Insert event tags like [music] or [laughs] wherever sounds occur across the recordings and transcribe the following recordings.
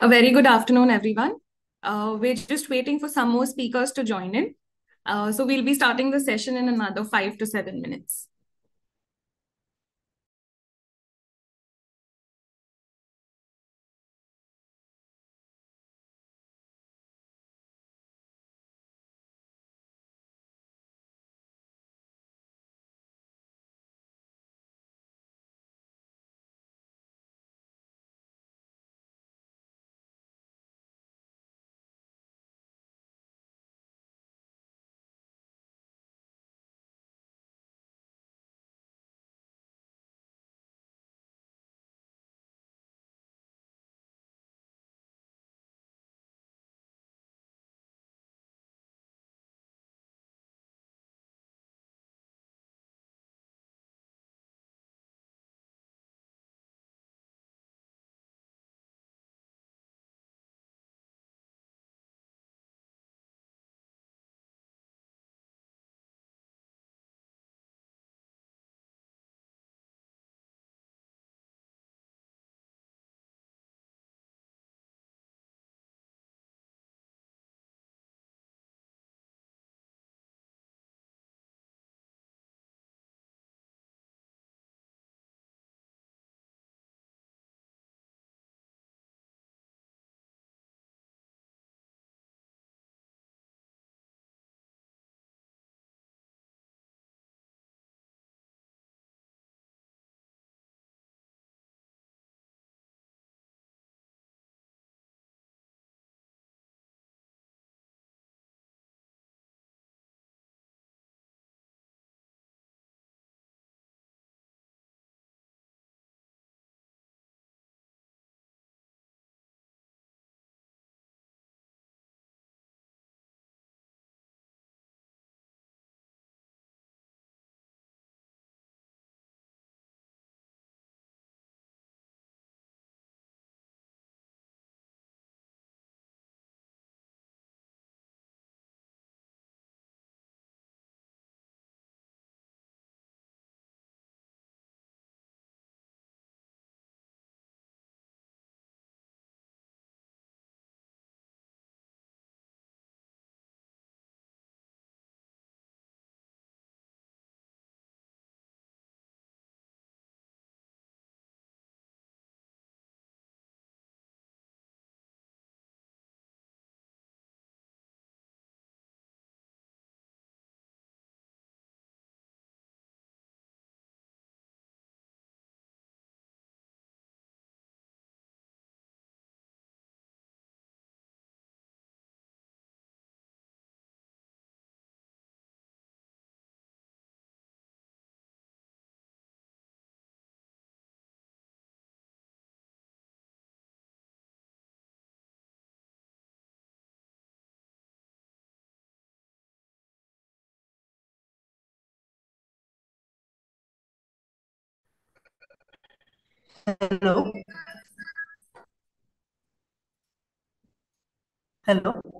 A very good afternoon, everyone. Uh, we're just waiting for some more speakers to join in. Uh, so we'll be starting the session in another five to seven minutes. Hello. Hello.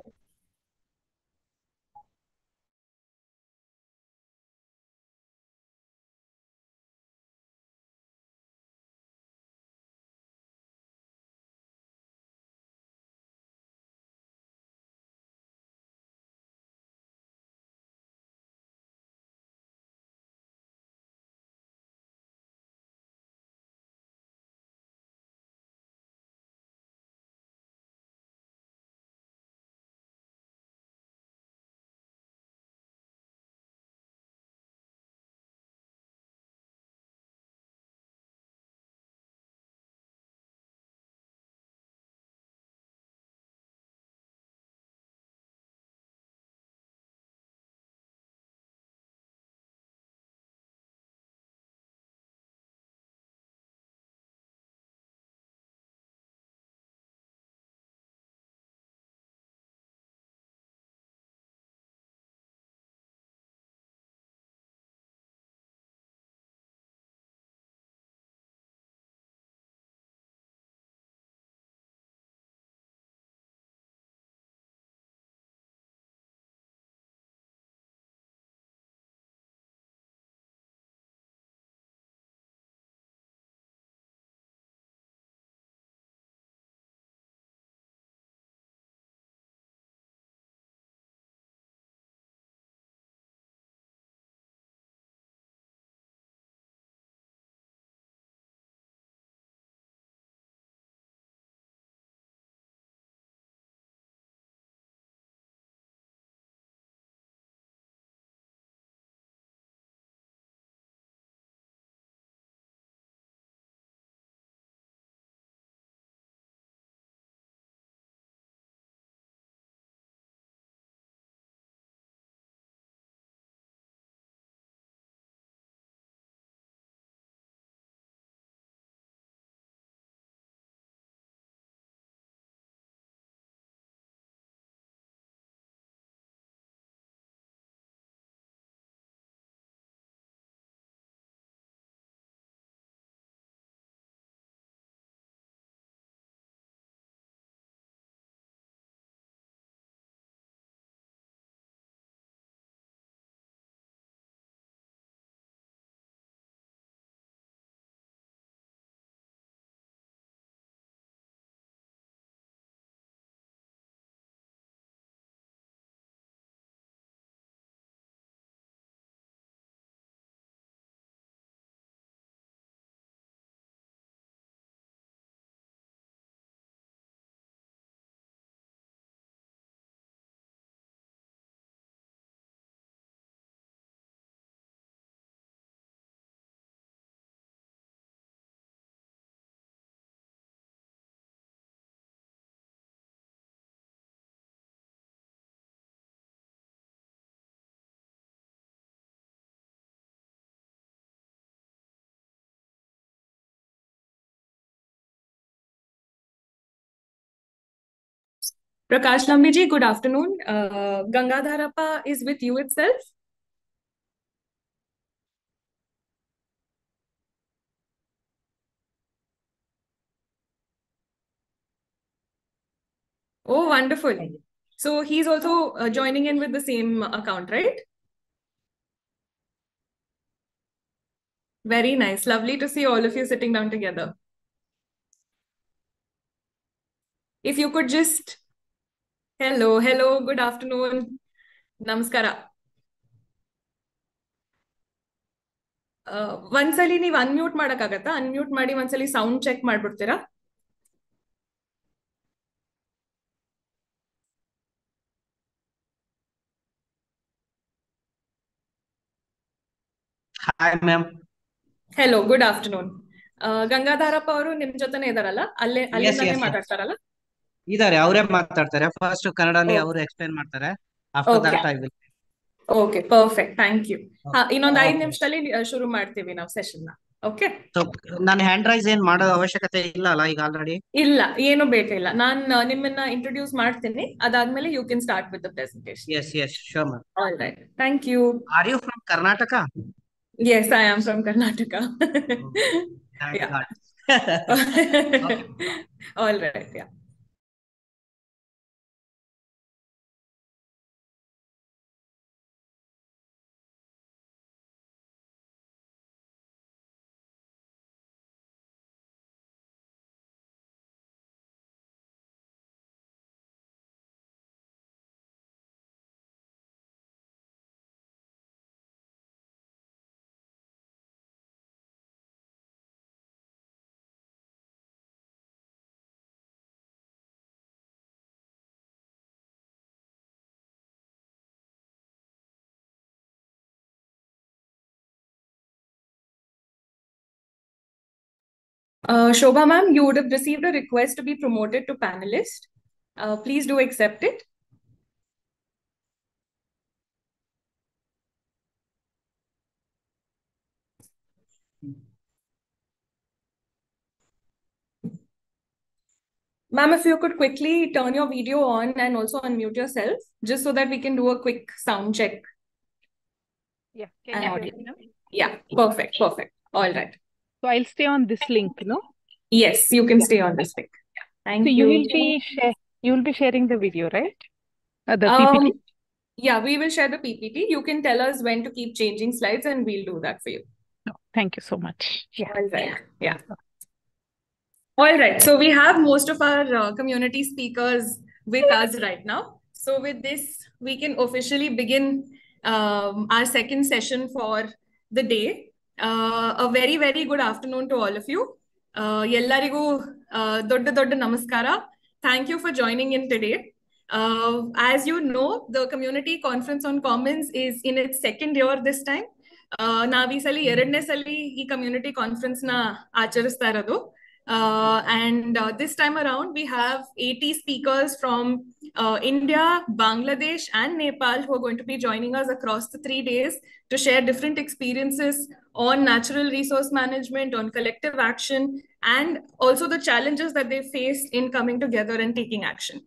Prakash Lambiji, good afternoon. Uh, Gangadharappa is with you itself. Oh, wonderful. So he's also uh, joining in with the same account, right? Very nice. Lovely to see all of you sitting down together. If you could just, hello, hello, good afternoon. ನಮಸ್ಕಾರ. Uh, ಒಂದ್ಸಲಿ ನೀವು unmute ಮಾಡಕ್ಕಾಗತ್ತಾ unmute ಮಾಡಿ ಒಂದ್ಸಲಿ sound check ಮಾಡ್ಬಿಡ್ತೀರಾ hi ma'am hello good afternoon Gangadharappa ಅವರು ನಿಮ್ ಜೊತೆನೆ ಇದಾರಲ್ಲ ಅಲ್ಲೇ ಅಲ್ಲಿಂದಾನೇ. ಮಾತಾಡ್ತಾರಲ್ಲ ಇದಾರೆ ಅವರೇ ಮಾತಾಡ್ತಾರೆ. ಫಸ್ಟ್ ಕನ್ನಡಲ್ಲಿ. ಅವರು ಎಕ್ಸ್ಪ್ಲೈನ್ ಮಾಡ್ತಾರೆ. After that I will okay perfect thank you ಇನ್ನೊಂದು ಐದು ನಿಮಿಷದಲ್ಲಿ ಶುರು ಮಾಡ್ತೀವಿ ನಾವು ಸೆಷನ್ನ. ಓಕೆ ನಾನು ಹ್ಯಾಂಡ್ ರೈಸ್ ಏನ್ ಮಾಡೋ ಅವಶ್ಯಕತೆ ಇಲ್ಲ ಅಲ್ಲ ಈಗ ಆಲ್ರೆಡಿ ಇಲ್ಲ ಏನು ಬೇಕಿಲ್ಲ ನಾನ್ ನಿಮ್ಮನ್ನ ಇಂಟ್ರೊಡ್ಯೂಸ್ ಮಾಡ್ತೀನಿ. ಅದಾದ್ಮೇಲೆ you can start with the presentation yes yes sure ma'am all right thank you are you from Karnataka yes I am from Karnataka. All right yeah Uh, Shobha ma'am, you would have received a request to be promoted to panelist. Uh, please do accept it. Ma'am, if you could quickly turn your video on and also unmute yourself, just so that we can do a quick sound check. Yeah, can you And- hear me now? Yeah, perfect, perfect. All right. So I'll stay on this link, no? Yes, you can stay on this link. Thank So you you. will be share you will be sharing the video, right? Uh, the Um, PPT. yeah, we will share the PPT. You can tell us when to keep changing slides and we'll do that for you. No, thank you so much. Yeah. All right. Yeah. All right. So we have most of our uh, community speakers with us right now. So with this, we can officially begin um, our second session for the day. Uh, a very, very good afternoon to all of you. Uh, ಎಲ್ಲರಿಗೂ uh, ದೊಡ್ಡ ದೊಡ್ಡ ನಮಸ್ಕಾರ. Thank you for joining in today. Uh, as you know, the Community Conference on Commons is in its second year this time. Uh, ನಾವ್ ಈ ಸಲ ಎರಡನೇ ಸಲ ಈ ಕಮ್ಯುನಿಟಿ ಕಾನ್ಫರೆನ್ಸ್ ನ ಆಚರಿಸ್ತಾ ಇರೋದು uh, and uh, this time around we have 80 speakers from uh, India, Bangladesh, and Nepal who are going to be joining us across the three days to share different experiences on natural resource management, on collective action, and also the challenges that they faced in coming together and taking action.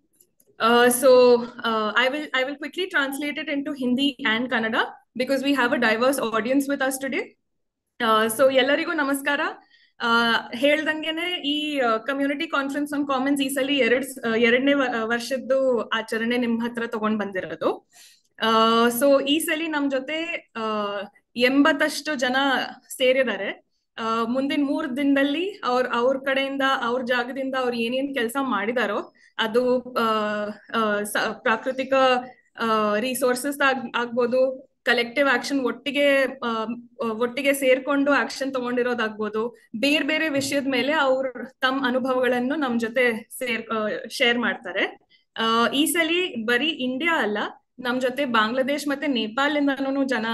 Uh, so uh, I will I will quickly translate it into Hindi and Kannada because we have a diverse audience with us today. Uh, so ಎಲ್ಲರಿಗೂ ನಮಸ್ಕಾರ ಆ, ಹೇಳ್ದಂಗೆನೆ ಈ community conference on Commons ಈ ಸಲ ಎರಡ್ ಎರಡನೇ ವರ್ಷದ್ದು ಆಚರಣೆ ನಿಮ್ ಹತ್ರ ತಗೊಂಡ್ ಬಂದಿರೋದು ಸೊ ಈ ಸಲ ನಮ್ ಜೊತೆ ಆ, ಎಂಬತ್ತಷ್ಟು ಜನ ಸೇರಿದ್ದಾರೆ. ಮುಂದಿನ ಮೂರ್ ದಿನದಲ್ಲಿ ಅವ್ರ ಅವ್ರ ಕಡೆಯಿಂದ, ಅವ್ರ ಜಾಗದಿಂದ ಅವ್ರ ಏನೇನ್ ಕೆಲಸ ಮಾಡಿದಾರೋ ಅದು ಪ್ರಾಕೃತಿಕ ರಿಸೋರ್ಸಸ್ ಆಗ್ಬೋದು ಕಲೆಕ್ಟಿವ್ ಆಕ್ಷನ್ ಒಟ್ಟಿಗೆ ಒಟ್ಟಿಗೆ ಸೇರ್ಕೊಂಡು ಆಕ್ಷನ್ ತಗೊಂಡಿರೋದಾಗ್ಬೋದು, ಬೇರೆ ಬೇರೆ ವಿಷಯದ ಮೇಲೆ ಅವ್ರು ತಮ್ಮ ಅನುಭವಗಳನ್ನು ನಮ್ ಜೊತೆ ಸೇರ್ ಶೇರ್ ಮಾಡ್ತಾರೆ. ಈ ಸಲಿ ಬರೀ ಇಂಡಿಯಾ ಅಲ್ಲ, ನಮ್ ಜೊತೆ ಬಾಂಗ್ಲಾದೇಶ್ ಮತ್ತೆ ನೇಪಾಲ್ ಜನ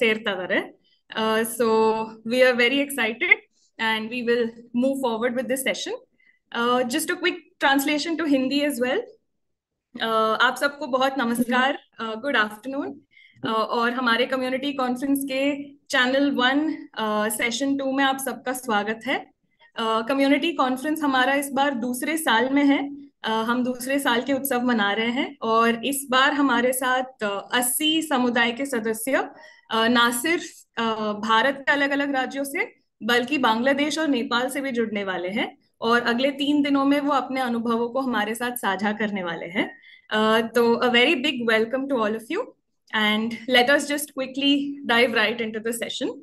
ಸೇರ್ತಾ ಇದಾರೆ so we are very excited and we will move forward with this session. Uh, just a quick translation to Hindi as well. Uh, आप सबको बहुत नमस्कार गुड आफ्टरनून और हमारे कम्युनिटी कॉन्फ्रेंस के चैनल वन सेशन टू में आप सबका स्वागत है कम्युनिटी कॉन्फ्रेंस हमारा इस बार दूसरे साल में है हम दूसरे साल के उत्सव मना रहे हैं और इस बार हमारे साथ अस्सी समुदाय के सदस्य ना सिर्फ़ भारत के अलग अलग राज्यों से, बल्कि बांग्लादेश और नेपाल से भी जुड़ने वाले हैं और अगले तीन दिनों में वो अपने अनुभवों को हमारे साथ साझा करने वाले हैं। तो a very big welcome to all of you and let us just quickly dive right into the session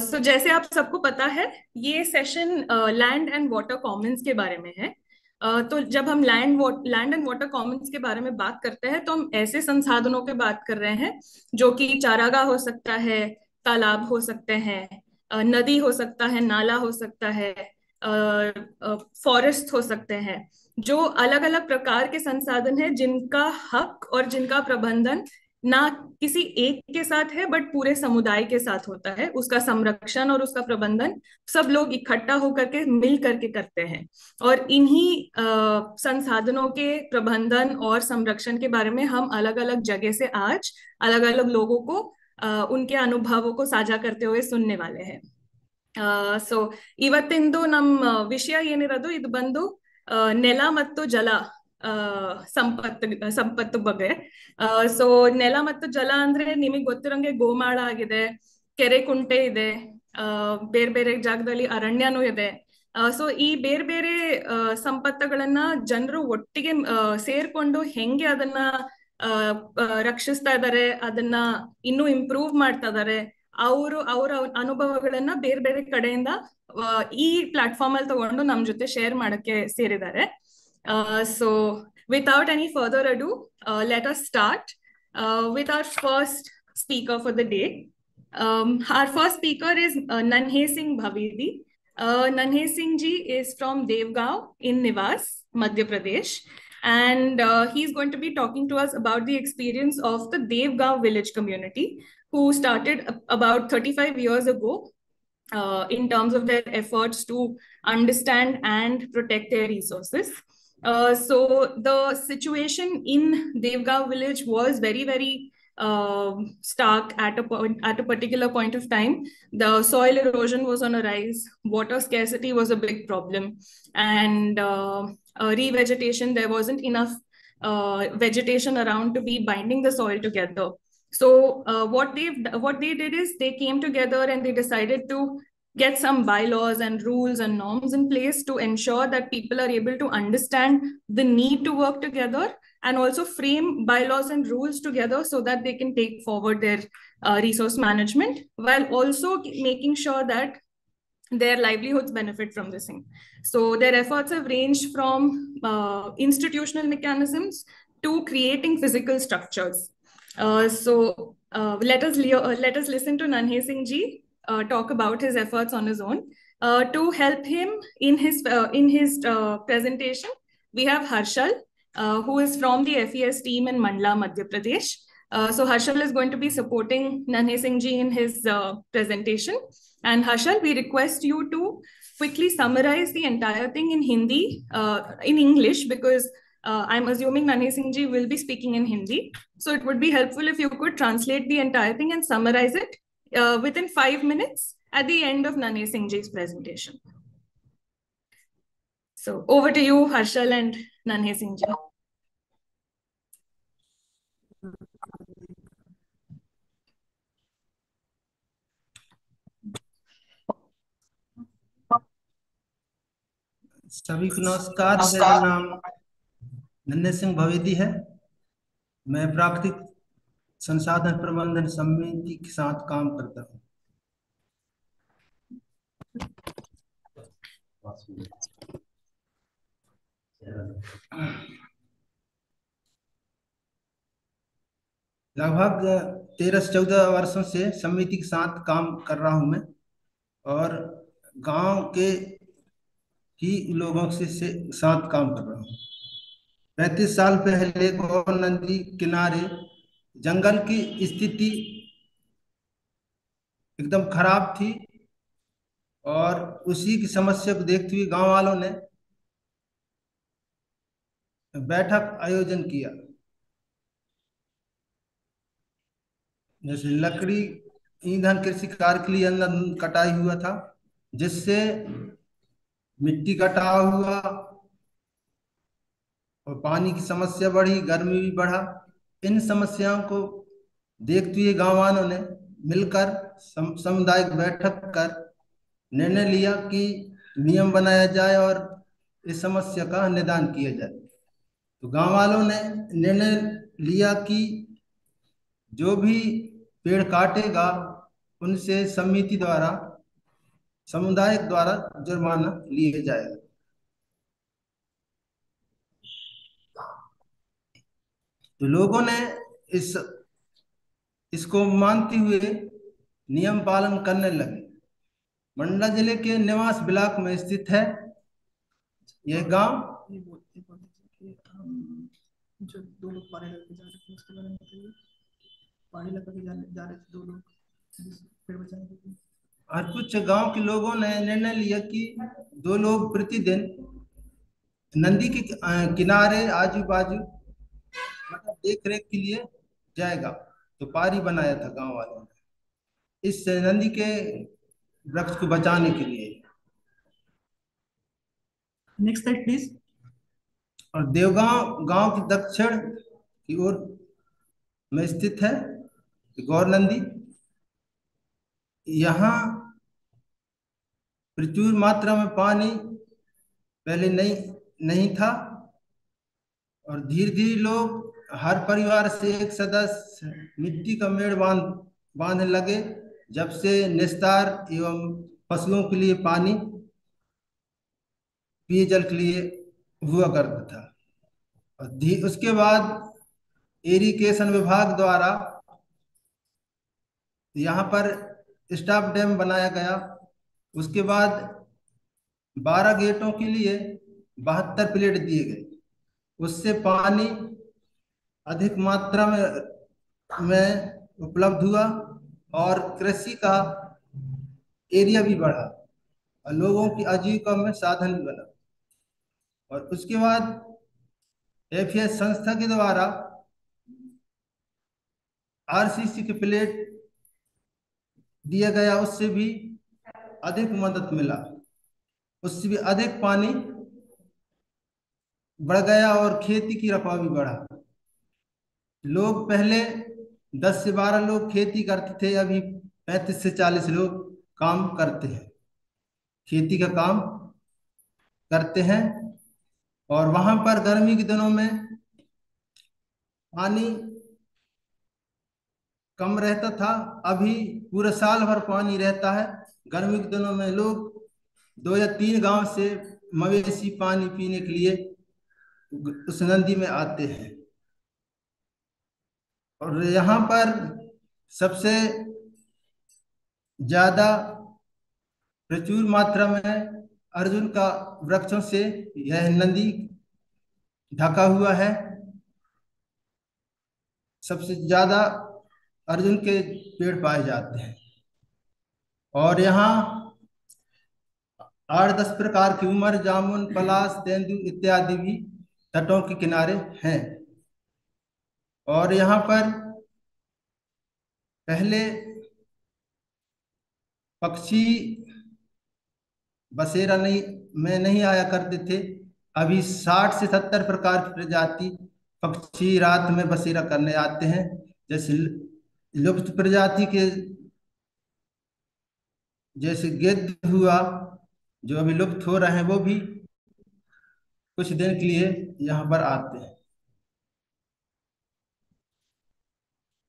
so जैसे आप सबको पता है, ये session land and water commons के बारे में है। तो जब हम land land and water commons के बारे में बात करते हैं तो हम ऐसे संसाधनों की बात कर रहे हैं, जो कि चारागाह हो सकता है, तालाब हो सकते हैं नदी हो सकता है, नाला हो सकता है फॉरेस्ट हो सकते हैं, जो अलग अलग प्रकार के संसाधन है, जिनका हक और जिनका प्रबंधन ना किसी एक के साथ है बट पूरे समुदाय के साथ होता है उसका संरक्षण और उसका प्रबंधन सब लोग इकट्ठा होकर के मिल करके करते हैं और इन्हीं संसाधनों के प्रबंधन और संरक्षण के बारे में हम अलग अलग जगह से आज अलग अलग लोगों को आ, उनके अनुभवों को साझा करते हुए सुनने वाले हैं ಸೊ ಇವತ್ತಿಂದು ನಮ್ಮ ವಿಷಯ ಏನಿರೋದು ಇದು ಬಂದು ನೆಲ ಮತ್ತು ಜಲ ಸಂಪತ್ತು ಸಂಪತ್ತು ಬಗ್ಗೆ. ಸೊ ನೆಲ ಮತ್ತು ಜಲ ಅಂದ್ರೆ ನಿಮಗೆ ಗೊತ್ತಿರಂಗೆ ಗೋಮಾಳ ಆಗಿದೆ, ಕೆರೆ ಕುಂಟೆ ಇದೆ ಬೇರೆ ಬೇರೆ ಜಾಗದಲ್ಲಿ ಅರಣ್ಯನೂ ಇದೆ. ಸೊ ಈ ಬೇರೆ ಬೇರೆ ಸಂಪತ್ತುಗಳನ್ನ ಜನರು ಒಟ್ಟಿಗೆ ಸೇರ್ಕೊಂಡು ಹೆಂಗೆ ಅದನ್ನ ರಕ್ಷಿಸ್ತಾ ಇದ್ದಾರೆ ಅದನ್ನ ಇನ್ನೂ ಇಂಪ್ರೂವ್ ಮಾಡ್ತಾ ಇದ್ದಾರೆ ಅವರು, ಅವರ ಅನುಭವಗಳನ್ನ ಬೇರೆ ಬೇರೆ ಕಡೆಯಿಂದ ಈ ಪ್ಲಾಟ್ಫಾರ್ಮ್ ಅಲ್ಲಿ ತಗೊಂಡು ನಮ್ ಜೊತೆ ಶೇರ್ ಮಾಡಕ್ಕೆ ಸೇರಿದ್ದಾರೆ. So without any further ado, uh, let us start uh, with our first speaker for the day. Um, our first speaker is uh, Nanhe Singh Bhavedi. Uh, Nanhe Singh ji is from Devgaon in Nivas, Madhya Pradesh. And uh, he's going to be talking to us about the experience of the Devgaon village community, who started about 35 years ago uh, in terms of their efforts to understand and protect their resources. Uh, so the situation in Devgaon village was very, very uh, stark at a point, at a particular point of time. The soil erosion was on a rise. Water scarcity was a big problem, and uh, revegetation there wasn't enough vegetation around to be binding the soil together. So what they what they did is they came together and they decided to get some bylaws and rules and norms in place to ensure that people are able to understand the need to work together and also frame bylaws and rules together so that they can take forward their uh, resource management while also making sure that their livelihoods benefit from this thing. So their efforts have ranged from uh, institutional mechanisms to creating physical structures. Uh, so let us let us listen to Nanhe Singh ji uh, talk about his efforts on his own. Uh, to help him in his uh, in his presentation, we have Harshal, who is from the FES team in Mandla, Madhya Pradesh. so Harshal is going to be supporting Nanhe Singh ji in his presentation. And Harshal, we request you to quickly summarize the entire thing in Hindi, in English, because I'm assuming Nanhe Singh ji will be speaking in Hindi. So it would be helpful if you could translate the entire thing and summarize it uh, within five minutes at the end of Nanhe Singhji's presentation. So over to you, Harshal and Nanhe Singh Ji. सभी को नमस्कार मेरा नाम नन्हे सिंह भवेदी है मैं प्राकृतिक संसाधन प्रबंधन समिति के साथ काम करता हूँ। लगभग तेरह से चौदह वर्षों से समिति के साथ काम कर रहा हूँ मैं और गाँव के ही लोगों से, से साथ काम कर रहा हूँ। पैंतीस साल पहले गौर नदी किनारे जंगल की स्थिति एकदम खराब थी और उसी की समस्या को देखते हुए गाँव वालों ने बैठक आयोजन किया। जैसे लकड़ी ईंधन कृषि कार्य के लिए अंदर कटाई हुआ था, जिससे मिट्टी कटाव हुआ और पानी की समस्या बढ़ी, गर्मी भी बढ़ा। इन समस्याओं को देखते हुए गाँव वालों ने मिलकर सम, सामुदायिक बैठक कर निर्णय लिया कि नियम बनाया जाए और इस समस्या का निदान किया जाए। तो गाँव वालों ने निर्णय लिया कि जो भी पेड़ काटेगा उनसे समिति द्वारा समुदाय द्वारा जुर्माना लिया जाएगा। तो लोगों ने इस इसको मानते हुए नियम पालन करने लगे। मंडला ज़िले के निवास ब्लॉक में स्थित है। यह गाँव? जो दो लोग पहाड़ी लड़के जा रहे थे उसके बारे में बताइए। पहाड़ी लड़के जा रहे थे दो लोग पेड़ बचाने के लिए। और कुछ गाँव के लोगों ने निर्णय लिया कि दो लोग प्रतिदिन नदी के किनारे आजू बाजू देख रेख के लिए जाएगा। तो पारी बनाया था गाँव वालों ने। इस नदी के वृक्ष को बचाने के लिए। नेक्स्ट स्लाइड प्लीज़ और देवगांव गाँव की दक्षिण की ओर में स्थित है गौर नंदी। यहाँ प्रचुर मात्रा में पानी पहले नहीं नहीं था। और धीरे धीरे लोग हर परिवार से एक सदस्य मिट्टी का मेड़ बाँध बांधने लगे, जब से निस्तार एवं फ़सलों के लिए पानी पेयजल के लिए हुआ करता था। उसके बाद इरिगेशन विभाग द्वारा यहाँ पर स्टाफ डैम बनाया गया। उसके बाद बारह गेटों के लिए बहत्तर प्लेट दिए गए। उससे पानी अधिक मात्रा में में उपलब्ध हुआ और कृषि का एरिया भी बढ़ा और लोगों की आजीविका में साधन भी बना। और उसके बाद एफएस संस्था के द्वारा आरसीसी के प्लेट दिया गया, उससे भी अधिक मदद मिला। उससे भी अधिक पानी बढ़ गया और खेती की रफा भी बढ़ा। लोग पहले 10 से 12 लोग खेती करते थे, अभी 35 से 40 लोग काम करते हैं। खेती का काम करते हैं और वहाँ पर गर्मी के दिनों में पानी कम रहता था। अभी पूरे साल भर पानी रहता है। गर्मी के दिनों में लोग दो या तीन गाँव से मवेशी पानी पीने के लिए उस नदी में आते हैं। और यहाँ पर सबसे ज़्यादा प्रचुर मात्रा में अर्जुन का वृक्षों से यह नदी ढका हुआ है। सबसे ज़्यादा अर्जुन के पेड़ पाए जाते हैं। और यहाँ आठ दस प्रकार की उमर, जामुन पलास तेंदु इत्यादि भी तटों के किनारे हैं। और यहाँ पर पहले पक्षी बसेरा नहीं, में नहीं आया करते थे। अभी साठ से सत्तर प्रकार की प्रजाति पक्षी रात में बसेरा करने आते हैं। जैसे लुप्त प्रजाति के जैसे गिद्ध हुआ, जो अभी लुप्त हो रहे हैं, वो भी कुछ दिन के लिए यहाँ पर आते हैं।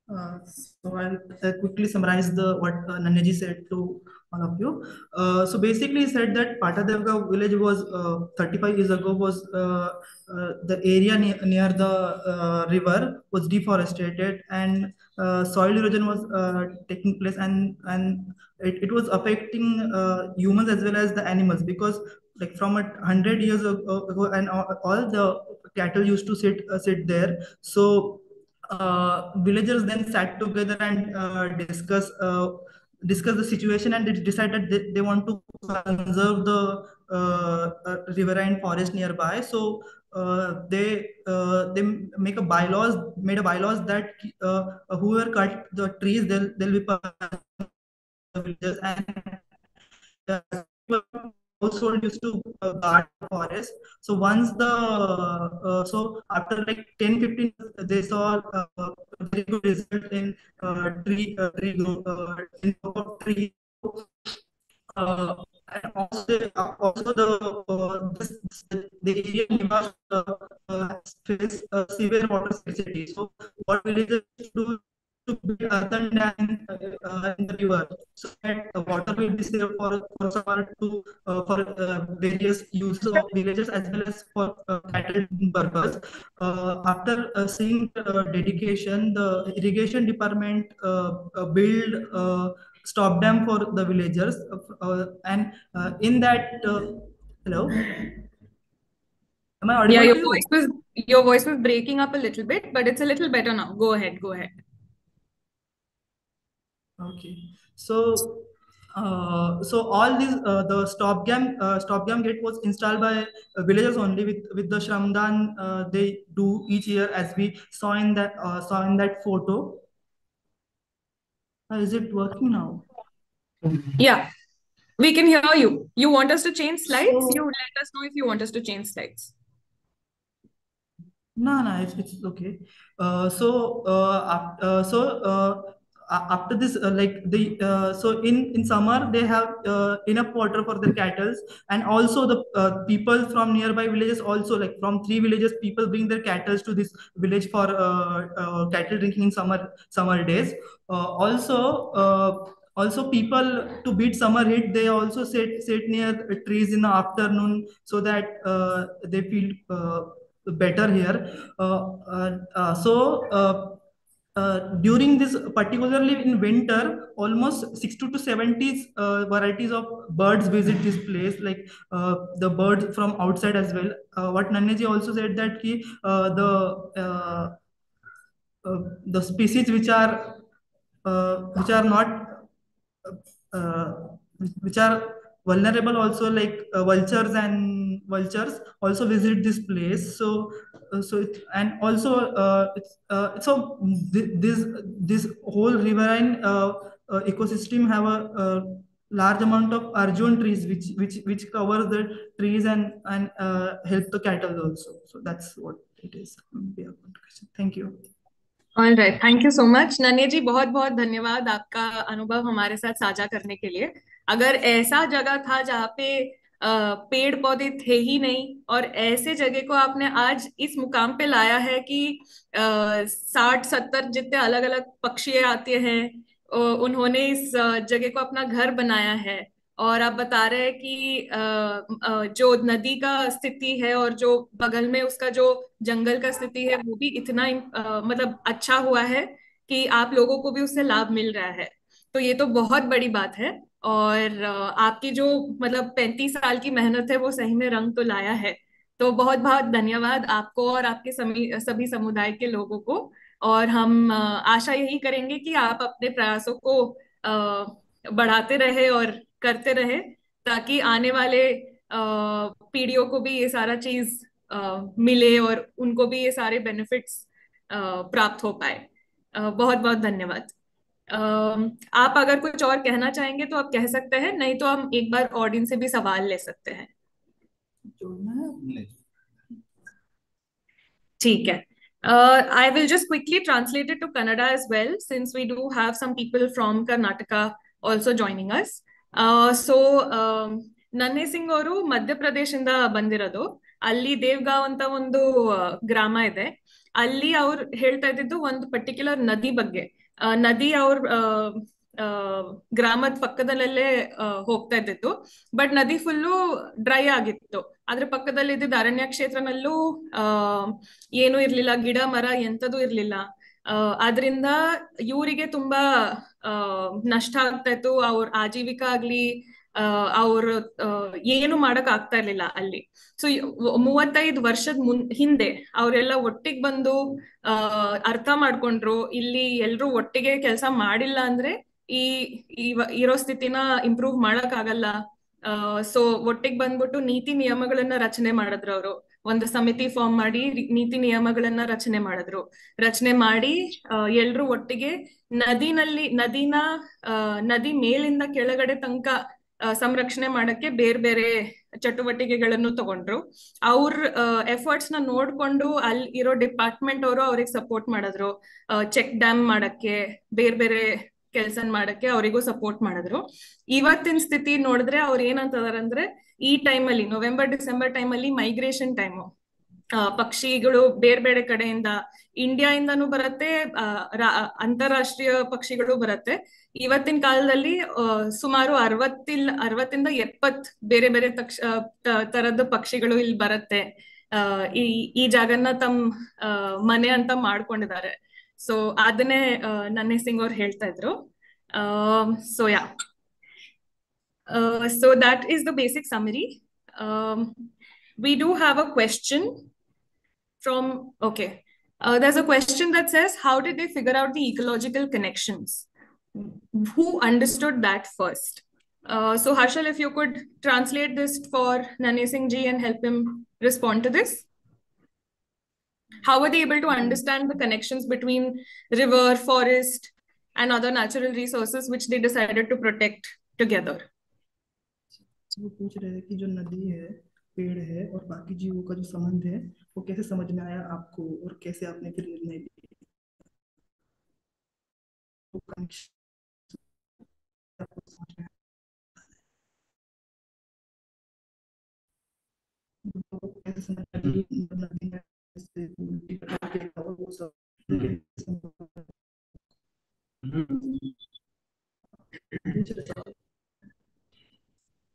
Uh, so I'll uh, quickly summarize the what uh, said to all of you. Uh, so basically, he said that Patadevga village was uh, 35 years ago was the area near, near the river was deforested and soil erosion was taking place and and it, it was affecting humans as well as the animals because like from a hundred years ago ago and all, all the cattle used to sit sit there so villagers then sat together and uh, discuss uh, discuss the situation and they decided they, they want to conserve the uh, uh, riverine forest nearby. So uh, they uh, they make a bylaws made a bylaws that uh, whoever cut the trees they'll they'll be and uh, household used to uh, guard forest. So once the uh, so after like 10, 15, they saw uh, very good result in uh, tree uh, tree uh, in tree. Uh, and also, uh, also the uh, this, the area Nimas uh, uh, face uh, severe water scarcity. So what villagers do to build earthen dam in, uh, in the river so that the water will be saved for for to uh, for uh, various uses of villages as well as for cattle purpose. After seeing dedication, the irrigation department build stop dam for the villagers, and in that, hello, am I? Yeah, your voice was your voice was breaking up a little bit, but it's a little better now. Go ahead, go ahead. Okay, so uh, so all these uh, the stop dam uh, stop dam gate was installed by uh, villagers only with with the shramdan uh, they do each year as we saw in that uh, saw in that photo. Uh, is it working now? Yeah, we can hear you. You want us to change slides? So- You let us know if you want us to change slides. No, no, it's, it's okay. Uh, so, uh, uh, so uh, after this, uh, like the uh, so in in summer they have uh, enough water for their cattle, and also the uh, people from nearby villages also like from three villages people bring their cattle to this village for uh, uh, cattle drinking in summer summer days. Uh, also, uh, also people to beat summer heat they also sit sit near trees in the afternoon so that uh, they feel. Uh, better here. Uh, uh, uh, so uh, during this, particularly in winter, almost 60 to 70 uh, varieties of birds visit this place, like uh, the birds from outside as well. Uh, what Nanneji also said that ki, uh, the the species which are which are not which are vulnerable also like vultures and vultures also visit this place so uh, so it, and also uh, it's uh, so th- this this whole riverine uh, uh, ecosystem have a, a large amount of arjun trees which which which covers the trees and and uh, help the cattle also so that's what it is thank you all right thank you so much Nanhe ji बहुत बहुत धन्यवाद आपका अनुभव हमारे साथ साझा करने के लिए अगर ऐसा जगह था जहाँ पे अ, पेड़ पौधे थे ही नहीं और ऐसे जगह को आपने आज इस मुकाम पे लाया है कि साठ सत्तर जितने अलग अलग पक्षी आते हैं उन्होंने इस जगह को अपना घर बनाया है। और आप बता रहे हैं कि जो नदी का स्थिति है और जो बगल में उसका जो जंगल का स्थिति है, वो भी इतना मतलब अच्छा हुआ है कि आप लोगों को भी उससे लाभ मिल रहा है। तो ये तो बहुत बड़ी बात है। और आपकी जो मतलब पैंतीस साल की मेहनत है, वो सही में रंग तो लाया है। तो बहुत बहुत धन्यवाद आपको और आपके सभी समुदाय के लोगों को। और हम आशा यही करेंगे कि आप अपने प्रयासों को बढ़ाते रहे और करते रहे, ताकि आने वाले पीढ़ियों को भी ये सारा चीज़ मिले और उनको भी ये सारे बेनिफिट्स प्राप्त हो पाए। बहुत बहुत धन्यवाद। आप अगर कुछ और कहना चाहेंगे तो आप कह सकते हैं नहीं तो हम एक बार ऑडियंस से भी सवाल ले सकते हैं ठीक है I will just quickly translate it to Kannada as well, since we do have some people from Karnataka also joining us. Uh, so, um, ನನ್ನೆ ಸಿಂಗ್ ಅವರು ಮಧ್ಯಪ್ರದೇಶದಿಂದ ಬಂದಿರೋದು ಅಲ್ಲಿ ದೇವ್ಗಾಂವ್ ಅಂತ ಒಂದು ಆ, ಗ್ರಾಮ ಇದೆ ಅಲ್ಲಿ ಅವ್ರು ಹೇಳ್ತಾ ಇದ್ದಿದ್ದು ಒಂದು ಪರ್ಟಿಕ್ಯುಲರ್ ನದಿ ಬಗ್ಗೆ ಆ, ನದಿ ಅವ್ರ ಗ್ರಾಮದ ಪಕ್ಕದಲ್ಲೇ ಹೋಗ್ತಾ ಇದ್ದಿತ್ತು ಬಟ್ ನದಿ ಫುಲ್ಲು ಡ್ರೈ ಆಗಿತ್ತು. ಅದ್ರ ಪಕ್ಕದಲ್ಲಿ ಇದ್ದಿದ್ದ ಅರಣ್ಯ ಕ್ಷೇತ್ರನಲ್ಲೂ ಏನು ಇರ್ಲಿಲ್ಲ. ಗಿಡ, ಮರ ಎಂತದೂ ಇರ್ಲಿಲ್ಲ. ಅದರಿಂದ ಇವರಿಗೆ ತುಂಬಾ ನಷ್ಟ ಆಗ್ತಾ ಇತ್ತು. ಅವ್ರ ಆಜೀವಿಕ ಆಗ್ಲಿ ಅವ್ರ ಏನು ಮಾಡಕ್ ಆಗ್ತಾ ಇರ್ಲಿಲ್ಲ ಅಲ್ಲಿ. ಸೊ ಮೂವತ್ತೈದು ವರ್ಷದ ಮುನ್, ಹಿಂದೆ ಅವರೆಲ್ಲ ಒಟ್ಟಿಗೆ ಬಂದು ಅಹ್ ಅರ್ಥ ಮಾಡ್ಕೊಂಡ್ರು, ಇಲ್ಲಿ ಎಲ್ರು ಒಟ್ಟಿಗೆ ಕೆಲಸ ಮಾಡಿಲ್ಲ ಅಂದ್ರೆ ಈ ಇರೋ ಸ್ಥಿತಿನ ಇಂಪ್ರೂವ್ ಮಾಡಕ್ ಆಗಲ್ಲ ಸೊ ಒಟ್ಟಿಗೆ ಬಂದ್ಬಿಟ್ಟು ನೀತಿ ನಿಯಮಗಳನ್ನ ರಚನೆ ಮಾಡಿದ್ರು ಅವರು. ಒಂದು ಸಮಿತಿ ಫಾರ್ಮ್ ಮಾಡಿ ನೀತಿ ನಿಯಮಗಳನ್ನ ರಚನೆ ಮಾಡಿದ್ರು. ರಚನೆ ಮಾಡಿ ಎಲ್ರು ಒಟ್ಟಿಗೆ ನದಿನಲ್ಲಿ, ನದಿನ ನದಿ ಮೇಲಿಂದ ಕೆಳಗಡೆ ತನಕ ಸಂರಕ್ಷಣೆ ಮಾಡಕ್ಕೆ ಬೇರೆ ಬೇರೆ ಚಟುವಟಿಕೆಗಳನ್ನು ತಗೊಂಡ್ರು. ಅವ್ರ ಎಫರ್ಟ್ಸ್ನ ನೋಡ್ಕೊಂಡು ಅಲ್ಲಿ ಇರೋ ಡಿಪಾರ್ಟ್ಮೆಂಟ್ ಅವರು ಅವ್ರಿಗೆ ಸಪೋರ್ಟ್ ಮಾಡಿದ್ರು. ಚೆಕ್ ಡ್ಯಾಮ್ ಮಾಡಕ್ಕೆ, ಬೇರೆ ಬೇರೆ ಕೆಲಸ ಮಾಡಕ್ಕೆ ಅವರಿಗೂ ಸಪೋರ್ಟ್ ಮಾಡಿದ್ರು. ಇವತ್ತಿನ ಸ್ಥಿತಿ ನೋಡಿದ್ರೆ ಅವ್ರು ಏನಂತದಾರ ಅಂದ್ರೆ ಈ ಟೈಮಲ್ಲಿ ನವೆಂಬರ್ ಡಿಸೆಂಬರ್ ಟೈಮಲ್ಲಿ ಮೈಗ್ರೇಷನ್ ಟೈಮು ಪಕ್ಷಿಗಳು ಬೇರೆ ಬೇರೆ ಕಡೆಯಿಂದ ಇಂಡಿಯಾ ಇಂದಾನು ಬರುತ್ತೆ ಅಂತಾರಾಷ್ಟ್ರೀಯ ಪಕ್ಷಿಗಳು ಬರುತ್ತೆ. ಇವತ್ತಿನ ಕಾಲದಲ್ಲಿ ಸುಮಾರು ಅರವತ್ತಿಲ್ ಅರವತ್ತಿಂದ ಎಪ್ಪತ್ ಬೇರೆ ಬೇರೆ ತಕ್ಷ ತರದ ಪಕ್ಷಿಗಳು ಇಲ್ಲಿ ಬರುತ್ತೆ. ಈ ಈ ಜಾಗನ ತಮ್ಮ ಆ, ಮನೆ ಅಂತ ಮಾಡ್ಕೊಂಡಿದ್ದಾರೆ. ಸೊ ಅದನ್ನೇ ನನ್ನೆ ಸಿಂಗ್ ಅವ್ರು ಹೇಳ್ತಾ ಇದ್ರು. So yeah so that is the basic summary we we have a question. from okay. Uh, there's a question that says how did they figure out the ecological connections? Who understood that first? Uh, so harshal if you could translate this for nanhe singh ji and help him respond to this. How were they able to understand the connections between river forest and other natural resources which they decided to protect together? So पेड़ है और बाकी जीवों का जो संबंध है, वो कैसे समझ में आया आपको और कैसे आपने फिर निर्णय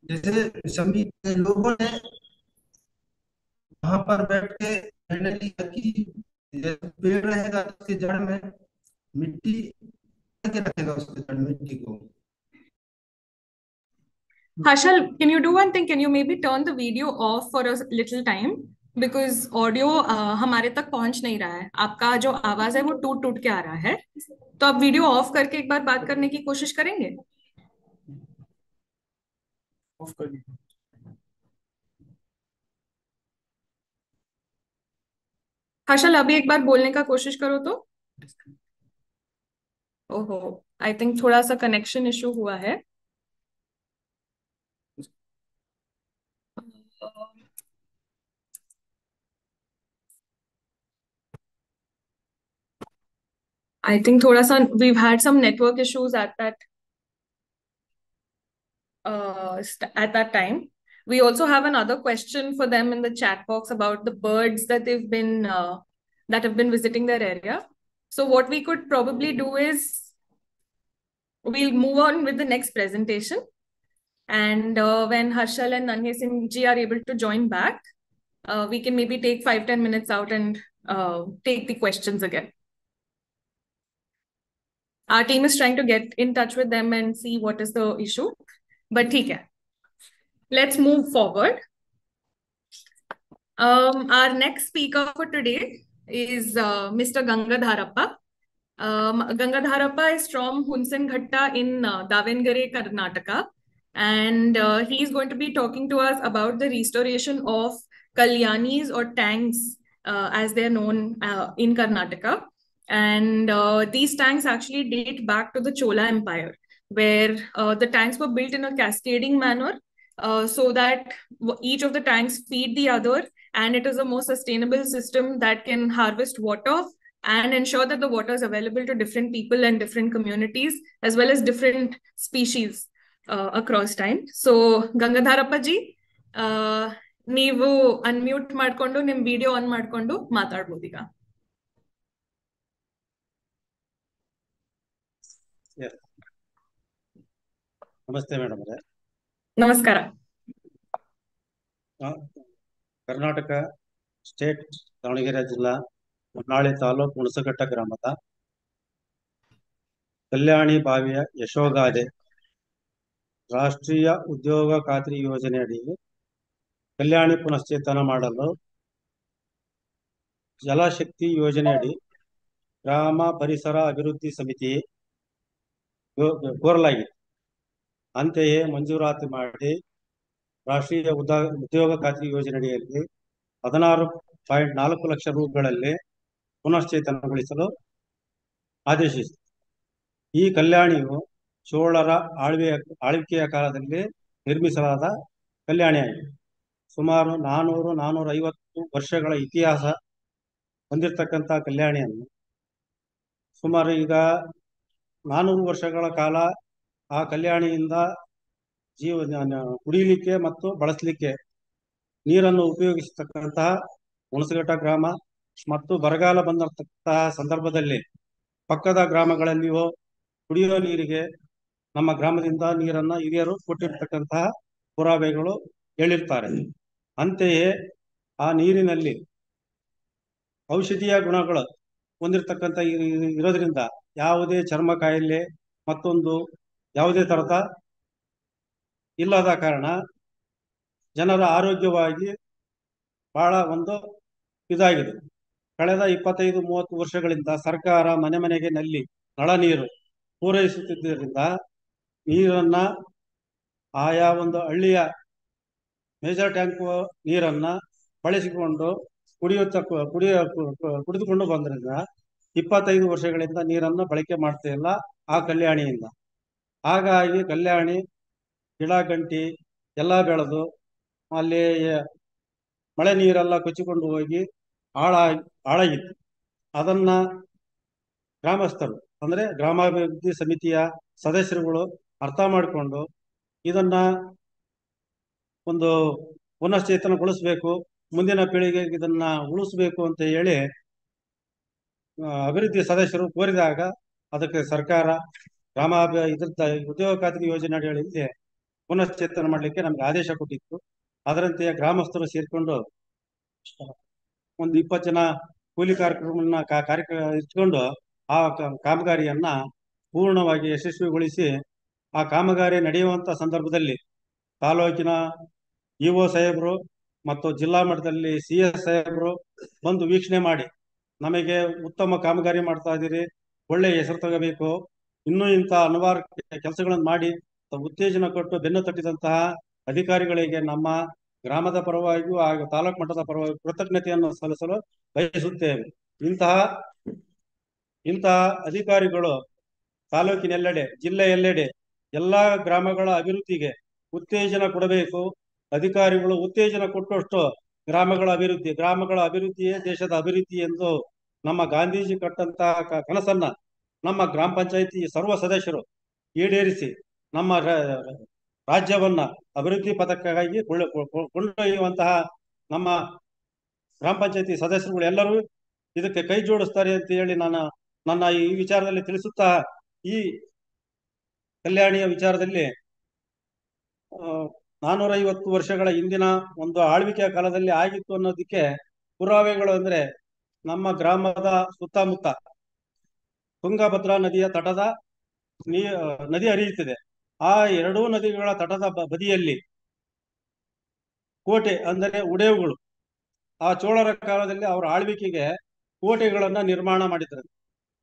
जैसे लोगों ने वहाँ पर बैठ के निर्णय लिया कि पेड़ रहेगा उसकी जड़ में मिट्टी के रखेगा उसके जड़ में मिट्टी को। Harshal, can you do one thing? Can you maybe turn the video off for a little time? Because audio uh, हमारे तक पहुँच नहीं रहा है। आपका जो आवाज़ है वो टूट टूट के आ रहा है। तो आप वीडियो ऑफ़ करके एक बार बात करने की कोशिश करेंगे? ऑफ़ कर दीजिए हर्षल, अभी एक बार बोलने का कोशिश करो तो। ओहो आई थिंक थोड़ा सा कनेक्शन इशू हुआ है। आई थिंक थोड़ा सा we had some network issues at that at that time We also have another question for them in the chat box about the birds that they've been uh, that have been visiting their area. So what we could probably do is we'll move on with the next presentation. And uh, when Harshal and Nanhe Singh are able to join back, uh, we can maybe take five ten minutes out and uh, take the questions again. Our team is trying to get in touch with them and see what is the issue. But ठीक है Let's move forward. Um, our next speaker for today is uh, Mr. Gangadharappa. Um, Gangadharappa is from Hunsenghatta in uh, Karnataka. And uh, he is going to be talking to us about the restoration of Kalyanis or tanks, uh, as they're known uh, in Karnataka. And uh, these tanks actually date back to the Chola Empire, where uh, the tanks were built in a cascading manner uh, so that w- each of the tanks feed the other. And it is a more sustainable system that can harvest water and ensure that the water is available to different people and different communities, as well as different species uh, across time. So, Gangadharappa ji, uh, ನೀವು unmute ಮಾಡ್ಕೊಂಡು ನಿಮ್ video on ಮಾಡ್ಕೊಂಡು ಮಾತಾಡ್ಬೋದು ಈಗ ನಮಸ್ತೆ madam ಅವರೇ ನಮಸ್ಕಾರ. Karnataka state Davanagere ಜಿಲ್ಲಾ ಹೊನ್ನಾಳಿ ತಾಲೂಕು ಹುಣಸಘಟ್ಟ ಗ್ರಾಮದ ಕಲ್ಯಾಣಿ ಬಾವಿಯ ಯಶೋಗಾದೆ ರಾಷ್ಟ್ರೀಯ ಉದ್ಯೋಗ ಖಾತ್ರಿ ಯೋಜನೆಯಡಿ ಕಲ್ಯಾಣಿ ಪುನಶ್ಚೇತನ ಮಾಡಲು ಜಲಶಕ್ತಿ ಯೋಜನೆಯಡಿ ಗ್ರಾಮ ಪರಿಸರ ಅಭಿವೃದ್ಧಿ ಸಮಿತಿ ಕೋರಲಾಗಿದೆ. ಅಂತೆಯೇ ಮಂಜೂರಾತಿ ಮಾಡಿ ರಾಷ್ಟ್ರೀಯ ಉದ್ಯೋಗ ಖಾತ್ರಿ ಯೋಜನೆಯಡಿಯಲ್ಲಿ ಹದಿನಾರು ಪಾಯಿಂಟ್ ನಾಲ್ಕು ಲಕ್ಷ ರೂಗಳಲ್ಲಿ ಪುನಶ್ಚೇತನಗೊಳಿಸಲು ಆದೇಶಿಸಿತು ಈ ಕಲ್ಯಾಣಿಯು ಚೋಳರ ಆಳ್ವೆಯ, ಆಳ್ವಿಕೆಯ ಕಾಲದಲ್ಲಿ ನಿರ್ಮಿಸಲಾದ ಕಲ್ಯಾಣಿಯಾಗಿದೆ. ಸುಮಾರು ನಾನೂರು ನಾನೂರ ಐವತ್ತು ವರ್ಷಗಳ ಇತಿಹಾಸ ಹೊಂದಿರತಕ್ಕಂಥ ಕಲ್ಯಾಣಿಯನ್ನು ಸುಮಾರು ಈಗ ನಾನೂರು ವರ್ಷಗಳ ಕಾಲ ಆ ಕಲ್ಯಾಣಿಯಿಂದ ಜೀವ ಕುಡಿಯಲಿಕ್ಕೆ ಮತ್ತು ಬಳಸಲಿಕ್ಕೆ ನೀರನ್ನು ಉಪಯೋಗಿಸತಕ್ಕಂತಹ ಹುಣಸಘಟ್ಟ ಗ್ರಾಮ ಮತ್ತು ಬರಗಾಲ ಬಂದಿರತಕ್ಕಂತಹ ಸಂದರ್ಭದಲ್ಲಿ ಪಕ್ಕದ ಗ್ರಾಮಗಳಲ್ಲಿಯೋ ಕುಡಿಯುವ ನೀರಿಗೆ ನಮ್ಮ ಗ್ರಾಮದಿಂದ ನೀರನ್ನ ಹಿರಿಯರು ಕೊಟ್ಟಿರ್ತಕ್ಕಂತಹ ಪುರಾವೆಗಳು ಹೇಳಿರ್ತಾರೆ. ಅಂತೆಯೇ ಆ ನೀರಿನಲ್ಲಿ ಔಷಧೀಯ ಗುಣಗಳು ಹೊಂದಿರತಕ್ಕಂಥ ಇರೋದ್ರಿಂದ ಯಾವುದೇ ಚರ್ಮ ಕಾಯಿಲೆ ಮತ್ತೊಂದು ಯಾವುದೇ ತರತ ಇಲ್ಲದ ಕಾರಣ ಜನರ ಆರೋಗ್ಯವಾಗಿ ಬಹಳ ಒಂದು ಇದಾಗಿದೆ. ಕಳೆದ ಇಪ್ಪತ್ತೈದು, ಮೂವತ್ತು ವರ್ಷಗಳಿಂದ ಸರ್ಕಾರ ಮನೆ ಮನೆಗೆ ನಲ್ಲಿ ನಳ ನೀರು ಪೂರೈಸುತ್ತಿದ್ದರಿಂದ ನೀರನ್ನ ಆಯಾ ಒಂದು ಹಳ್ಳಿಯ ಮೇಜರ್ ಟ್ಯಾಂಕ್ ನೀರನ್ನ ಬಳಸಿಕೊಂಡು ಕುಡಿಯುತ್ತ ಕುಡಿಯ ಕುಡಿದುಕೊಂಡು ಬಂದ್ರಿಂದ ಇಪ್ಪತ್ತೈದು ವರ್ಷಗಳಿಂದ ನೀರನ್ನು ಬಳಕೆ ಮಾಡ್ತಾ ಇಲ್ಲ ಆ ಕಲ್ಯಾಣಿಯಿಂದ. ಹಾಗಾಗಿ ಕಲ್ಯಾಣಿ ಗಿಡ ಗಂಟಿ ಎಲ್ಲ ಬೆಳೆದು ಅಲ್ಲಿ ಮಳೆ ನೀರೆಲ್ಲ ಕೊಚ್ಚಿಕೊಂಡು ಹೋಗಿ ಹಾಳಾಗಿ ಹಾಳಾಗಿತ್ತು. ಅದನ್ನ ಗ್ರಾಮಸ್ಥರು, ಅಂದ್ರೆ ಗ್ರಾಮಾಭಿವೃದ್ಧಿ ಸಮಿತಿಯ ಸದಸ್ಯರುಗಳು ಅರ್ಥ ಮಾಡಿಕೊಂಡು ಇದನ್ನ ಒಂದು ಪುನಶ್ಚೇತನಗೊಳಿಸಬೇಕು, ಮುಂದಿನ ಪೀಳಿಗೆಗೆ ಇದನ್ನ ಉಳಿಸ್ಬೇಕು ಅಂತ ಹೇಳಿ ಅಭಿವೃದ್ಧಿ ಸದಸ್ಯರು ಕೋರಿದಾಗ ಅದಕ್ಕೆ ಸರ್ಕಾರ ಗ್ರಾಮಾಭಿ ಇದ್ರದ ಉದ್ಯೋಗ ಖಾತ್ರಿ ಯೋಜನೆ ಅಡಿಯಲ್ಲಿ ಪುನಶ್ಚೇತನ ಮಾಡಲಿಕ್ಕೆ ನಮ್ಗೆ ಆದೇಶ ಕೊಟ್ಟಿತ್ತು. ಅದರಂತೆ ಗ್ರಾಮಸ್ಥರು ಸೇರಿಕೊಂಡು ಒಂದು ಇಪ್ಪತ್ತು ಜನ ಕೂಲಿ ಕಾರ್ಯಕ್ರಮನ ಕಾ- ಕಾರ್ಯಕ್ರಮ ಇಟ್ಕೊಂಡು ಆ ಕಾಮಗಾರಿಯನ್ನ ಪೂರ್ಣವಾಗಿ ಯಶಸ್ವಿಗೊಳಿಸಿ ಆ ಕಾಮಗಾರಿ ನಡೆಯುವಂತ ಸಂದರ್ಭದಲ್ಲಿ ತಾಲೂಕಿನ ಇಒ ಸಾಹೇಬರು ಮತ್ತು ಜಿಲ್ಲಾ ಮಟ್ಟದಲ್ಲಿ ಸಿ ಎಸ್ ಸಾಹೇಬರು ಬಂದು ವೀಕ್ಷಣೆ ಮಾಡಿ, ನಮಗೆ ಉತ್ತಮ ಕಾಮಗಾರಿ ಮಾಡ್ತಾ ಇದ್ದೀರಿ, ಒಳ್ಳೆ ಹೆಸರು ತಗೋಬೇಕು ಇನ್ನೂ ಇಂಥ ಹಲವಾರು ಕೆಲಸಗಳನ್ನು ಮಾಡಿ ಉತ್ತೇಜನ ಕೊಟ್ಟು ಬೆನ್ನು ತಟ್ಟಿದಂತಹ ಅಧಿಕಾರಿಗಳಿಗೆ ನಮ್ಮ ಗ್ರಾಮದ ಪರವಾಗಿಯೂ ಹಾಗೂ ತಾಲೂಕು ಮಟ್ಟದ ಪರವಾಗಿ ಕೃತಜ್ಞತೆಯನ್ನು ಸಲ್ಲಿಸಲು ಬಯಸುತ್ತೇವೆ. ಇಂತಹ ಇಂತಹ ಅಧಿಕಾರಿಗಳು ತಾಲೂಕಿನೆಲ್ಲೆಡೆ, ಜಿಲ್ಲೆಯೆಲ್ಲೆಡೆ ಎಲ್ಲಾ ಗ್ರಾಮಗಳ ಅಭಿವೃದ್ಧಿಗೆ ಉತ್ತೇಜನ ಕೊಡಬೇಕು. ಅಧಿಕಾರಿಗಳು ಉತ್ತೇಜನ ಕೊಟ್ಟಷ್ಟು ಗ್ರಾಮಗಳ ಅಭಿವೃದ್ಧಿ, ಗ್ರಾಮಗಳ ಅಭಿವೃದ್ಧಿಯೇ ದೇಶದ ಅಭಿವೃದ್ಧಿ ಎಂದು ನಮ್ಮ ಗಾಂಧೀಜಿ ಕಟ್ಟಂತಹ ಕನಸನ್ನ ನಮ್ಮ ಗ್ರಾಮ ಪಂಚಾಯಿತಿ ಸರ್ವ ಸದಸ್ಯರು ಈಡೇರಿಸಿ ನಮ್ಮ ರಾಜ್ಯವನ್ನ ಅಭಿವೃದ್ಧಿ ಪಥಕ್ಕಾಗಿ ಕೊಂಡೊಯ್ಯುವಂತಹ ನಮ್ಮ ಗ್ರಾಮ ಪಂಚಾಯತಿ ಸದಸ್ಯರುಗಳು ಎಲ್ಲರೂ ಇದಕ್ಕೆ ಕೈ ಜೋಡಿಸ್ತಾರೆ ಅಂತ ಹೇಳಿ ನಾನು ನನ್ನ ಈ ವಿಚಾರದಲ್ಲಿ ತಿಳಿಸುತ್ತಾ ಈ ಕಲ್ಯಾಣಿಯ ವಿಚಾರದಲ್ಲಿ ನಾನೂರೈವತ್ತು ವರ್ಷಗಳ ಹಿಂದಿನ ಒಂದು ಆಳ್ವಿಕೆಯ ಕಾಲದಲ್ಲಿ ಆಗಿತ್ತು ಅನ್ನೋದಕ್ಕೆ ಪುರಾವೆಗಳು ಅಂದ್ರೆ ನಮ್ಮ ಗ್ರಾಮದ ಸುತ್ತಮುತ್ತ ತುಂಗಭದ್ರಾ ನದಿಯ ತಟದ ನದಿ ಹರಿಯುತ್ತಿದೆ. ಆ ಎರಡೂ ನದಿಗಳ ತಟದ ಬದಿಯಲ್ಲಿ ಕೋಟೆ ಅಂದರೆ ಉಡೇವುಗಳು. ಆ ಚೋಳರ ಕಾಲದಲ್ಲಿ ಅವರ ಆಳ್ವಿಕೆಗೆ ಕೋಟೆಗಳನ್ನ ನಿರ್ಮಾಣ ಮಾಡಿದ್ರು.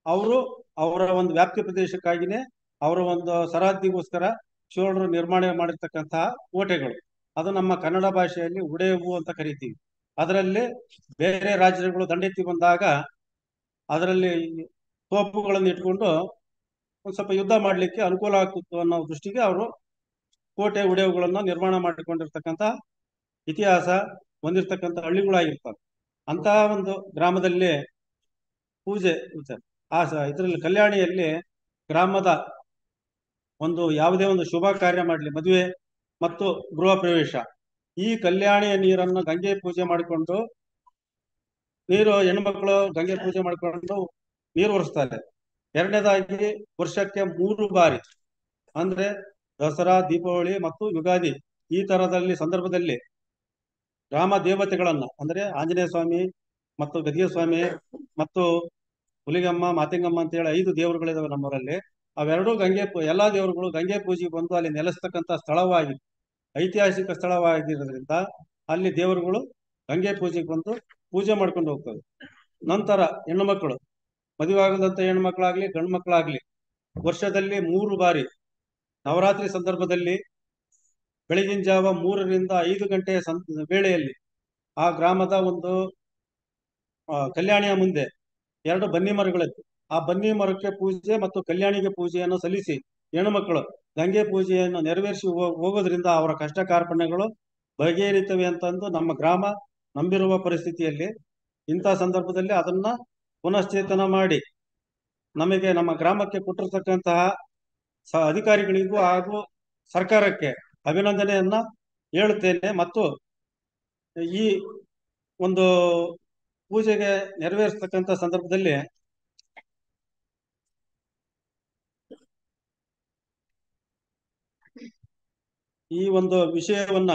ಅವರು ಅವರ ಒಂದು ವ್ಯಾಪ್ತಿ ಪ್ರದೇಶಕ್ಕಾಗಿನೇ ಅವರ ಒಂದು ಸರಹದ್ದಿಗೋಸ್ಕರ ಚೋಳರು ನಿರ್ಮಾಣ ಮಾಡಿರ್ತಕ್ಕಂತಹ ಕೋಟೆಗಳು. ಅದು ನಮ್ಮ ಕನ್ನಡ ಭಾಷೆಯಲ್ಲಿ ಉಡೇವು ಅಂತ ಕರಿತೀವಿ. ಅದರಲ್ಲಿ ಬೇರೆ ರಾಜ್ಯಗಳು ದಂಡೆತ್ತಿ ಬಂದಾಗ ಅದರಲ್ಲಿ ತೋಪುಗಳನ್ನು ಇಟ್ಕೊಂಡು ಒಂದ್ ಸ್ವಲ್ಪ ಯುದ್ಧ ಮಾಡ್ಲಿಕ್ಕೆ ಅನುಕೂಲ ಆಗ್ತಿತ್ತು ಅನ್ನೋ ದೃಷ್ಟಿಗೆ ಅವರು ಕೋಟೆ ಉಡೆವುಗಳನ್ನು ನಿರ್ಮಾಣ ಮಾಡಿಕೊಂಡಿರ್ತಕ್ಕಂಥ ಇತಿಹಾಸ ಹೊಂದಿರತಕ್ಕಂಥ ಹಳ್ಳಿಗಳಾಗಿರ್ತವೆ ಅಂತಹ ಒಂದು ಗ್ರಾಮದಲ್ಲಿ ಪೂಜೆ ಆ ಇದರಲ್ಲಿ ಕಲ್ಯಾಣಿಯಲ್ಲಿ ಗ್ರಾಮದ ಒಂದು ಯಾವುದೇ ಒಂದು ಶುಭ ಕಾರ್ಯ ಮಾಡಲಿ, ಮದುವೆ ಮತ್ತು ಗೃಹ ಪ್ರವೇಶ. ಈ ಕಲ್ಯಾಣಿಯ ನೀರನ್ನು ಗಂಗೆ ಪೂಜೆ ಮಾಡಿಕೊಂಡು, ನೀರು ಹೆಣ್ಮಕ್ಳು ಗಂಗೆ ಪೂಜೆ ಮಾಡಿಕೊಂಡು ನೀರು ಒರೆಸ್ತಾರೆ. ಎರಡನೇದಾಗಿ ವರ್ಷಕ್ಕೆ ಮೂರು ಬಾರಿ, ಅಂದ್ರೆ ದಸರಾ, ದೀಪಾವಳಿ ಮತ್ತು ಯುಗಾದಿ ಈ ತರದಲ್ಲಿ ಸಂದರ್ಭದಲ್ಲಿ ರಾಮ ದೇವತೆಗಳನ್ನ, ಅಂದ್ರೆ ಆಂಜನೇಯ ಸ್ವಾಮಿ ಮತ್ತು ಗದಿಯ ಸ್ವಾಮಿ ಮತ್ತು ಹುಲಿಗಮ್ಮ, ಮಾತಿಂಗಮ್ಮ ಅಂತ ಹೇಳಿ ಐದು ದೇವರುಗಳಿದಾವೆ ನಮ್ಮೂರಲ್ಲಿ. ಅವೆರಡೂ ಗಂಗೆ ಎಲ್ಲಾ ದೇವರುಗಳು ಗಂಗೆ ಪೂಜೆಗೆ ಬಂದು ಅಲ್ಲಿ ನೆಲೆಸ್ತಕ್ಕಂಥ ಸ್ಥಳವಾಗಿ, ಐತಿಹಾಸಿಕ ಸ್ಥಳವಾಗಿರೋದ್ರಿಂದ ಅಲ್ಲಿ ದೇವರುಗಳು ಗಂಗೆ ಪೂಜೆಗೆ ಬಂದು ಪೂಜೆ ಮಾಡ್ಕೊಂಡು ಹೋಗ್ತವೆ. ನಂತರ ಹೆಣ್ಣು ಮಕ್ಕಳು ಮದುವೆ ಆಗದಂತ ಹೆಣ್ಣು ಮಕ್ಕಳಾಗ್ಲಿ ಗಂಡು ಮಕ್ಕಳಾಗ್ಲಿ ವರ್ಷದಲ್ಲಿ ಮೂರು ಬಾರಿ ನವರಾತ್ರಿ ಸಂದರ್ಭದಲ್ಲಿ ಬೆಳಗಿನ ಜಾವ ಮೂರರಿಂದ ಐದು ಗಂಟೆಯ ವೇಳೆಯಲ್ಲಿ ಆ ಗ್ರಾಮದ ಒಂದು ಕಲ್ಯಾಣಿಯ ಮುಂದೆ ಎರಡು ಬನ್ನಿ ಮರಗಳಿತ್ತು. ಆ ಬನ್ನಿ ಮರಕ್ಕೆ ಪೂಜೆ ಮತ್ತು ಕಲ್ಯಾಣಿಗೆ ಪೂಜೆಯನ್ನು ಸಲ್ಲಿಸಿ ಹೆಣ್ಣು ಮಕ್ಕಳು ಗಂಗೆ ಪೂಜೆಯನ್ನು ನೆರವೇರಿಸಿ ಹೋಗೋದ್ರಿಂದ ಅವರ ಕಷ್ಟ ಕಾರ್ಪಣ್ಯಗಳು ಬಗೆಹರಿತವೆ ಅಂತಂದು ನಮ್ಮ ಗ್ರಾಮ ನಂಬಿರುವ ಪರಿಸ್ಥಿತಿಯಲ್ಲಿ ಇಂಥ ಸಂದರ್ಭದಲ್ಲಿ ಅದನ್ನ ಪುನಶ್ಚೇತನ ಮಾಡಿ ನಮಗೆ ನಮ್ಮ ಗ್ರಾಮಕ್ಕೆ ಕೊಟ್ಟಿರ್ತಕ್ಕಂತಹ ಅಧಿಕಾರಿಗಳಿಗೂ ಹಾಗೂ ಸರ್ಕಾರಕ್ಕೆ ಅಭಿನಂದನೆಯನ್ನ ಹೇಳುತ್ತೇನೆ. ಮತ್ತು ಈ ಒಂದು ಪೂಜೆಗೆ ನೆರವೇರಿಸ್ತಕ್ಕಂಥ ಸಂದರ್ಭದಲ್ಲಿ ಈ ಒಂದು ವಿಷಯವನ್ನ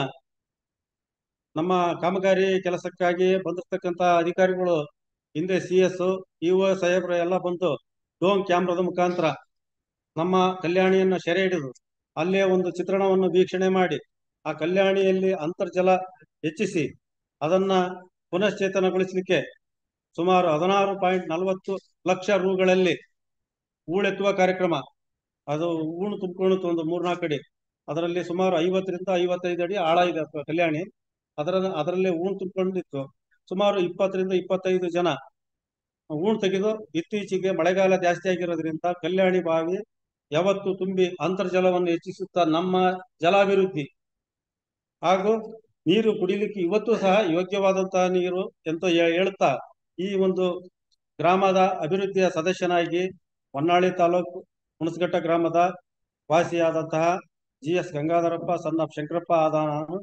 ನಮ್ಮ ಕಾಮಗಾರಿ ಕೆಲಸಕ್ಕಾಗಿ ಬಂದಿರತಕ್ಕಂತ ಅಧಿಕಾರಿಗಳು ಹಿಂದೆ ಸಿ ಎಸ್ ಇಒ ಸಾಹೇಬ್ರ ಎಲ್ಲ ಬಂದು ಡೋಮ್ ಕ್ಯಾಮ್ರಾದ ಮುಖಾಂತರ ನಮ್ಮ ಕಲ್ಯಾಣಿಯನ್ನ ಸೆರೆ ಹಿಡಿದು ಅಲ್ಲೇ ಒಂದು ಚಿತ್ರಣವನ್ನು ವೀಕ್ಷಣೆ ಮಾಡಿ ಆ ಕಲ್ಯಾಣಿಯಲ್ಲಿ ಅಂತರ್ಜಲ ಹೆಚ್ಚಿಸಿ ಅದನ್ನ ಪುನಶ್ಚೇತನಗೊಳಿಸಲಿಕ್ಕೆ ಸುಮಾರು ಹದಿನಾರು ಪಾಯಿಂಟ್ ನಲವತ್ತು ಲಕ್ಷ ರೂಗಳಲ್ಲಿ ಹೂಳೆತ್ತುವ ಕಾರ್ಯಕ್ರಮ. ಅದು ಹೂಣು ತುಂಬಿಕೊಂಡು ಒಂದು ಮೂರ್ನಾಲ್ಕು ಅಡಿ. ಅದರಲ್ಲಿ ಸುಮಾರು ಐವತ್ತರಿಂದ ಐವತ್ತೈದು ಅಡಿ ಆಳ ಇದೆ ಕಲ್ಯಾಣಿ. ಅದರ, ಅದರಲ್ಲಿ ಹೂಣು ತುಂಬಿಕೊಂಡಿತ್ತು. ಸುಮಾರು ಇಪ್ಪತ್ತರಿಂದ ಇಪ್ಪತ್ತೈದು ಜನ ಊಣ್ ತೆಗೆದು ಇತ್ತೀಚೆಗೆ ಮಳೆಗಾಲ ಜಾಸ್ತಿ ಆಗಿರೋದ್ರಿಂದ ಕಲ್ಯಾಣಿ ಬಾವಿ ಯಾವತ್ತು ತುಂಬಿ ಅಂತರ್ಜಲವನ್ನು ಹೆಚ್ಚಿಸುತ್ತಾ ನಮ್ಮ ಜಲಾಭಿವೃದ್ಧಿ ಹಾಗೂ ನೀರು ಕುಡಿಲಿಕ್ಕೆ ಇವತ್ತು ಸಹ ಯೋಗ್ಯವಾದಂತಹ ನೀರು ಎಂತ ಹೇಳ್ತಾ ಈ ಒಂದು ಗ್ರಾಮದ ಅಭಿವೃದ್ಧಿಯ ಸದಸ್ಯನಾಗಿ ಹೊನ್ನಾಳಿ ತಾಲೂಕು ಹುಣಸಘಟ್ಟ ಗ್ರಾಮದ ವಾಸಿಯಾದಂತಹ ಜಿ ಎಸ್ ಗಂಗಾಧರಪ್ಪ ಸಣ್ಣ ಶಂಕರಪ್ಪ ಆದ ನಾನು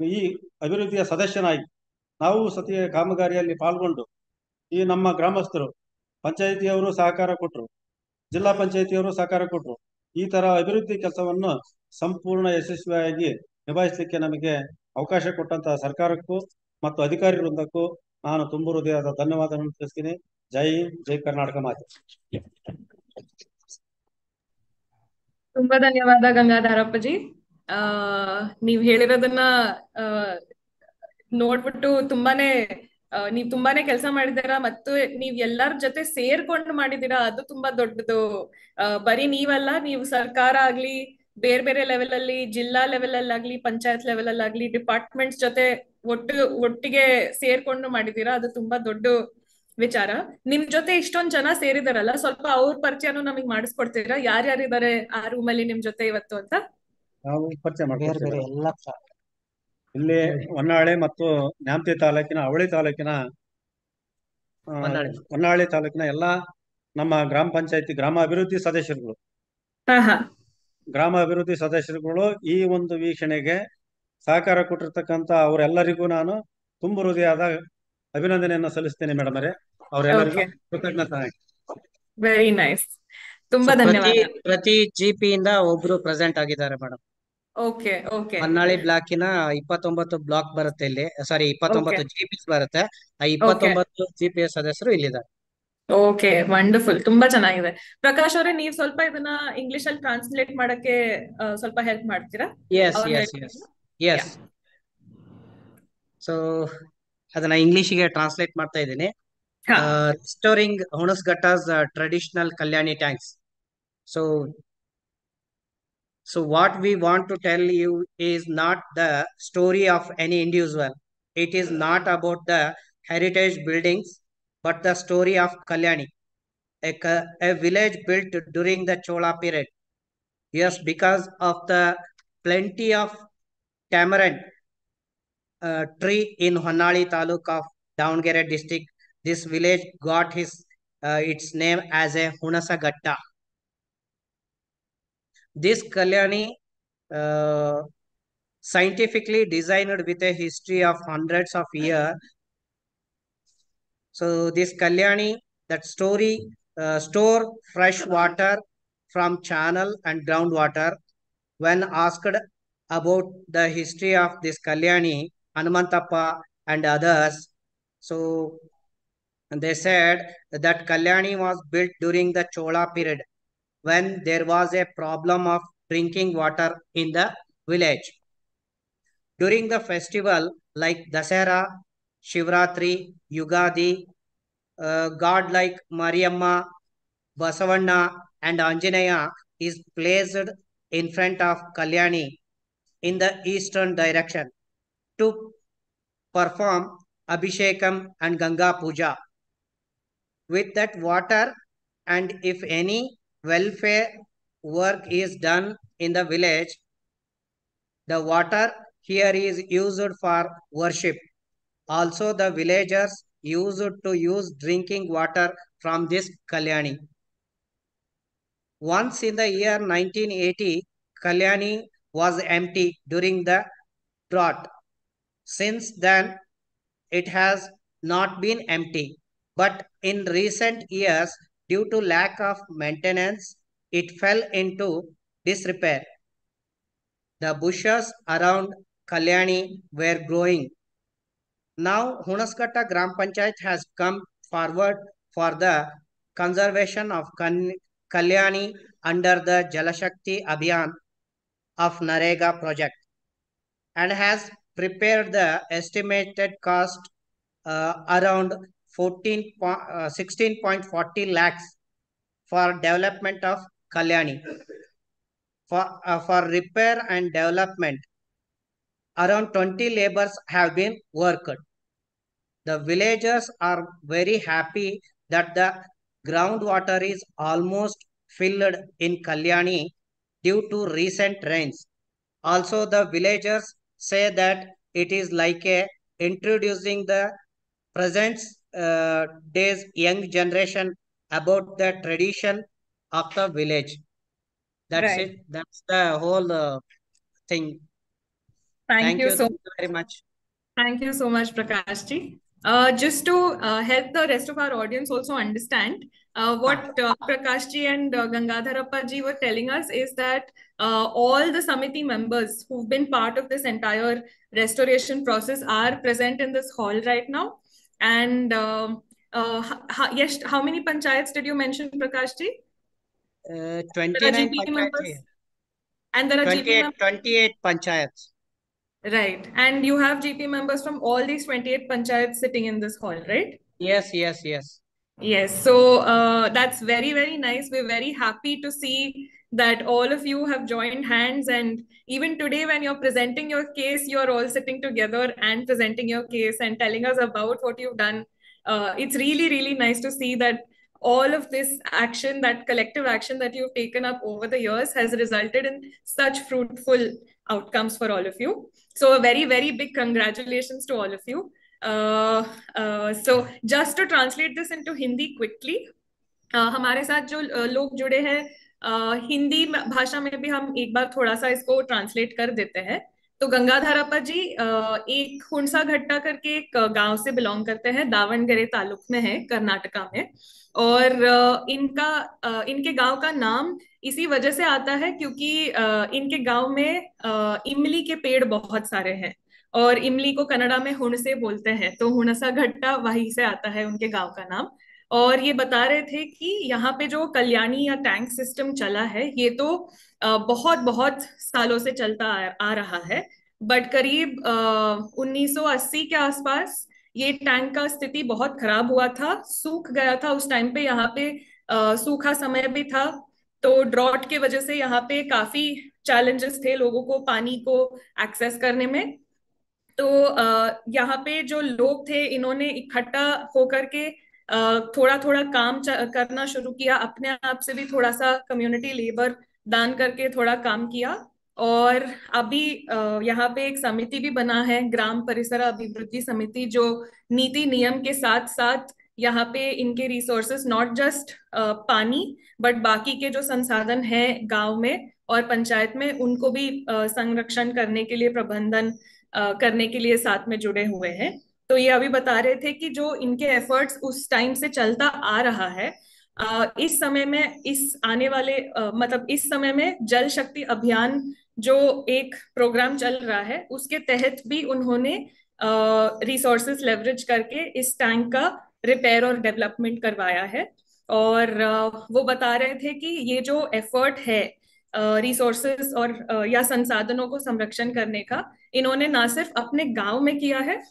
ಈ ಅಭಿವೃದ್ಧಿಯ ಸದಸ್ಯನಾಗಿ ನಾವು ಸತಿ ಕಾಮಗಾರಿಯಲ್ಲಿ ಪಾಲ್ಗೊಂಡು ಈ ನಮ್ಮ ಗ್ರಾಮಸ್ಥರು, ಪಂಚಾಯಿತಿಯವರು ಸಹಕಾರ ಕೊಟ್ಟರು ಜಿಲ್ಲಾ ಪಂಚಾಯಿತಿಯವರು ಸಹಕಾರ ಕೊಟ್ಟರು ಈ ತರ ಅಭಿವೃದ್ಧಿ ಕೆಲಸವನ್ನು ಸಂಪೂರ್ಣ ಯಶಸ್ವಿಯಾಗಿ ನಿಭಾಯಿಸಲಿಕ್ಕೆ ನಮಗೆ ಅವಕಾಶ ಕೊಟ್ಟಂತಹ ಸರ್ಕಾರಕ್ಕೂ ಮತ್ತು ಅಧಿಕಾರಿ ವೃಂದಕ್ಕೂ ನಾನು ತುಂಬ ಹೃದಯದ ಧನ್ಯವಾದಗಳನ್ನು ತಿಳಿಸ್ತೀನಿ. ಜೈ ಜೈ ಕರ್ನಾಟಕ ಮಾತೆ. ತುಂಬಾ ಧನ್ಯವಾದ ಗಂಗಾಧರಪ್ಪಜಿ ಆ, ನೀವ್ ಹೇಳಿರೋದನ್ನ ನೋಡ್ಬಿಟ್ಟು ತುಂಬಾನೇ ನೀವ್ ತುಂಬಾನೇ ಕೆಲಸ ಮಾಡಿದೀರಾ ಮತ್ತು ನೀವ್ ಎಲ್ಲರ ಜೊತೆ ಸೇರ್ಕೊಂಡು ಮಾಡಿದೀರಾ ಅದು ತುಂಬಾ ದೊಡ್ಡದು. ಬರೀ ನೀವಲ್ಲ ನೀವು ಸರ್ಕಾರ ಆಗ್ಲಿ ಬೇರೆ ಬೇರೆ ಲೆವೆಲ್ ಅಲ್ಲಿ ಜಿಲ್ಲಾ ಲೆವೆಲ್ ಅಲ್ಲಿ ಆಗ್ಲಿ ಪಂಚಾಯತ್ ಲೆವೆಲ್ ಅಲ್ಲಿ ಆಗ್ಲಿ ಡಿಪಾರ್ಟ್ಮೆಂಟ್ಸ್ ಜೊತೆ ಒಟ್ಟು ಒಟ್ಟಿಗೆ ಸೇರ್ಕೊಂಡು ಮಾಡಿದೀರಾ ಅದು ತುಂಬಾ ದೊಡ್ಡ ವಿಚಾರ. ನಿಮ್ ಜೊತೆ ಇಷ್ಟೊಂದ್ ಜನ ಸೇರಿದಾರಲ್ಲ ಸ್ವಲ್ಪ ಅವ್ರ ಪರಿಚಯನು ನಮಗ್ ಮಾಡಿಸ್ಕೊಡ್ತೀರಾ? ಯಾರ್ಯಾರಿದ್ದಾರೆ ಆ ರೂಮ್ ಅಲ್ಲಿ ನಿಮ್ ಜೊತೆ ಇವತ್ತು ಅಂತ ನಾವು ಪರಿಚಯ ಬೇರೆ ಬೇರೆ ಮಾಡ್ಕೊಡ್ತೇವೆ ಎಲ್ಲ ಇಲ್ಲಿ ಹೊನ್ನಾಳಿ ಮತ್ತು ನ್ಯಾಮತಿ ತಾಲೂಕಿನ ಅವಳಿ ತಾಲೂಕಿನ ಹೊನ್ನಾಳಿ. ತಾಲೂಕಿನ ಎಲ್ಲಾ ನಮ್ಮ ಗ್ರಾಮ ಪಂಚಾಯತಿ ಗ್ರಾಮ ಅಭಿವೃದ್ಧಿ ಸದಸ್ಯರುಗಳು ಗ್ರಾಮ ಅಭಿವೃದ್ಧಿ ಸದಸ್ಯರುಗಳು ಈ ಒಂದು ವೀಕ್ಷಣೆಗೆ ಸಹಕಾರ ಕೊಟ್ಟಿರ್ತಕ್ಕಂತ ಅವರೆಲ್ಲರಿಗೂ ನಾನು ತುಂಬ ಹೃದಯದ ಅಭಿನಂದನೆಯನ್ನು ಸಲ್ಲಿಸ್ತೇನೆ ಮೇಡಮ್ ಅವರೇ ಅವರೆಲ್ಲರಿಗೂ. ಕೃತಜ್ಞತೆ. ವೆರಿ ನೈಸ್ ತುಂಬಾ ಪ್ರತಿ ಧನ್ಯವಾದ. ಪ್ರತಿ ಜಿಪಿ ಇಂದ ಒಬ್ರು ಪ್ರೆಸೆಂಟ್ ಆಗಿದ್ದಾರೆ ಮೇಡಮ್. Okay okay. ಹೊನ್ನಾಳಿ ಬ್ಲಾಕಿನ ಇಪ್ಪತ್ತೊಂಬತ್ತು ಬ್ಲಾಕ್ ಬರುತ್ತೆ ಇಲ್ಲಿ. ಸಾರಿ ಇಪ್ಪತ್ತೊಂಬತ್ತು ಜಿಪಿಎಸ್ ಬರುತ್ತೆ. ಆ ಇಪ್ಪತ್ತೊಂಬತ್ತು ಜಿಪಿಎಸ್ ಸದಸ್ಯರು ಇಲ್ಲಿದ್ದಾರೆ. Okay wonderful. ತುಂಬಾ ಚೆನ್ನಾಗಿದೆ. ಪ್ರಕಾಶ್ ಅವರೇ ನೀವು ಸ್ವಲ್ಪ ಇದನ್ನ ಇಂಗ್ಲಿಷ್ ಅಲ್ಲಿ ಟ್ರಾನ್ಸ್ಲೇಟ್ ಮಾಡಕ್ಕೆ ಸ್ವಲ್ಪ ಹೆಲ್ಪ್ ಮಾಡ್ತೀರಾ? Yes yes yes yes so ಅದನ್ನ ಇಂಗ್ಲಿಷ್ಗೆ ಟ್ರಾನ್ಸ್ಲೇಟ್ ಮಾಡ್ತಾ ಇದ್ದೀನಿ. Restoring Hunasghatta's traditional kalyani tanks so. So, what we want to tell you is not the story of any individual. It is not about the heritage buildings, but the story of Kalyani, a, a village built during the Chola period. Yes, because of the plenty of tamarind uh, tree in Honnali Taluk of Davangere district, this village got his uh, its name as a Hunasagatta. This Kalyani uh, scientifically designed with a history of hundreds of years. So this Kalyani, that story, uh, store fresh water from channel and groundwater. When asked about the history of this Kalyani, Hanumantappa and others, so they said that Kalyani was built during the Chola period when there was a problem of drinking water in the village. During the festival like Dasara, Shivratri, Yugadi, uh, God like Mariamma, Basavanna, and Anjaneya is placed in front of Kalyani in the eastern direction to perform Abhishekam and Ganga Puja. With that water, and if any welfare work is done in the village. The water here is used for worship. Also, the villagers used to use drinking water from this Kalyani. Once in the year 1980, Kalyani was empty during the drought. Since then, it has not been empty. But in recent years, due to lack of maintenance, it fell into disrepair. The bushes around Kalyani were growing. Now, Hunasaghatta Gram Panchayat has come forward for the conservation of Kalyani under the Jalashakti Abhiyan of NREGA project and has prepared the estimated cost uh, around 14, uh, 16.40 lakhs for development of Kalyani. For, uh, for repair and development, around 20 labors have been worked. The villagers are very happy that the groundwater is almost filled in Kalyani due to recent rains. Also, the villagers say that it is like a introducing the present uh, days young generation about the tradition of the village. That's Right. it. That's the whole uh, thing. Thank, you so Thank you very much. Thank you so much, Prakash ji. Uh, just to uh, help the rest of our audience also understand, uh, what uh, Prakash ji and uh, Gangadharappaji were telling us is that uh, all the Samiti members who've been part of this entire restoration process are present in this hall right now. And um, uh, h- yes, how many panchayats did you mention, Prakash ji? Uh, There are 29 GP panchayats members? And there are 28, members? 28 panchayats. Right. And you have GP members from all these 28 panchayats sitting in this hall, right? Yes, yes, yes. Yes. So uh, that's very, very nice. We're very happy to see that all of you have joined hands. And even today, when you're presenting your case, you're all sitting together and presenting your case and telling us about what you've done. Uh, it's really, really nice to see that all of this action, that collective action that you've taken up over the years, has resulted in such fruitful outcomes for all of you. So, a very, very big congratulations to all of you. Uh, uh, so, just to translate this into Hindi quickly, uh, हमारे साथ जो uh, लोग जुड़े हैं uh, Hindi भाषा में भी हम एक बार थोड़ा सा इसको ट्रांसलेट कर देते हैं। तो गंगाधारापा जी एक हुणसा घट्टा करके एक गाँव से बिलोंग करते हैं दावणगेरे तालुक में है, कर्नाटका में। और इनका इनके गाँव का नाम इसी वजह से आता है क्योंकि इनके गाँव में इमली के पेड़ बहुत सारे हैं। और इमली को कन्नड़ा में हुणसे बोलते हैं तो हुणसा घट्टा वहीं से आता है उनके गाँव का नाम। और ये बता रहे थे कि यहाँ पे जो कल्याणी या टैंक सिस्टम चला है ये तो बहुत बहुत सालों से चलता आ, आ रहा है बट करीब 1980 के आसपास ये टैंक का स्थिति बहुत खराब हुआ था सूख गया था उस टाइम पे यहाँ पे अ, सूखा समय भी था तो ड्रॉट के वजह से यहाँ पे काफ़ी चैलेंजेस थे लोगों को पानी को एक्सेस करने में। तो यहाँ पे जो लोग थे इन्होंने इकट्ठा होकर के थोड़ा थोड़ा काम करना शुरू किया, अपने आप से भी थोड़ा सा कम्युनिटी लेबर दान करके थोड़ा काम किया और अभी यहाँ पे एक समिति भी बना है, ग्राम परिसर अभिवृद्धि समिति, जो नीति नियम के साथ साथ यहाँ पे इनके रिसोर्सेस नॉट जस्ट पानी बट बाकी के जो संसाधन है गाँव में और पंचायत में, उनको भी संरक्षण करने के लिए, प्रबंधन करने के लिए साथ में जुड़े हुए हैं। तो ये अभी बता रहे थे कि जो इनके एफर्ट्स उस टाइम से चलता आ रहा है इस समय में इस आने वाले मतलब इस समय में जल शक्ति अभियान जो एक प्रोग्राम चल रहा है, उसके तहत भी उन्होंने रिसोर्सेस लेवरेज करके इस टैंक का रिपेयर और डेवलपमेंट करवाया है। और वो बता रहे थे कि ये जो एफर्ट है रिसोर्सेस और या संसाधनों को संरक्षण करने का, इन्होंने ना सिर्फ़ अपने गाँव में किया है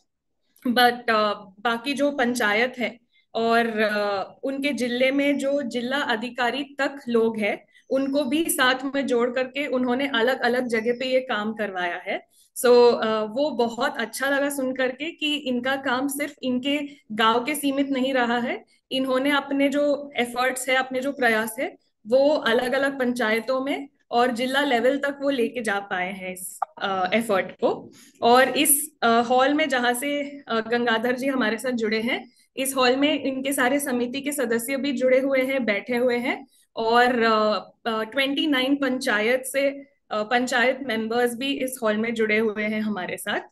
बट बाकी जो पंचायत है और uh, उनके ज़िले में जो जिला अधिकारी तक लोग हैं उनको भी साथ में जोड़ करके उन्होंने अलग अलग जगह पे ये काम करवाया है। सो so, uh, वो बहुत अच्छा लगा सुन करके कि इनका काम सिर्फ़ इनके गाँव के सीमित नहीं रहा है। इन्होंने अपने जो एफर्ट्स है अपने जो प्रयास है वो अलग अलग पंचायतों में और जिला लेवल तक वो लेके जा पाए हैं इस एफर्ट को। और इस हॉल में जहाँ से गंगाधर जी हमारे साथ जुड़े हैं इस हॉल में इनके सारे समिति के सदस्य भी जुड़े हुए हैं बैठे हुए हैं। और ट्वेंटी नाइन पंचायत से पंचायत मेंबर्स भी इस हॉल में जुड़े हुए हैं हमारे साथ।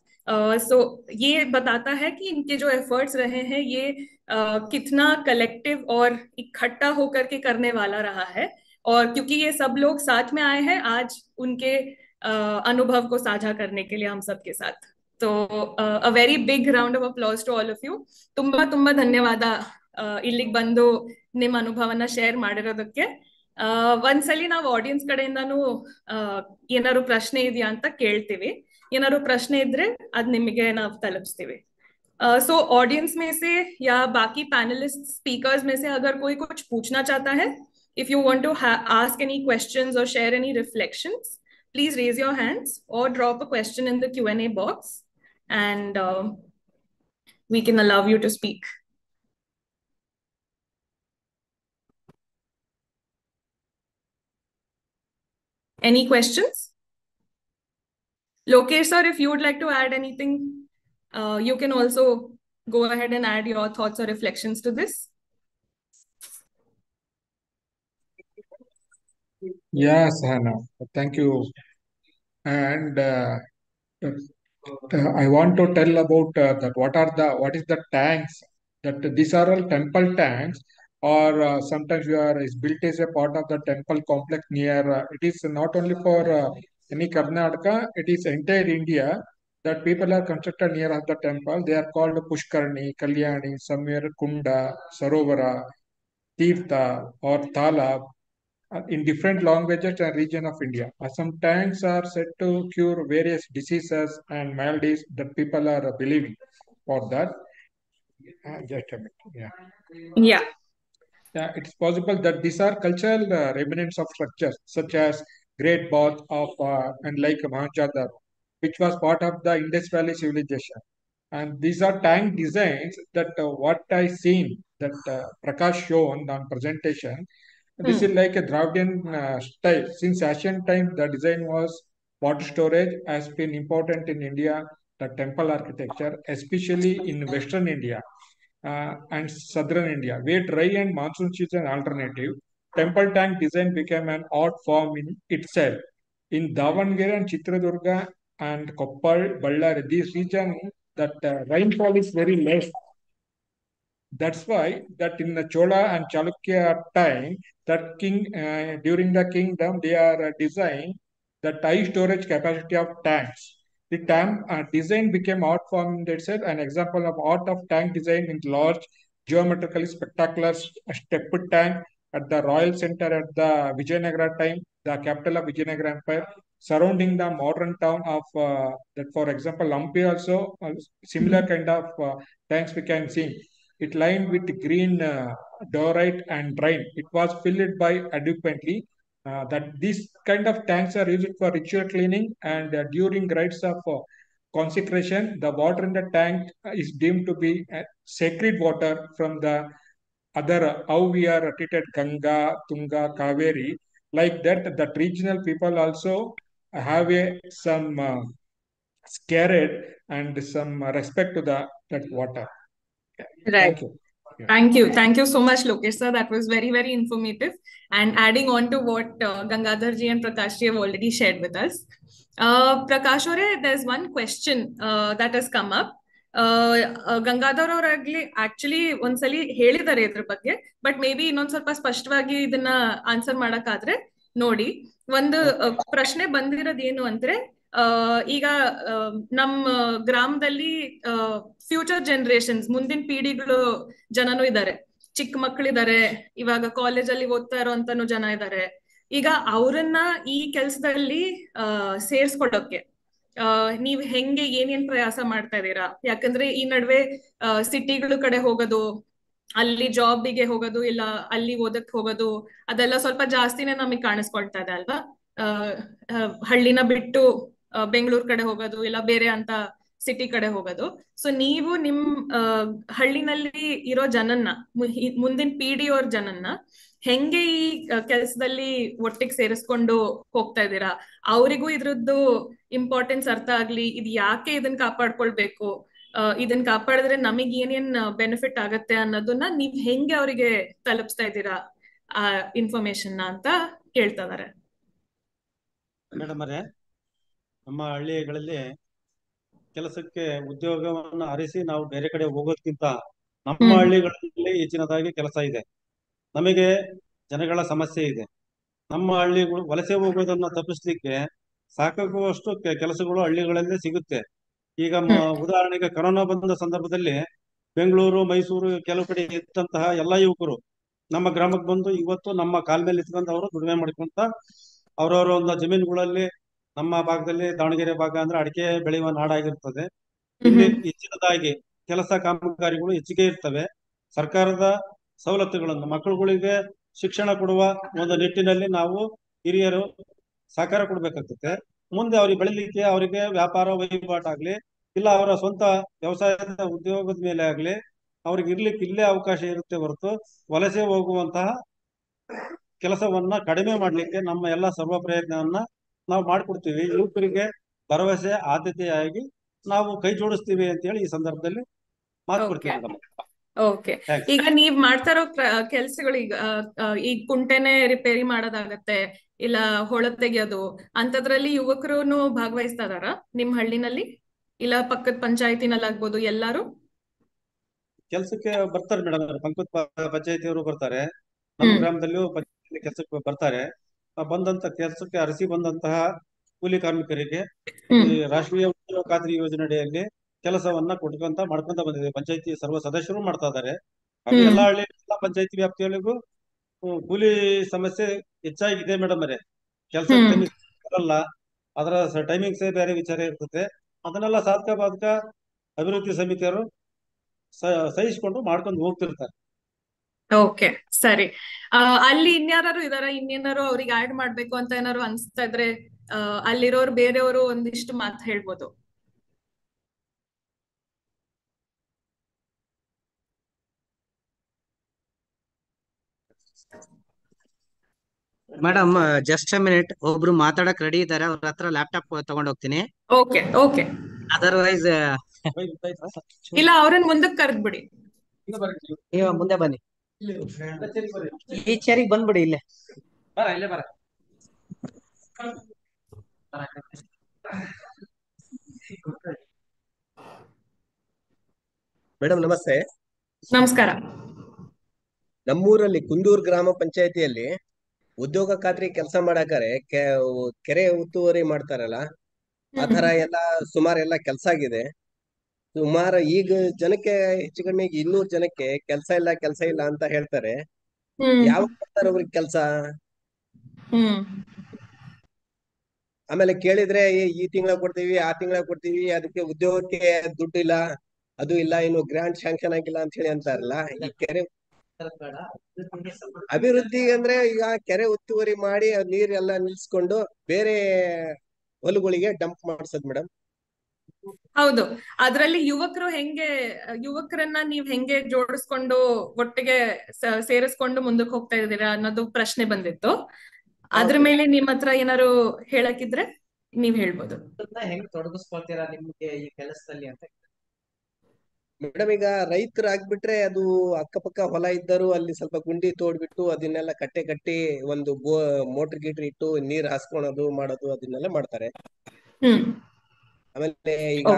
सो ये बताता है कि इनके जो एफर्ट्स रहे हैं ये uh, कितना कलेक्टिव और इकट्ठा होकर के करने वाला रहा है। और क्योंकि ये सब लोग साथ में आए हैं आज उनके uh, अनुभव को साझा करने के लिए हम सबके साथ तो a very big round of applause to all of you ತುಂಬಾ ತುಂಬಾ ಧನ್ಯವಾದ ಇಲ್ಲಿಗೆ ಬಂದು ನಿಮ್ಮ ಅನುಭವನ ಶೇರ್ ಮಾಡಿರೋದಕ್ಕೆ ಒಂದ್ಸಲಿ ನಾವು ಆಡಿಯನ್ಸ್ ಕಡೆಯಿಂದಾನು ಏನಾದ್ರು ಪ್ರಶ್ನೆ ಇದೆಯಾ ಅಂತ ಕೇಳ್ತೀವಿ ಏನಾದ್ರು ಪ್ರಶ್ನೆ ಇದ್ರೆ ಅದ್ ನಿಮಗೆ ನಾವು ತಲುಪಿಸ್ತೀವಿ सो ऑडियंस में से या बाकी पैनलिस्ट स्पीकर्स में से अगर कोई कुछ पूछना चाहता है If you want to ask any questions or share any reflections, please raise your hands or drop a question in the Q&A box and uh, we can allow you to speak. Any questions? Lokesh sir, if you would like to add anything, uh, you can also go ahead and add your thoughts or reflections to this. Yes, Hannah, thank you. And uh, uh, I want to tell about uh, that. What are the what is the tanks? That these are all temple tanks, or uh, sometimes you are is built as a part of the temple complex near. Uh, it is not only for uh, any Karnataka; it is entire India. That people are constructed near the temple. They are called Pushkarni, Kalyani, somewhere Kunda, Sarovara, Tirtha, or Talab in different languages and region of India. Some tanks are said to cure various diseases and maladies that people are believing for that. Uh, just a minute. Yeah. Yeah. Yeah, it's possible that these are cultural uh, remnants of structures such as Great Bath of uh, and like Mohenjo-daro, which was part of the Indus Valley civilization. And these are tank designs that uh, what I seen that uh, Prakash shown on presentation this Hmm. is like a Dravidian uh, style. Since ancient times, the design was water storage has been important in India, the temple architecture, especially in Western India uh, and Southern India, where dry and monsoon season alternative. Temple tank design became an art form in itself. In Davangere and Chitradurga and Koppal, Ballari, these regions, that uh, rainfall is very less that's why that in the Chola and Chalukya time, that king uh, during the kingdom they are uh, designed the high storage capacity of tanks. The tank uh, design became art form itself. An example of art of tank design in large, geometrically spectacular stepped tank at the Royal Center at the Vijayanagara time, the capital of Vijayanagara Empire, surrounding the modern town of uh, that. For example, Hampi also uh, similar kind of uh, tanks we can see. It lined with green uh, diorite and brine. It was filled by adequately. Uh, that these kind of tanks are used for ritual cleaning and uh, during rites of consecration, the water in the tank is deemed to be sacred water from the other how we are treated Ganga, Tunga, Kaveri. Like that, that regional people also have a some uh, scared and some respect to the that water. Right. Thank you. Yeah. Thank you. Thank you so much, Lokesh sir. That was very, very informative. And adding on to what uh, Gangadhar ji and Prakash have already shared with us. Uh, Prakash there's one question uh, that has come up. Gangadhar or actually ಒಂದ್ಸಲಿ ಹೇಳಿದ್ದಾರೆ ಇದ್ರ ಬಗ್ಗೆ but may be ಇನ್ನೊಂದ್ ಸ್ವಲ್ಪ ಸ್ಪಷ್ಟವಾಗಿ ಇದನ್ನ answer ಮಾಡಕ್ಕಾದ್ರೆ ನೋಡಿ ಒಂದು ಪ್ರಶ್ನೆ ಬಂದಿರೋದೇನು ಅಂದ್ರೆ ಈಗ ನಮ್ಮ ಗ್ರಾಮದಲ್ಲಿ ಫ್ಯೂಚರ್ ಜನರೇಷನ್ಸ್ ಮುಂದಿನ ಪೀಡಿಗಳು ಜನನು ಇದ್ದಾರೆ. ಚಿಕ್ಕ ಮಕ್ಕಳಿದ್ದಾರೆ, ಇವಾಗ ಕಾಲೇಜಲ್ಲಿ ಓದ್ತಾ ಇರೋಂತನು ಜನ ಇದ್ದಾರೆ. ಈಗ ಅವರನ್ನ ಈ ಕೆಲ್ಸದಲ್ಲಿ ಅಹ್ ಸೇರ್ಸ್ಕೊಳಕ್ಕೆ ಅಹ್ ನೀವ್ ಹೆಂಗೆ ಏನೇನ್ ಪ್ರಯಾಸ ಮಾಡ್ತಾ ಇದ್ದೀರಾ? ಯಾಕಂದ್ರೆ ಈ ನಡುವೆ ಸಿಟಿಗಳ ಕಡೆ ಹೋಗೋದು, ಅಲ್ಲಿ ಜಾಬಿಗೆ ಹೋಗೋದು, ಇಲ್ಲ ಅಲ್ಲಿ ಓದಕ್ ಹೋಗೋದು, ಅದೆಲ್ಲ ಸ್ವಲ್ಪ ಜಾಸ್ತಿನೇ ನಮಗೆ ಕಾಣಿಸ್ಕೊಳ್ತಾ ಇದೆ ಅಲ್ವಾ? ಹಳ್ಳಿನ ಬಿಟ್ಟು ಬೆಂಗಳೂರು ಕಡೆ ಹೋಗೋದು ಇಲ್ಲ ಬೇರೆ ಅಂತ ಸಿಟಿ ಕಡೆ ಹೋಗೋದು. ಸೊ ನೀವು ನಿಮ್ ಹಳ್ಳಿನಲ್ಲಿ ಇರೋ ಜನನ್ನ ಮುಂದಿನ ಪೀಳಿಗೆಯವ್ರ ಜನನ್ನ ಹೆಂಗೆ ಈ ಕೆಲಸದಲ್ಲಿ ಒಟ್ಟಿಗೆ ಸೇರಿಸ್ಕೊಂಡು ಹೋಗ್ತಾ ಇದ್ದೀರಾ? ಅವರಿಗೂ ಇದ್ರದ್ದು ಇಂಪಾರ್ಟೆನ್ಸ್ ಅರ್ಥ ಆಗ್ಲಿ, ಇದು ಯಾಕೆ ಇದನ್ನ ಕಾಪಾಡ್ಕೊಳ್ಬೇಕು? ಇದನ್ನ ಕಾಪಾಡಿದ್ರೆ ನಮಗ್ ಏನೇನ್ ಬೆನಿಫಿಟ್ ಆಗತ್ತೆ ಅನ್ನೋದನ್ನ ನೀವ್ ಹೆಂಗೆ ಅವರಿಗೆ ತಲುಪಿಸ್ತಾ ಇದ್ದೀರಾ, ಆ ಇನ್ಫಾರ್ಮೇಶನ್ ಅಂತ ಕೇಳ್ತಾ ಇದಾರೆ. ಮೇಡಮ್ ಅವರೇ ನಮ್ಮ ಹಳ್ಳಿಗಳಲ್ಲಿ ಕೆಲಸಕ್ಕೆ ಉದ್ಯೋಗವನ್ನು ಅರಿಸಿ ನಾವು ಬೇರೆ ಕಡೆ ಹೋಗೋದ್ಕಿಂತ ನಮ್ಮ. ಹಳ್ಳಿಗಳಲ್ಲಿ ಹೆಚ್ಚಿನದಾಗಿ ಕೆಲಸ ಇದೆ. ನಮಗೆ ಜನಗಳ ಸಮಸ್ಯೆ ಇದೆ. ನಮ್ಮ ಹಳ್ಳಿಗಳು ವಲಸೆ ಹೋಗೋದನ್ನ ತಪ್ಪಿಸ್ಲಿಕ್ಕೆ ಸಾಕಾಗುವಷ್ಟು ಕೆಲಸಗಳು ಹಳ್ಳಿಗಳಲ್ಲಿ ಸಿಗುತ್ತೆ. ಈಗ ಉದಾಹರಣೆಗೆ ಕರೋನಾ ಬಂದ ಸಂದರ್ಭದಲ್ಲಿ ಬೆಂಗಳೂರು ಮೈಸೂರು ಕೆಲವು ಕಡೆ ಇದ್ದಂತಹ ಎಲ್ಲ ಯುವಕರು ನಮ್ಮ ಗ್ರಾಮಕ್ಕೆ ಬಂದು ಇವತ್ತು ನಮ್ಮ ಕಾಲ್ ಮೇಲೆ ಇಟ್ಕೊಂಡು ಅವರು ದುಡಿಮೆ ಮಾಡ್ಕೊಂತ ಅವರವರ ಒಂದು ಜಮೀನುಗಳಲ್ಲಿ ನಮ್ಮ ಭಾಗದಲ್ಲಿ ದಾವಣಗೆರೆ ಭಾಗ ಅಂದ್ರೆ ಅಡಿಕೆ ಬೆಳೆಯುವ ನಾಡಾಗಿರ್ತದೆ. ಇಲ್ಲಿ ಹೆಚ್ಚಿನದಾಗಿ ಕೆಲಸ ಕಾಮಗಾರಿಗಳು ಹೆಚ್ಚಿಗೆ ಇರ್ತವೆ. ಸರ್ಕಾರದ ಸವಲತ್ತುಗಳನ್ನು ಮಕ್ಕಳುಗಳಿಗೆ ಶಿಕ್ಷಣ ಕೊಡುವ ಒಂದು ನಿಟ್ಟಿನಲ್ಲಿ ನಾವು ಹಿರಿಯರು ಸಹಕಾರ ಕೊಡ್ಬೇಕಾಗ್ತದೆ. ಮುಂದೆ ಅವ್ರಿಗೆ ಬೆಳಿಲಿಕ್ಕೆ ಅವರಿಗೆ ವ್ಯಾಪಾರ ವಹಿವಾಟಾಗ್ಲಿ ಇಲ್ಲ ಅವರ ಸ್ವಂತ ವ್ಯವಸಾಯದ ಉದ್ಯೋಗದ ಮೇಲೆ ಆಗ್ಲಿ ಅವ್ರಿಗೆ ಇರ್ಲಿಕ್ಕೆ ಇಲ್ಲೇ ಅವಕಾಶ ಇರುತ್ತೆ ಹೊರತು ವಲಸೆ ಹೋಗುವಂತಹ ಕೆಲಸವನ್ನ ಕಡಿಮೆ ಮಾಡ್ಲಿಕ್ಕೆ ನಮ್ಮ ಎಲ್ಲ ಸರ್ವ ಪ್ರಯತ್ನವನ್ನ ನಾವು ಮಾಡಿಕೊಡ್ತೀವಿ. ಯುವಕರಿಗೆ ಭರವಸೆ ಆದ್ಯತೆಯಾಗಿ ನಾವು ಕೈ ಜೋಡಿಸ್ತೀವಿ ಅಂತ ಹೇಳಿ ಈ ಸಂದರ್ಭದಲ್ಲಿ ಮಾತು ಕೊಡ್ತೀವಿ ಓಕೆ ಈಗ ನೀವ್ ಮಾಡ್ತಾ ಇರೋ ಕೆಲ್ಸಗಳು ಈಗ ಈಗ ಕುಂಟೆನೆ ರಿಪೇರಿ ಮಾಡೋದಾಗತ್ತೆ ಇಲ್ಲ ಹೊಳ ತೆಗಿಯೋದು ಅಂತದ್ರಲ್ಲಿ ಯುವಕರು ಭಾಗವಹಿಸ್ತಾ ಇದಾರ ನಿಮ್ ಹಳ್ಳಿನಲ್ಲಿ? ಇಲ್ಲ ಪಕ್ಕದ ಪಂಚಾಯತಿನಲ್ಲಿ ಆಗ್ಬೋದು ಎಲ್ಲಾರು? ಕೆಲ್ಸಕ್ಕೆ ಬರ್ತಾರೆ ಮೇಡಮ್ ಪಂಚಾಯತಿಯವರು ಬರ್ತಾರೆ. ನಮ್ಮ ಪಂಚಾಯತಿ ಕೆಲಸಕ್ಕೆ ಬರ್ತಾರೆ. ಬಂದಂತ ಕೆಲಸಕ್ಕೆ ಅರಸಿ ಬಂದಂತಹ ಕೂಲಿ ಕಾರ್ಮಿಕರಿಗೆ ಈ ರಾಷ್ಟ್ರೀಯ ಉದ್ಯೋಗ ಖಾತ್ರಿ ಯೋಜನೆ ಅಡಿಯಲ್ಲಿ ಕೆಲಸವನ್ನ ಕೊಡ್ಕೊಂತ ಮಾಡ್ಕೊಂತ ಬಂದಿದೆ. ಪಂಚಾಯತಿ ಸರ್ವ ಸದಸ್ಯರು ಮಾಡ್ತಾ ಇದ್ದಾರೆ. ಎಲ್ಲಾ ಹಳ್ಳಿ ಎಲ್ಲಾ ಪಂಚಾಯತಿ ವ್ಯಾಪ್ತಿಯಲ್ಲಿಗೂ ಹ್ಮ್, ಕೂಲಿ ಸಮಸ್ಯೆ ಹೆಚ್ಚಾಗಿದೆ ಮೇಡಮ್ ಅವರೇ. ಕೆಲಸ. ಬರಲ್ಲ. ಅದರ ಟೈಮಿಂಗ್ಸ್ ಬೇರೆ ವಿಚಾರ ಇರ್ತದೆ. ಅದನ್ನೆಲ್ಲ ಸಾಧಕ ಬಾಧಕ ಅಭಿವೃದ್ಧಿ ಸಮಿತಿಯವರು ಸಹಿಸ್ಕೊಂಡು ಮಾಡ್ಕೊಂಡು ಹೋಗ್ತಿರ್ತಾರೆ. ಓಕೆ ಸರಿ. ಆ, ಅಲ್ಲಿ ಇನ್ಯಾರು ಇದಾರ? ಇನ್ನೇನಾರು ಅವ್ರಿಗೆ ಆಡ್ ಮಾಡ್ಬೇಕು ಅಂತ ಏನಾರು ಅನ್ಸ್ತಾ ಇದ್ರೆ ಆ, ಅಲ್ಲಿರೋರು ಬೇರೆಯವರು ಒಂದಿಷ್ಟು ಮಾತು ಹೇಳ್ಬೋದು. ಮೇಡಮ್ ಜಸ್ಟ್ ಮಿನಿಟ್ ಒಬ್ರು ಮಾತಾಡಕ್ ರೆಡಿ ಇದ್ದಾರೆ. ಅವ್ರ ಹತ್ರ ಲ್ಯಾಪ್ಟಾಪ್ ತಗೊಂಡ್ ಹೋಗ್ತೀನಿ. ಓಕೆ ಓಕೆ ಅದರ್ವೈಸ್ ಇಲ್ಲ ಅವ್ರನ್ನ ಮುಂದಕ್ಕೆ ಕರೆದ್ಬಿಡಿ. ನೀವು ಮುಂದೆ ಬನ್ನಿ. ಈ ಚೇರಿಗೆ ಬಂದ್ಬಿಡಿ ಇಲ್ಲೇ. ಇಲ್ಲೇ ಬರ. ಮೇಡಮ್ ನಮಸ್ತೆ. ನಮಸ್ಕಾರ. ನಮ್ಮೂರಲ್ಲಿ ಕುಂದೂರ್ ಗ್ರಾಮ ಪಂಚಾಯತಿಯಲ್ಲಿ ಉದ್ಯೋಗ ಖಾತ್ರಿ ಕೆಲಸ ಮಾಡಾಕರೆ ಕೆ- ಕೆರೆ ಉತ್ತುವರಿ ಮಾಡ್ತಾರಲ್ಲ ಆ ತರ ಎಲ್ಲಾ ಸುಮಾರು ಎಲ್ಲ ಕೆಲಸ ಆಗಿದೆ. ಸುಮಾರು ಈಗ ಜನಕ್ಕೆ ಹೆಚ್ಚು ಕಡಿಮೆ ಇನ್ನೂರು ಜನಕ್ಕೆ ಕೆಲಸ ಇಲ್ಲ ಕೆಲಸ ಇಲ್ಲ ಅಂತ ಹೇಳ್ತಾರೆ. ಯಾವಾಗ ಯಾವ ಕೊಡ್ತಾರೆ ಅವ್ರಿಗೆ ಕೆಲಸ? ಆಮೇಲೆ ಕೇಳಿದ್ರೆ ಈ ತಿಂಗಳ ಕೊಡ್ತೀವಿ ಆ ತಿಂಗಳ ಕೊಡ್ತೀವಿ ಅದಕ್ಕೆ ಉದ್ಯೋಗಕ್ಕೆ ದುಡ್ಡು ಇಲ್ಲ ಅದು ಇಲ್ಲ ಇನ್ನು ಗ್ರಾಂಟ್ ಶಾಂಕ್ಷನ್ ಆಗಿಲ್ಲ ಅಂತ ಹೇಳಿ ಅಂತಾರಲ್ಲ ಈ ಕೆರೆ ಅಭಿವೃದ್ಧಿ ಅಂದ್ರೆ ಈಗ ಕೆರೆ ಒತ್ತುವರಿ ಮಾಡಿ ನೀರೆಲ್ಲ ನಿಲ್ಸ್ಕೊಂಡು ಬೇರೆ ಹೊಲಗಳಿಗೆ ಡಂಪ್ ಮಾಡಿಸೋದ್ ಮೇಡಮ್ ಹೌದು. ಅದ್ರಲ್ಲಿ ಯುವಕರು ಹೆಂಗೆ ಯುವಕರನ್ನ ನೀವ್ ಹೆಂಗೆ ಜೋಡಿಸ್ಕೊಂಡು ಒಟ್ಟಿಗೆ ಸೇರಿಸ್ಕೊಂಡು ಮುಂದಕ್ಕೆ ಹೋಗ್ತಾ ಇದ್ದೀರಾ ಅನ್ನೋದು ಪ್ರಶ್ನೆ ಬಂದಿತ್ತು. ಅದ್ರ ಮೇಲೆ ನಿಮ್ ಹತ್ರ ಏನಾರು ಹೇಳಕ್ಕಿದ್ರೆ ನೀವ್ ಹೇಳ್ಬೋದು. ಹೆಂಗ್ ತೊಡಗಿಸ್ಕೊಳ್ತೀರಾ ನಿಮ್ಗೆ ಈ ಕೆಲಸದಲ್ಲಿ ಅಂತ ಮೇಡಮ್ ಈಗ ರೈತರಾಗ್ಬಿಟ್ರೆ ಅದು ಅಕ್ಕಪಕ್ಕ ಹೊಲ ಇದ್ದರು ಅಲ್ಲಿ ಸ್ವಲ್ಪ ಗುಂಡಿ ತೋಡ್ಬಿಟ್ಟು ಅದನ್ನೆಲ್ಲ ಕಟ್ಟೆ ಕಟ್ಟಿ ಒಂದು ಬೋ ಮೋಟರ್ ಗೀಟರ್ ಇಟ್ಟು ನೀರ್ ಹಾಸ್ಕೊಳೋದು ಮಾಡೋದು ಅದನ್ನೆಲ್ಲ ಮಾಡ್ತಾರೆ. ಹ್ಮ್. ಆಮೇಲೆ ಈಗ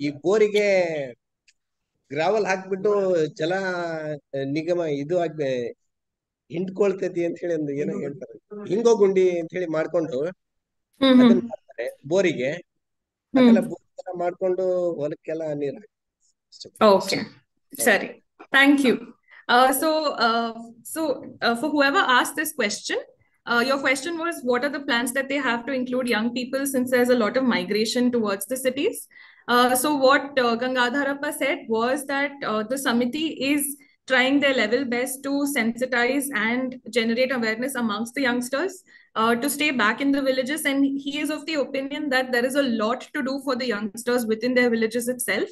ಈ ಬೋರಿಗೆ ಗ್ರಾವಲ್ ಹಾಕ್ಬಿಟ್ಟು ಜಲ ನಿಗಮ ಇದು ಆಗ್ಬೇ ಹಿಂಡ್ಕೊಳ್ತೈತಿ ಅಂತ ಹೇಳಿ ಒಂದು ಏನೋ ಹೇಳ್ತಾರೆ. ಹಿಂಗೋ ಗುಂಡಿ ಅಂತ ಹೇಳಿ ಮಾಡ್ಕೊಂಡು ಅದನ್ನ ಮಾಡ್ತಾರೆ ಬೋರಿಗೆ. ಅದೆಲ್ಲ ಬೋರ್ ಮಾಡ್ಕೊಂಡು ಹೊಲಕ್ಕೆಲ್ಲ ನೀರ್ ಓಕೆ. ಸರಿ. Thank you. So so for whoever as this uh, uh, your question was what are the plans that they have to include young people since there's a lot of migration towards the cities? Uh, so what uh, Gangadharappa said was that uh, the Samiti is trying their level best to sensitize and generate awareness amongst the youngsters uh, to stay back in the villages. And he is of the opinion that there is a lot to do for the youngsters within their villages itself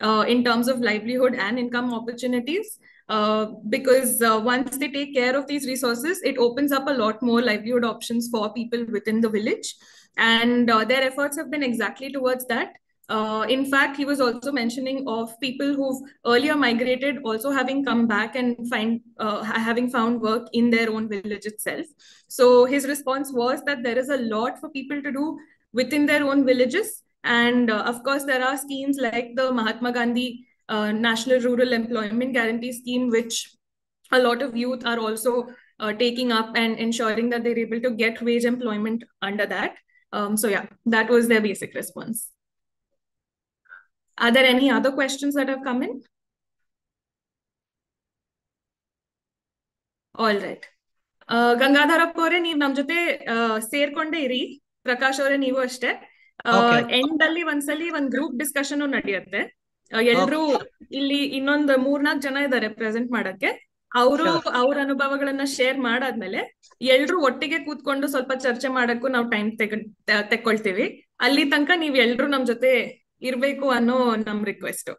uh, in terms of livelihood and income opportunities. Uh, because uh, once they take care of these resources, it opens up a lot more livelihood options for people within the village. And uh, their efforts have been exactly towards that. Uh, in fact, he was also mentioning of people who've earlier migrated, also having come back and find uh, having found work in their own village itself. So his response was that there is a lot for people to do within their own villages, and of course there are schemes like the Mahatma Gandhi uh, National Rural Employment Guarantee Scheme, which a lot of youth are also uh, taking up and ensuring that they're able to get wage employment under that. Um, so yeah, that was their basic response. Are there any other questions that have come in? All right Gangadharappa ಅವರೇ ನೀವು ನಮ್ ಜೊತೆ ಸೇರ್ಕೊಂಡೇ ಇರಿ ಪ್ರಕಾಶ್ ಅವರೇ ನೀವು ಅಷ್ಟೇ end ಅಲ್ಲಿ ಒಂದ್ಸಲಿ ಒಂದ್ ಗ್ರೂಪ್ ಡಿಸ್ಕಷನ್ ನಡೆಯುತ್ತೆ ಎಲ್ರು ಇಲ್ಲಿ ಇನ್ನೊಂದ್ ಮೂರ್ನಾಲ್ಕ್ ಜನ ಇದಾರೆ ಪ್ರೆಸೆಂಟ್ ಮಾಡಕ್ಕೆ. ಅವರು ಅವ್ರ ಅನುಭವಗಳನ್ನ ಶೇರ್ ಮಾಡಾದ್ಮೇಲೆ ಎಲ್ರು ಒಟ್ಟಿಗೆ ಕೂತ್ಕೊಂಡು ಸ್ವಲ್ಪ ಚರ್ಚೆ ಮಾಡಕ್ಕೂ ನಾವು ಟೈಮ್ ತೆಗ ತೆಕ್ಕೊಳ್ತೀವಿ. ಅಲ್ಲಿ ತನಕ ನೀವ್ ಎಲ್ರು ನಮ್ ಜೊತೆ ಇರ್ಬೇಕು ಅನ್ನೋ ನಮ್ ರಿಕ್ವೆಸ್ಟ್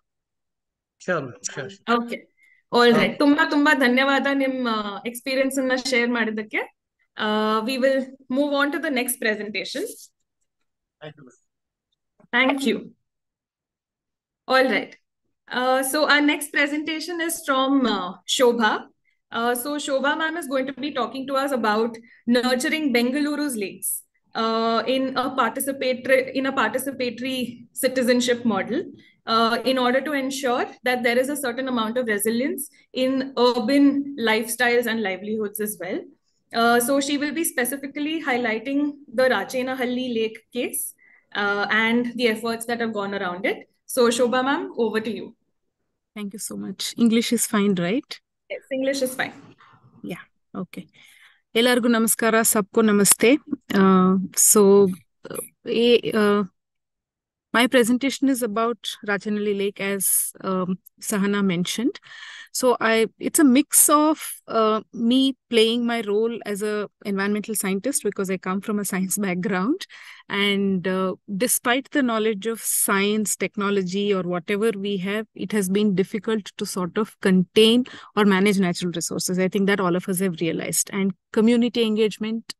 ಓಕೆ ಆಲ್ ರೈಟ್ ತುಂಬಾ ತುಂಬಾ ಧನ್ಯವಾದ ನಿಮ್ ಎಕ್ಸ್ಪೀರಿಯನ್ಸ್ ಅನ್ನ ಶೇರ್ ಮಾಡಿದ್ದಕ್ಕೆ. We will move on to the next presentation thank you All right. Uh, so our next presentation is from uh, Shobha. Uh, so Shobha ma'am is going to be talking to us about nurturing Bengaluru's lakes uh, in a participatory in a participatory citizenship model uh, in order to ensure that there is a certain amount of resilience in urban lifestyles and livelihoods as well. Uh, so she will be specifically highlighting the Rachena Halli lake case and the efforts that have gone around it. So, Shobha ma'am, over to you. Thank you so much. English is fine, right? Yes, English is fine. Yeah, okay. ಎಲ್ಲರಿಗೂ ನಮಸ್ಕಾರ ಸಬ್ಕೋ ನಮಸ್ತೆ so my presentation is about Rachenahalli Lake as um, Sahana mentioned. So I it's a mix of uh, me playing my role as a environmental scientist because I come from a science [laughs] background. And uh, despite the knowledge of science technology or whatever we have it has been difficult to sort of contain or manage natural resources. I think that all of us have realized. And community engagement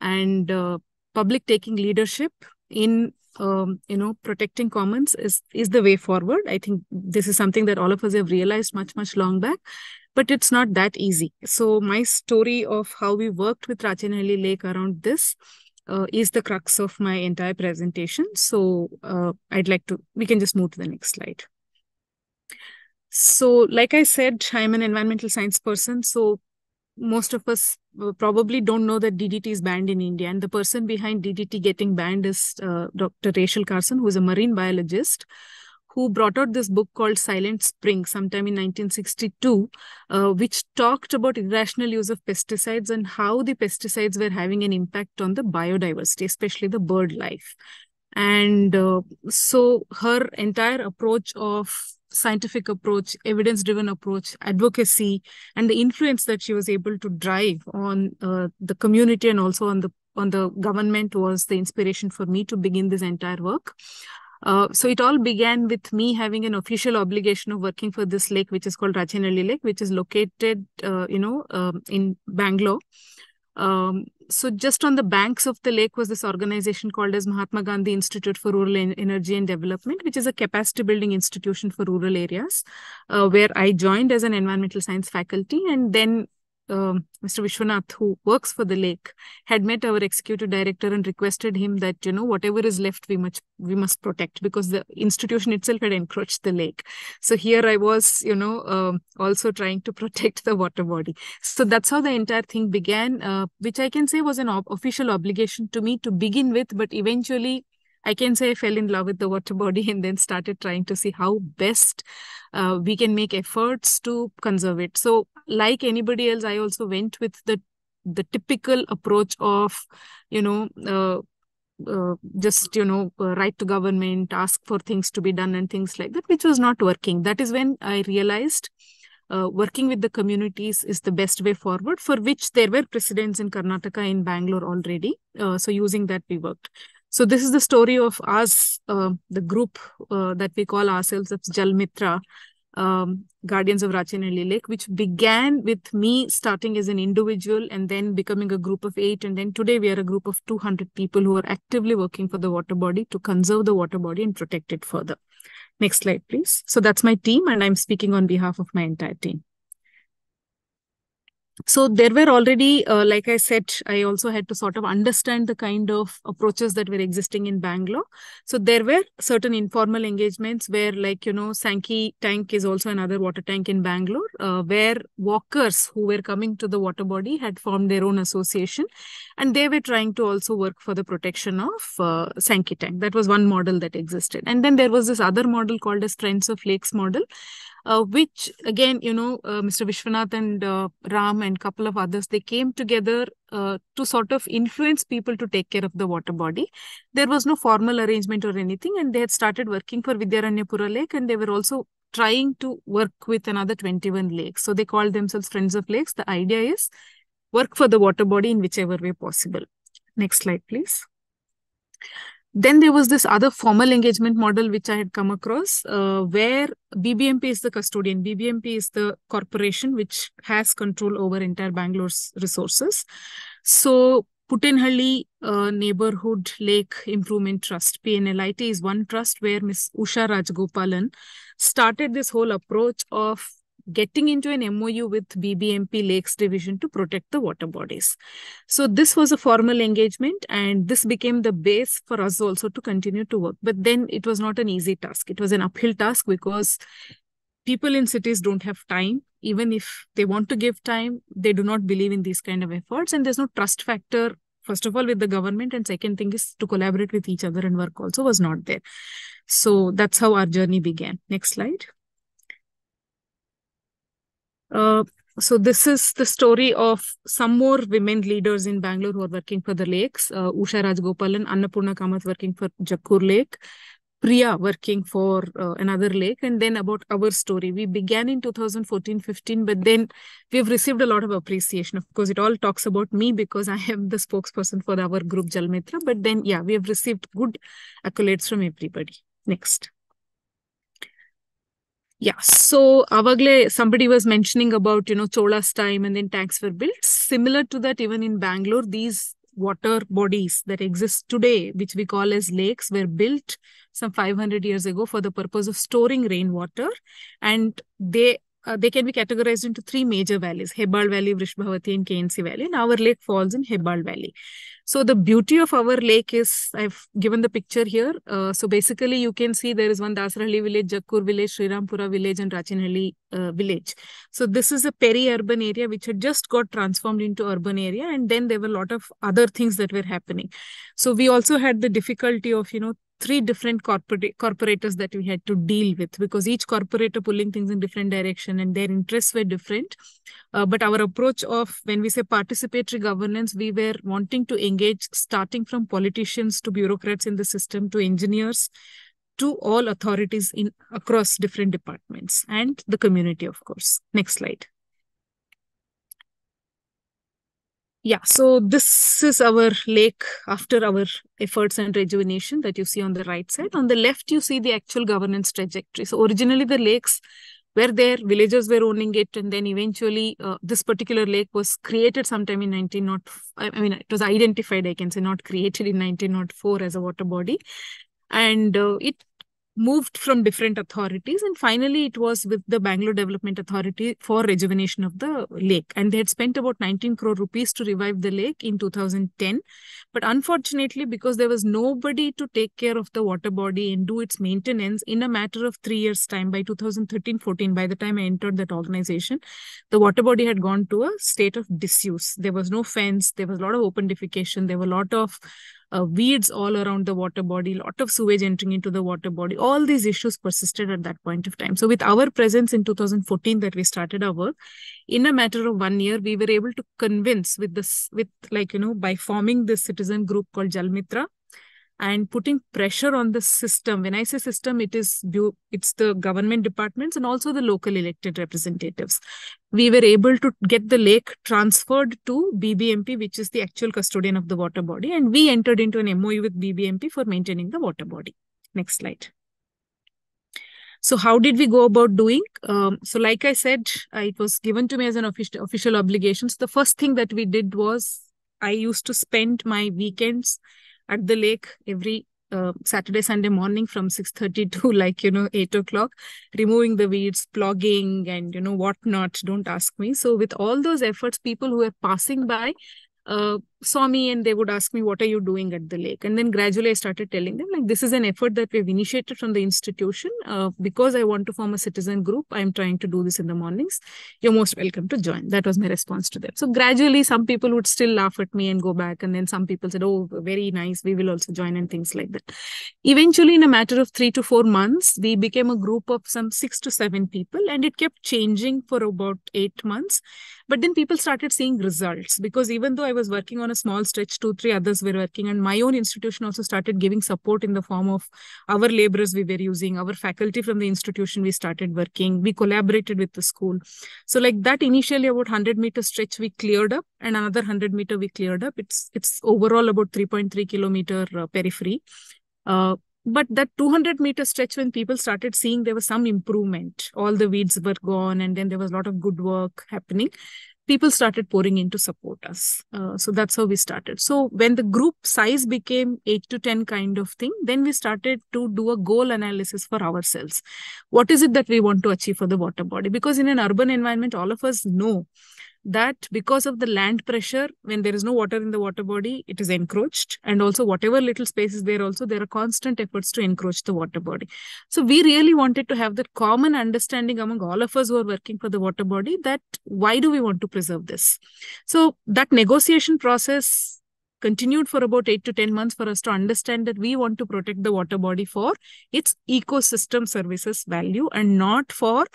and uh, public taking leadership in um, you know protecting commons is is the way forward. I think this is something that all of us have realized much much long back but it's not that easy. So my story of how we worked with Rachenahalli lake around this uh, is the crux of my entire presentation. So uh, i'd like to we can just move to the next slide. So like i said i'm an environmental science person. So most of us probably don't know that DDT is banned in India. And the person behind DDT getting banned is uh, Dr. Rachel Carson, who is a marine biologist, who brought out this book called Silent Spring sometime in 1962, uh, which talked about irrational use of pesticides and how the pesticides were having an impact on the biodiversity, especially the bird life. And uh, so her entire approach of scientific approach, evidence driven approach, advocacy, and the influence that she was able to drive on uh, the community and also on the on the government was the inspiration for me to begin this entire work. Uh, so it all began with me having an official obligation of working for this lake, which is called Rachenahalli Lake, which is located, uh, you know, um, in Bangalore. Um, so just on the banks of the lake was this organization called as Mahatma Gandhi Institute for Rural en Energy and Development, which is a capacity building institution for rural areas, uh, where I joined as an environmental science faculty. And then um, Mr. Vishwanath, who works for the lake, had met our executive director and requested him that you know whatever is left, we must we must protect because the institution itself had encroached the lake. So here I was, you know, um, also trying to [laughs] protect the water body. So that's how the entire thing began, uh, which I can say was an official obligation to me to begin with, but eventually I can say I fell in love with the water body and then started trying to see how best uh, we can make efforts to conserve it. So, like anybody else, I also went with the the typical approach of, you know, uh, uh, just you know, uh, write to government, ask for things to be done, and things like that, which was not working. That is when I realized. Uh, working with the communities is the best way forward, for which there were precedents in Karnataka, in Bangalore already. Uh, so, using that, we worked. So this is the story of us, uh, the group uh, that we call ourselves as Jal Mitra. um, Guardians of Rachenahalli Lake, which began with me starting as an individual and then becoming a group of eight. And then today we are a group of 200 people who are actively working for the water body to conserve the water body and protect it further. Next slide, please. So that's my team, and I'm speaking on behalf of my entire team. So there were already, uh, like I said, I also had to sort of understand the kind of approaches that were existing in Bangalore. So there were certain informal engagements where like, you know, Sankey tank is also another water tank in Bangalore, uh, where walkers who were coming to the water body had formed their own association and they were trying to also work for the protection of uh, Sankey tank. That was one model that existed. And then there was this other model called as Friends of Lakes model, uh, which again, you know, uh, Mr. Vishwanath and uh, Ram and couple of others, they came together uh, to sort of influence people to take care of the water body. There was no formal arrangement or anything, and they had started working for Vidyaranyapura Lake, and they were also trying to work with another 21 lakes. So they called themselves Friends of Lakes. The idea is work for the water body in whichever way possible. Next slide, please. Then there was this other formal engagement model which I had come across uh, where BBMP is the custodian. BBMP is the corporation which has control over entire Bangalore's resources. So Puttenhalli uh, Neighborhood Lake Improvement Trust, PNLIT, is one trust where Ms. Usha Rajgopalan started this whole approach of getting into an MOU with BBMP Lakes Division to protect the water bodies. So this was a formal engagement and this became the base for us also to continue to work. But then it was not an easy task. It was an uphill task because people in cities don't have time. Even if they want to give time, they do not believe in these kind of efforts and there's no trust factor first of all with the government and second thing is to collaborate with each other and work also was not there so that's how our journey began next slide uh, so this is the story of some more women leaders in Bangalore who are working for the lakes. Uh, Usha Rajgopalan, Annapurna Kamath working for Jakkur Lake, Priya working for uh, another lake. And then about our story. We began in 2014-15, but then we've received a lot of appreciation. Of course, it all talks about me because I am the spokesperson for our group Jalmitra. But then, yeah, we have received good accolades from everybody. Next. Yeah, so Avagle, somebody was mentioning about, you know, Chola's time and then tanks were built. Similar to that, even in Bangalore, these water bodies that exist today, which we call as lakes, were built some 500 years ago for the purpose of storing rainwater. And they uh, they can be categorized into three major valleys, Hebbal Valley, Vrishbhavati, and KNC Valley. And our lake falls in Hebbal Valley. So the beauty of our lake is, I've given the picture here. Uh, so basically you can see there is one Dasarahalli village, Jakkur village, Srirampura village, and Rachenahalli uh, village. So this is a peri-urban area which had just got transformed into urban area. And then there were a lot of other things that were happening. So we also had the difficulty of, you know, three different corporate corporators that we had to deal with because each corporator pulling things in different direction and their interests were different. Uh, but our approach of when we say participatory governance we were wanting to engage starting from politicians to bureaucrats in the system to engineers to all authorities in across different departments and the community of course. Next slide Yeah, so this is our lake after our efforts and rejuvenation that you see on the right side. On the left, you see the actual governance trajectory. So originally the lakes were there, villagers were owning it, and then eventually uh, this particular lake was created sometime in 1904. I mean, it was identified, I can say, not created in 1904 as a water body. And uh, it moved from different authorities and finally it was with the Bangalore Development Authority for rejuvenation of the lake. And they had spent about 19 crore rupees to revive the lake in 2010 but unfortunately because there was nobody to take care of the water body and do its maintenance in a matter of 3 years time by 2013-14 by the time I entered that organization the water body had gone to a state of disuse. There was no fence there was a lot of open defecation there were a lot of uh, weeds all around the water body, lot of sewage entering into the water body. All these issues persisted at that point of time. So with our presence in 2014 that we started our work, in a matter of one year, we were able to convince with this, with like, you know, by forming this citizen group called Jalmitra, and putting pressure on the system. When I say system, it is it's the government departments and also the local elected representatives. We were able to get the lake transferred to BBMP, which is the actual custodian of the water body, and we entered into an MOU with BBMP for maintaining the water body. Next slide. So how did we go about doing? Um, so like I said, uh, it was given to me as an official official obligation. So the first thing that we did was I used to spend my weekends at the lake every uh, Saturday, Sunday morning from 6.30 [laughs] to like, you know, 8 o'clock, removing the weeds, plugging and, you know, whatnot. Don't ask me. So with all those efforts, people who are passing by uh, saw me and they would ask me, what are you doing at the lake? And then gradually I started telling them, like, this is an effort that we've initiated from the institution. Uh, because I want to form a citizen group, I'm trying to do this in the mornings. You're most welcome to join. That was my response to them. So gradually, some people would still laugh at me and go back. And then some people said, oh, very nice. We will also join and things like that. Eventually, in a matter of three to four months, we became a group of some six to seven people and it kept changing for about eight months. But then people started seeing results because even though I was working on a small stretch, two, three others were working, and my own institution also started giving support in the form of our laborers we were using, our faculty from the institution we started working. We collaborated with the school. So, like that, initially about 100 meter stretch we cleared up, and another 100 meter we cleared up. It's it's overall about 3.3 kilometer uh, periphery. Uh, but that 200 meter stretch when people started seeing there was some improvement all the weeds were gone and then there was a lot of good work happening people started pouring in to support us. Uh, so that's how we started. So when the group size became 8 to 10 kind of thing then we started to do a goal analysis for ourselves. What is it that we want to achieve for the water body? Because in an urban environment all of us know that because of the land pressure, when there is no water in the water body, it is encroached. And also whatever little space is there also, there are constant efforts to encroach the water body. So we really wanted to have that common understanding among all of us who are working for the water body that why do we want to preserve this? So that negotiation process continued for about 8 to 10 months for us to understand that we want to protect the water body for its ecosystem services value and not for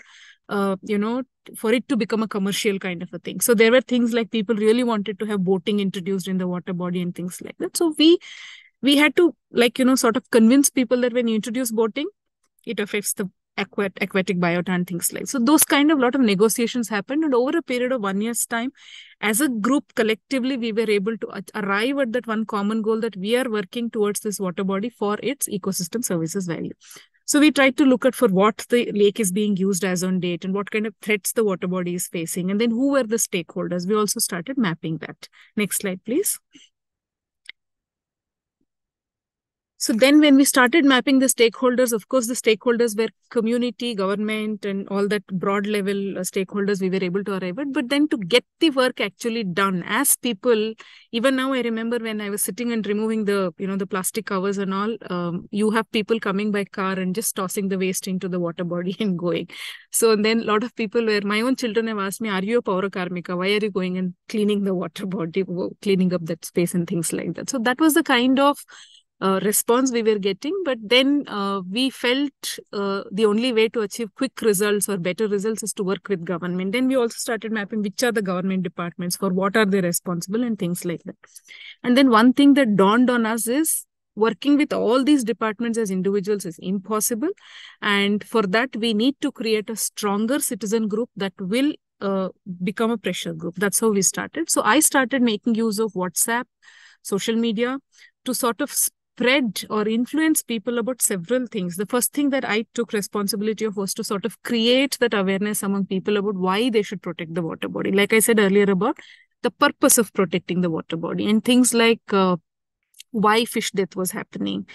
uh, you know, for it to become a commercial kind of a thing. So there were things like people really wanted to have boating introduced in the water body and things like that. So we we had to like you know sort of convince people that when you introduce boating, it affects the aquat aquatic biota and things like so those kind of lot of negotiations happened and over a period of one year's time as a group collectively we were able to arrive at that one common goal that we are working towards this water body for its ecosystem services value so we tried to look at for what the lake is being used as on date and what kind of threats the water body is facing. And then who were the stakeholders? We also started mapping that. Next slide, please. So then when we started mapping the stakeholders, of course, the stakeholders were community, government, and all that broad level uh, stakeholders we were able to arrive at. But then to get the work actually done as people, even now I remember when I was sitting and removing the, you know, the plastic covers and all, um, you have people coming by car and just tossing the waste into the water body [laughs] and going. So and then a lot of people were, my own children have asked me, are you a Paura Karmika? Why are you going and cleaning the water body, cleaning up that space and things like that? So that was the kind of uh, response we were getting. But then uh, we felt uh, the only way to achieve quick results or better results is to work with government. Then we also started mapping which are the government departments for what are they responsible and things like that. And then one thing that dawned on us is working with all these departments as individuals is impossible. And for that, we need to create a stronger citizen group that will uh, become a pressure group. That's how we started. So I started making use of WhatsApp, social media to sort of spread or influence people about several things. The first thing that I took responsibility of was to sort of create that awareness among people about why they should protect the water body. Like I said earlier about the purpose of protecting the water body and things like uh, why fish death was happening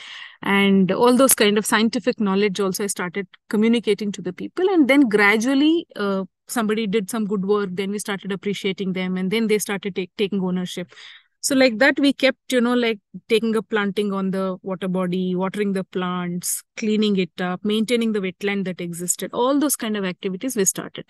and all those kind of scientific knowledge also I started communicating to the people and then gradually uh, somebody did some good work then we started appreciating them and then they started take, taking ownership so like that, we kept, you know, like taking a planting on the water body, watering the plants, cleaning it up, maintaining the wetland that existed, all those kind of activities we started.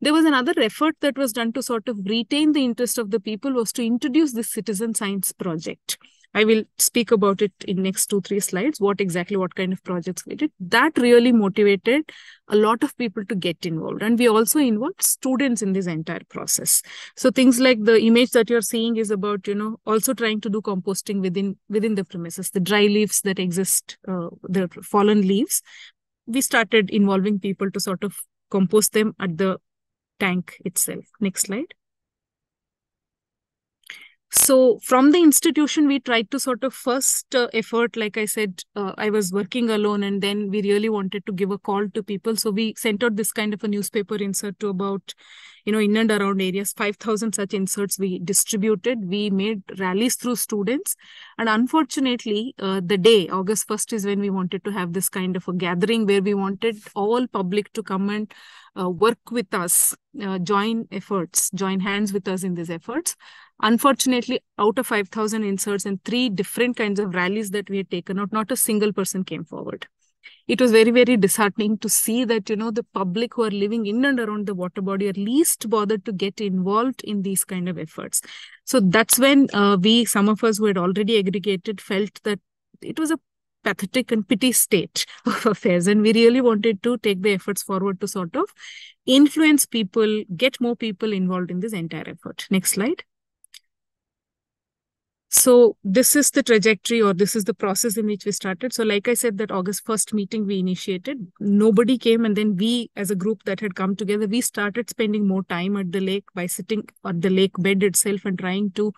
There was another effort that was done to sort of retain the interest of the people was to introduce this citizen science project. I will speak about it in next two, three slides, what exactly, what kind of projects we did. That really motivated a lot of people to get involved. And we also involved students in this entire process. So things like the image that you're seeing is about, you know, also trying to do composting within, within the premises, the dry leaves that exist, uh, the fallen leaves. We started involving people to sort of compost them at the tank itself. Next slide. So from the institution, we tried to sort of first uh, effort, like I said, uh, I was working alone and then we really wanted to give a call to people. So we sent out this kind of a newspaper insert to about, you know, in and around areas, 5,000 such inserts we distributed. We made rallies through students. And unfortunately, uh, the day, August 1st is when we wanted to have this kind of a gathering where we wanted all public to come and uh, work with us, uh, join efforts, join hands with us in these efforts. Unfortunately, out of 5,000 inserts and three different kinds of rallies that we had taken out, not a single person came forward. It was very, very disheartening to see that, you know, the public who are living in and around the water body are least bothered to get involved in these kind of efforts. So that's when uh, we, some of us who had already aggregated, felt that it was a pathetic and pity state [laughs] of affairs. And we really wanted to take the efforts forward to sort of influence people, get more people involved in this entire effort. Next slide. So this is the trajectory or this is the process in which we started. So like I said, that August 1st meeting we initiated, nobody came and then we as a group that had come together, we started spending more time at the lake by sitting at the lake bed itself and trying to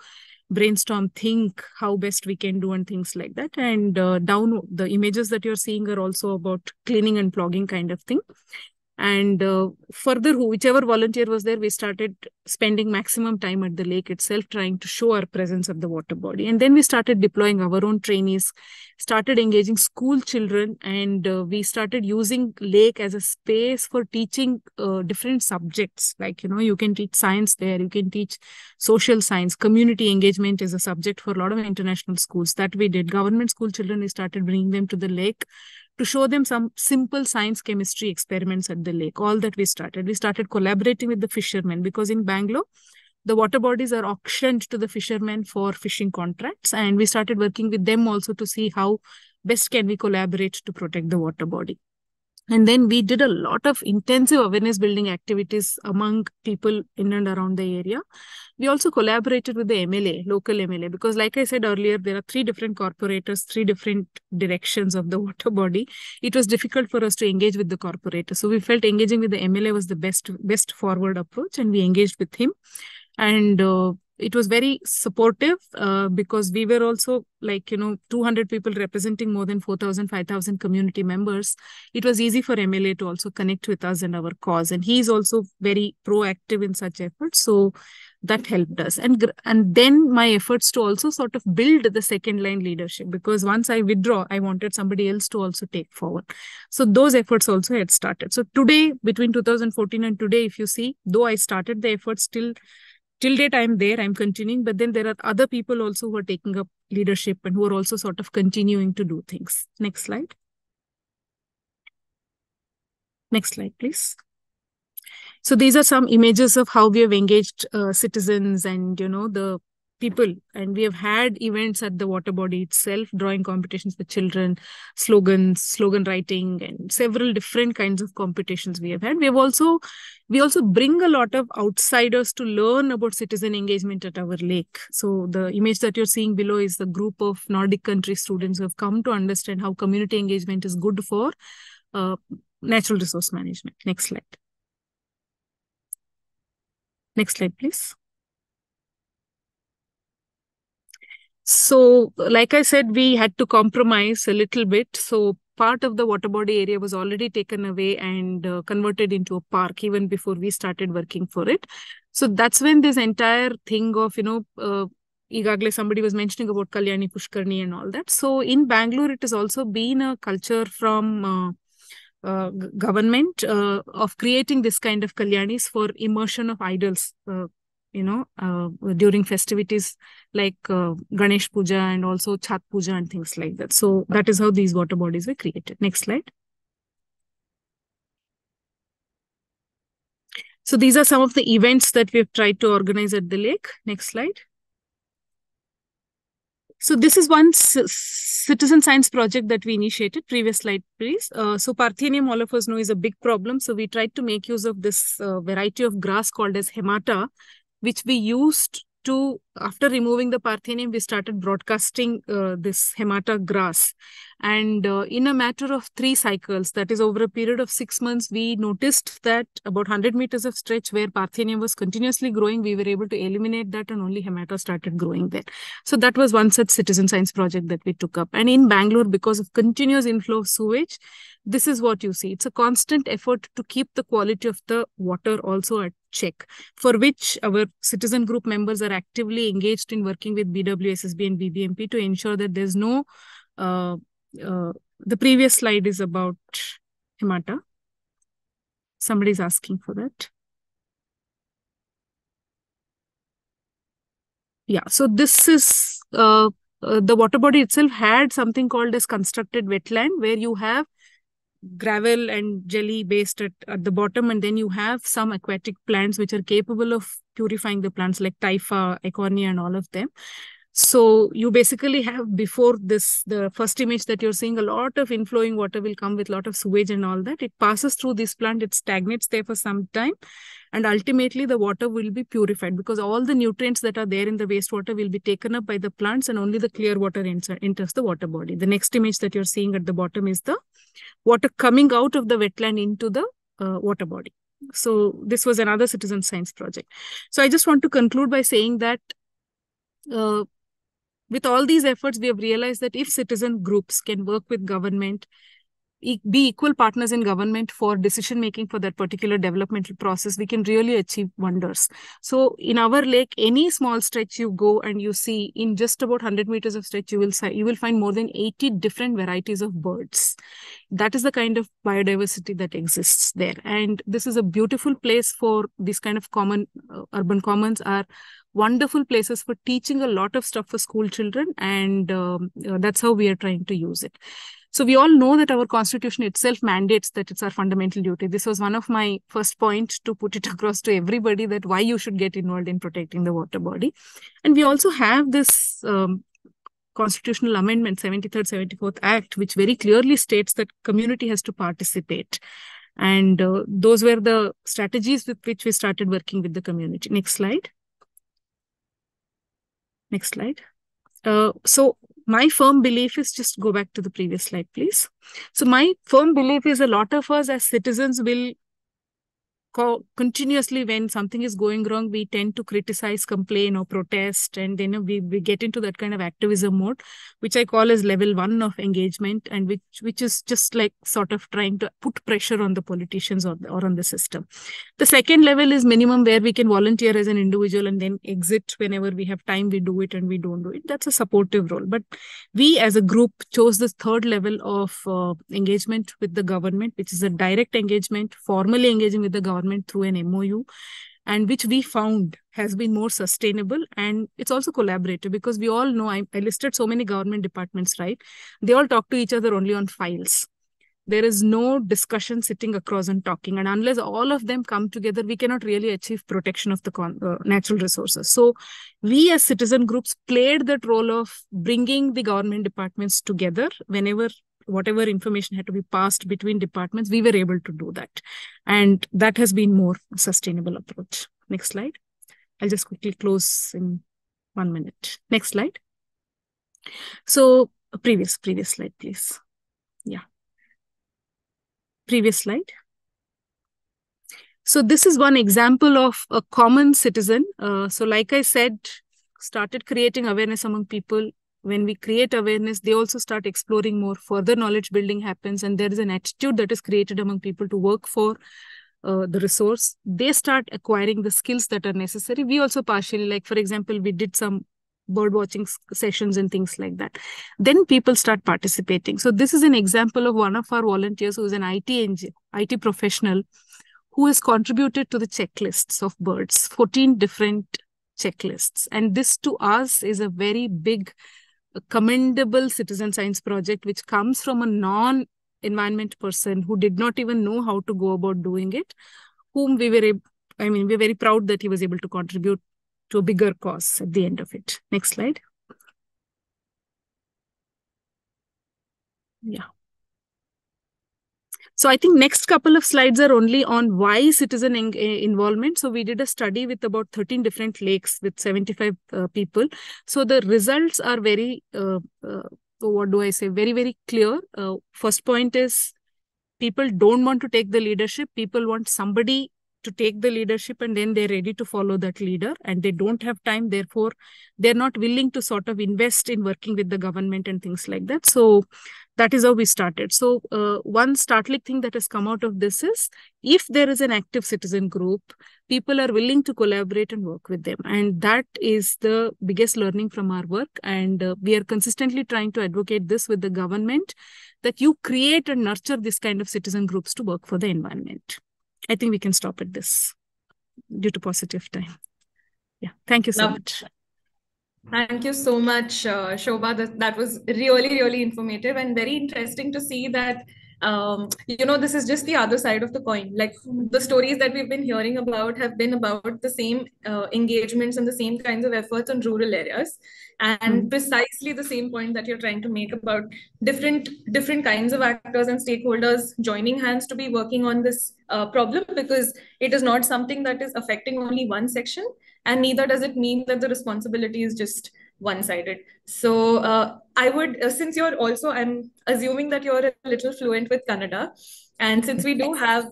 brainstorm, think how best we can do and things like that. And uh, down the images that you're seeing are also about cleaning and plugging kind of thing and uh, further whichever volunteer was there we started spending maximum time at the lake itself trying to show our presence of the water body. And then we started deploying our own trainees started engaging school children and uh, we started using lake as a space for teaching uh, different subjects. Like you know you can teach science there you can teach social science. Community engagement is a subject for a lot of international schools. That we did. Government school children we started bringing them to the lake to show them some simple science chemistry experiments at the lake. All that we started. We started collaborating with the fishermen because in Bangalore, the water bodies are auctioned to the fishermen for fishing contracts. And we started working with them also to see how best can we collaborate to protect the water body. And then we did a lot of intensive awareness building activities among people in and around the area. We also collaborated with the MLA, local MLA, because like I said earlier, there are three different corporators, three different directions of the water body. It was difficult for us to engage with the corporator. So we felt engaging with the MLA was the best, best forward approach and we engaged with him. And uh, it was very supportive uh, because we were also like you know 200 people representing more than 4000 5000 community members. It was easy for mla to also connect with us and our cause and he is also very proactive in such efforts so that helped us. And and then my efforts to also sort of build the second line leadership because once i withdraw i wanted somebody else to also take forward. So those efforts also had started. So today between 2014 and today if you see though i started the efforts still till date i'm there i'm continuing but then there are other people also who are taking up leadership and who are also sort of continuing to do things. Next slide. Next slide please. So these are some images of how we have engaged uh, citizens and you know the people. And we have had events at the water body itself drawing competitions for children slogans slogan writing and several different kinds of competitions we have had. We have also we also bring a lot of outsiders to learn about citizen engagement at our lake. So the image that you're seeing below is the group of nordic country students who have come to understand how community engagement is good for uh, natural resource management. Next slide. Next slide please So, like I said, we had to compromise a little bit. So, part of the water body area was already taken away and uh, converted into a park even before we started working for it. So, that's when this entire thing of, you know, uh, somebody was mentioning about Kalyani Pushkarni and all that. So, in Bangalore, it has also been a culture from uh, uh, government uh, of creating this kind of kalyanis for immersion of idols uh, you know, uh, during festivities like uh, Ganesh Puja and also Chhath Puja and things like that. So that is how these water bodies were created. Next slide. So these are some of the events that we've tried to organize at the lake. Next slide. So this is one citizen science project that we initiated. Previous slide, please. Uh, so Parthenium, all of us know, is a big problem. So we tried to make use of this uh, variety of grass called as hemata, which we used to after removing the Parthenium, we started broadcasting uh, this hemata grass. And uh, in a matter of three cycles, that is over a period of six months, we noticed that about 100 meters of stretch where Parthenium was continuously growing, we were able to eliminate that and only hemata started growing there. So that was one such citizen science project that we took up. And in Bangalore, because of continuous inflow of sewage, this is what you see. It's a constant effort to keep the quality of the water also at check, for which our citizen group members are actively engaged in working with BWSSB and BBMP to ensure that there's no, uh, uh, the previous slide is about Hemata. Somebody's asking for that. Yeah, so this is, uh, uh, the water body itself had something called as constructed wetland where you have gravel and jelly based at, at the bottom and then you have some aquatic plants which are capable of purifying the plants like typha eichhornia and all of them so you basically have before this the first image that you're seeing a lot of inflowing water will come with a lot of sewage and all that. It passes through this plant it stagnates there for some time and ultimately the water will be purified because all the nutrients that are there in the wastewater will be taken up by the plants and only the clear water enter, enters the water body. The next image that you're seeing at the bottom is the water coming out of the wetland into the uh, water body. So this was another citizen science project. So i just want to conclude by saying that uh, with all these efforts, we have realized that if citizen groups can work with government, be equal partners in government for decision making for that particular developmental process, we can really achieve wonders. So in our lake, any small stretch you go and you see in just about 100 meters of stretch, you will you will find more than 80 different varieties of birds. That is the kind of biodiversity that exists there. And this is a beautiful place for this kind of common uh, urban commons are wonderful places for teaching a lot of stuff for school children and um, uh, that's how we are trying to use it. So we all know that our constitution itself mandates that it's our fundamental duty. This was one of my first point to put it [laughs] across to everybody that why you should get involved in protecting the water body. And we also have this um, constitutional amendment 73rd 74th act which very clearly states that community has to participate. And uh, those were the strategies with which we started working with the community. Next slide Next slide. Uh, so my firm belief is just go back to the previous slide, please. So my firm belief is a lot of us as citizens will continuously when something is going wrong we tend to criticize complain or protest and then we, we get into that kind of activism mode which i call as level one of engagement and which which is just like sort of trying to put pressure on the politicians or, or on the system. The second level is minimum where we can volunteer as an individual and then exit whenever we have time we do it and we don't do it. That's a supportive role. But we as a group chose this third level of uh, engagement with the government which is a direct engagement formally engaging with the government government through an MOU and which we found has been more sustainable and it's also collaborative because we all know I, I, listed so many government departments right? They all talk to each other only on files. There is no discussion sitting across and talking and unless all of them come together we cannot really achieve protection of the uh, natural resources. So we as citizen groups played that role of bringing the government departments together whenever whatever information had to be passed between departments, we were able to do that. And that has been more sustainable approach. Next slide. I'll just quickly close in one minute. Next slide. So previous, previous slide, please. Yeah. Previous slide. So this is one example of a common citizen. Uh, so like I said, started creating awareness among people when we create awareness, they also start exploring more. Further knowledge building happens, and there is an attitude that is created among people to work for uh, the resource. They start acquiring the skills that are necessary. We also partially, like for example, we did some bird watching sessions and things like that. Then people start participating. So this is an example of one of our volunteers who is an IT engineer, IT professional who has contributed to the checklists of birds, 14 different checklists. And this to us is a very big commendable citizen science project which comes from a non environment person who did not even know how to go about doing it whom we were i mean we're very proud that he was able to contribute to a bigger cause at the end of it. Next slide. Yeah So I think next couple of slides are only on why citizen in- involvement. So we did a study with about 13 different lakes with 75 uh, people. So the results are very, uh, uh, what do I say, very, very clear. Uh, first point is people don't want to take the leadership. People want somebody to take the leadership and then they're ready to follow that leader and they don't have time. Therefore, they're not willing to sort of invest in working with the government and things like that. So that is how we started. So uh, one startling thing that has come out of this is if there is an active citizen group, people are willing to collaborate and work with them. And that is the biggest learning from our work. And uh, we are consistently trying to advocate this with the government that you create and nurture this kind of citizen groups to work for the environment. I think we can stop at this due to positive time. Yeah, thank you so Love- much. Thank you so much, uh, Shobha. That, that was really, really informative and very interesting to see that, um, you know, this is just the other side of the coin. Like the stories that we've been hearing about have been about the same uh, engagements and the same kinds of efforts in rural areas. And precisely the same point that you're trying to make about different different kinds of actors and stakeholders joining hands to be working on this uh, problem because it is not something that is affecting only one section and neither does it mean that the responsibility is just one-sided. So uh, i would uh, since you're also i'm assuming that you're a little fluent with kannada and since we do have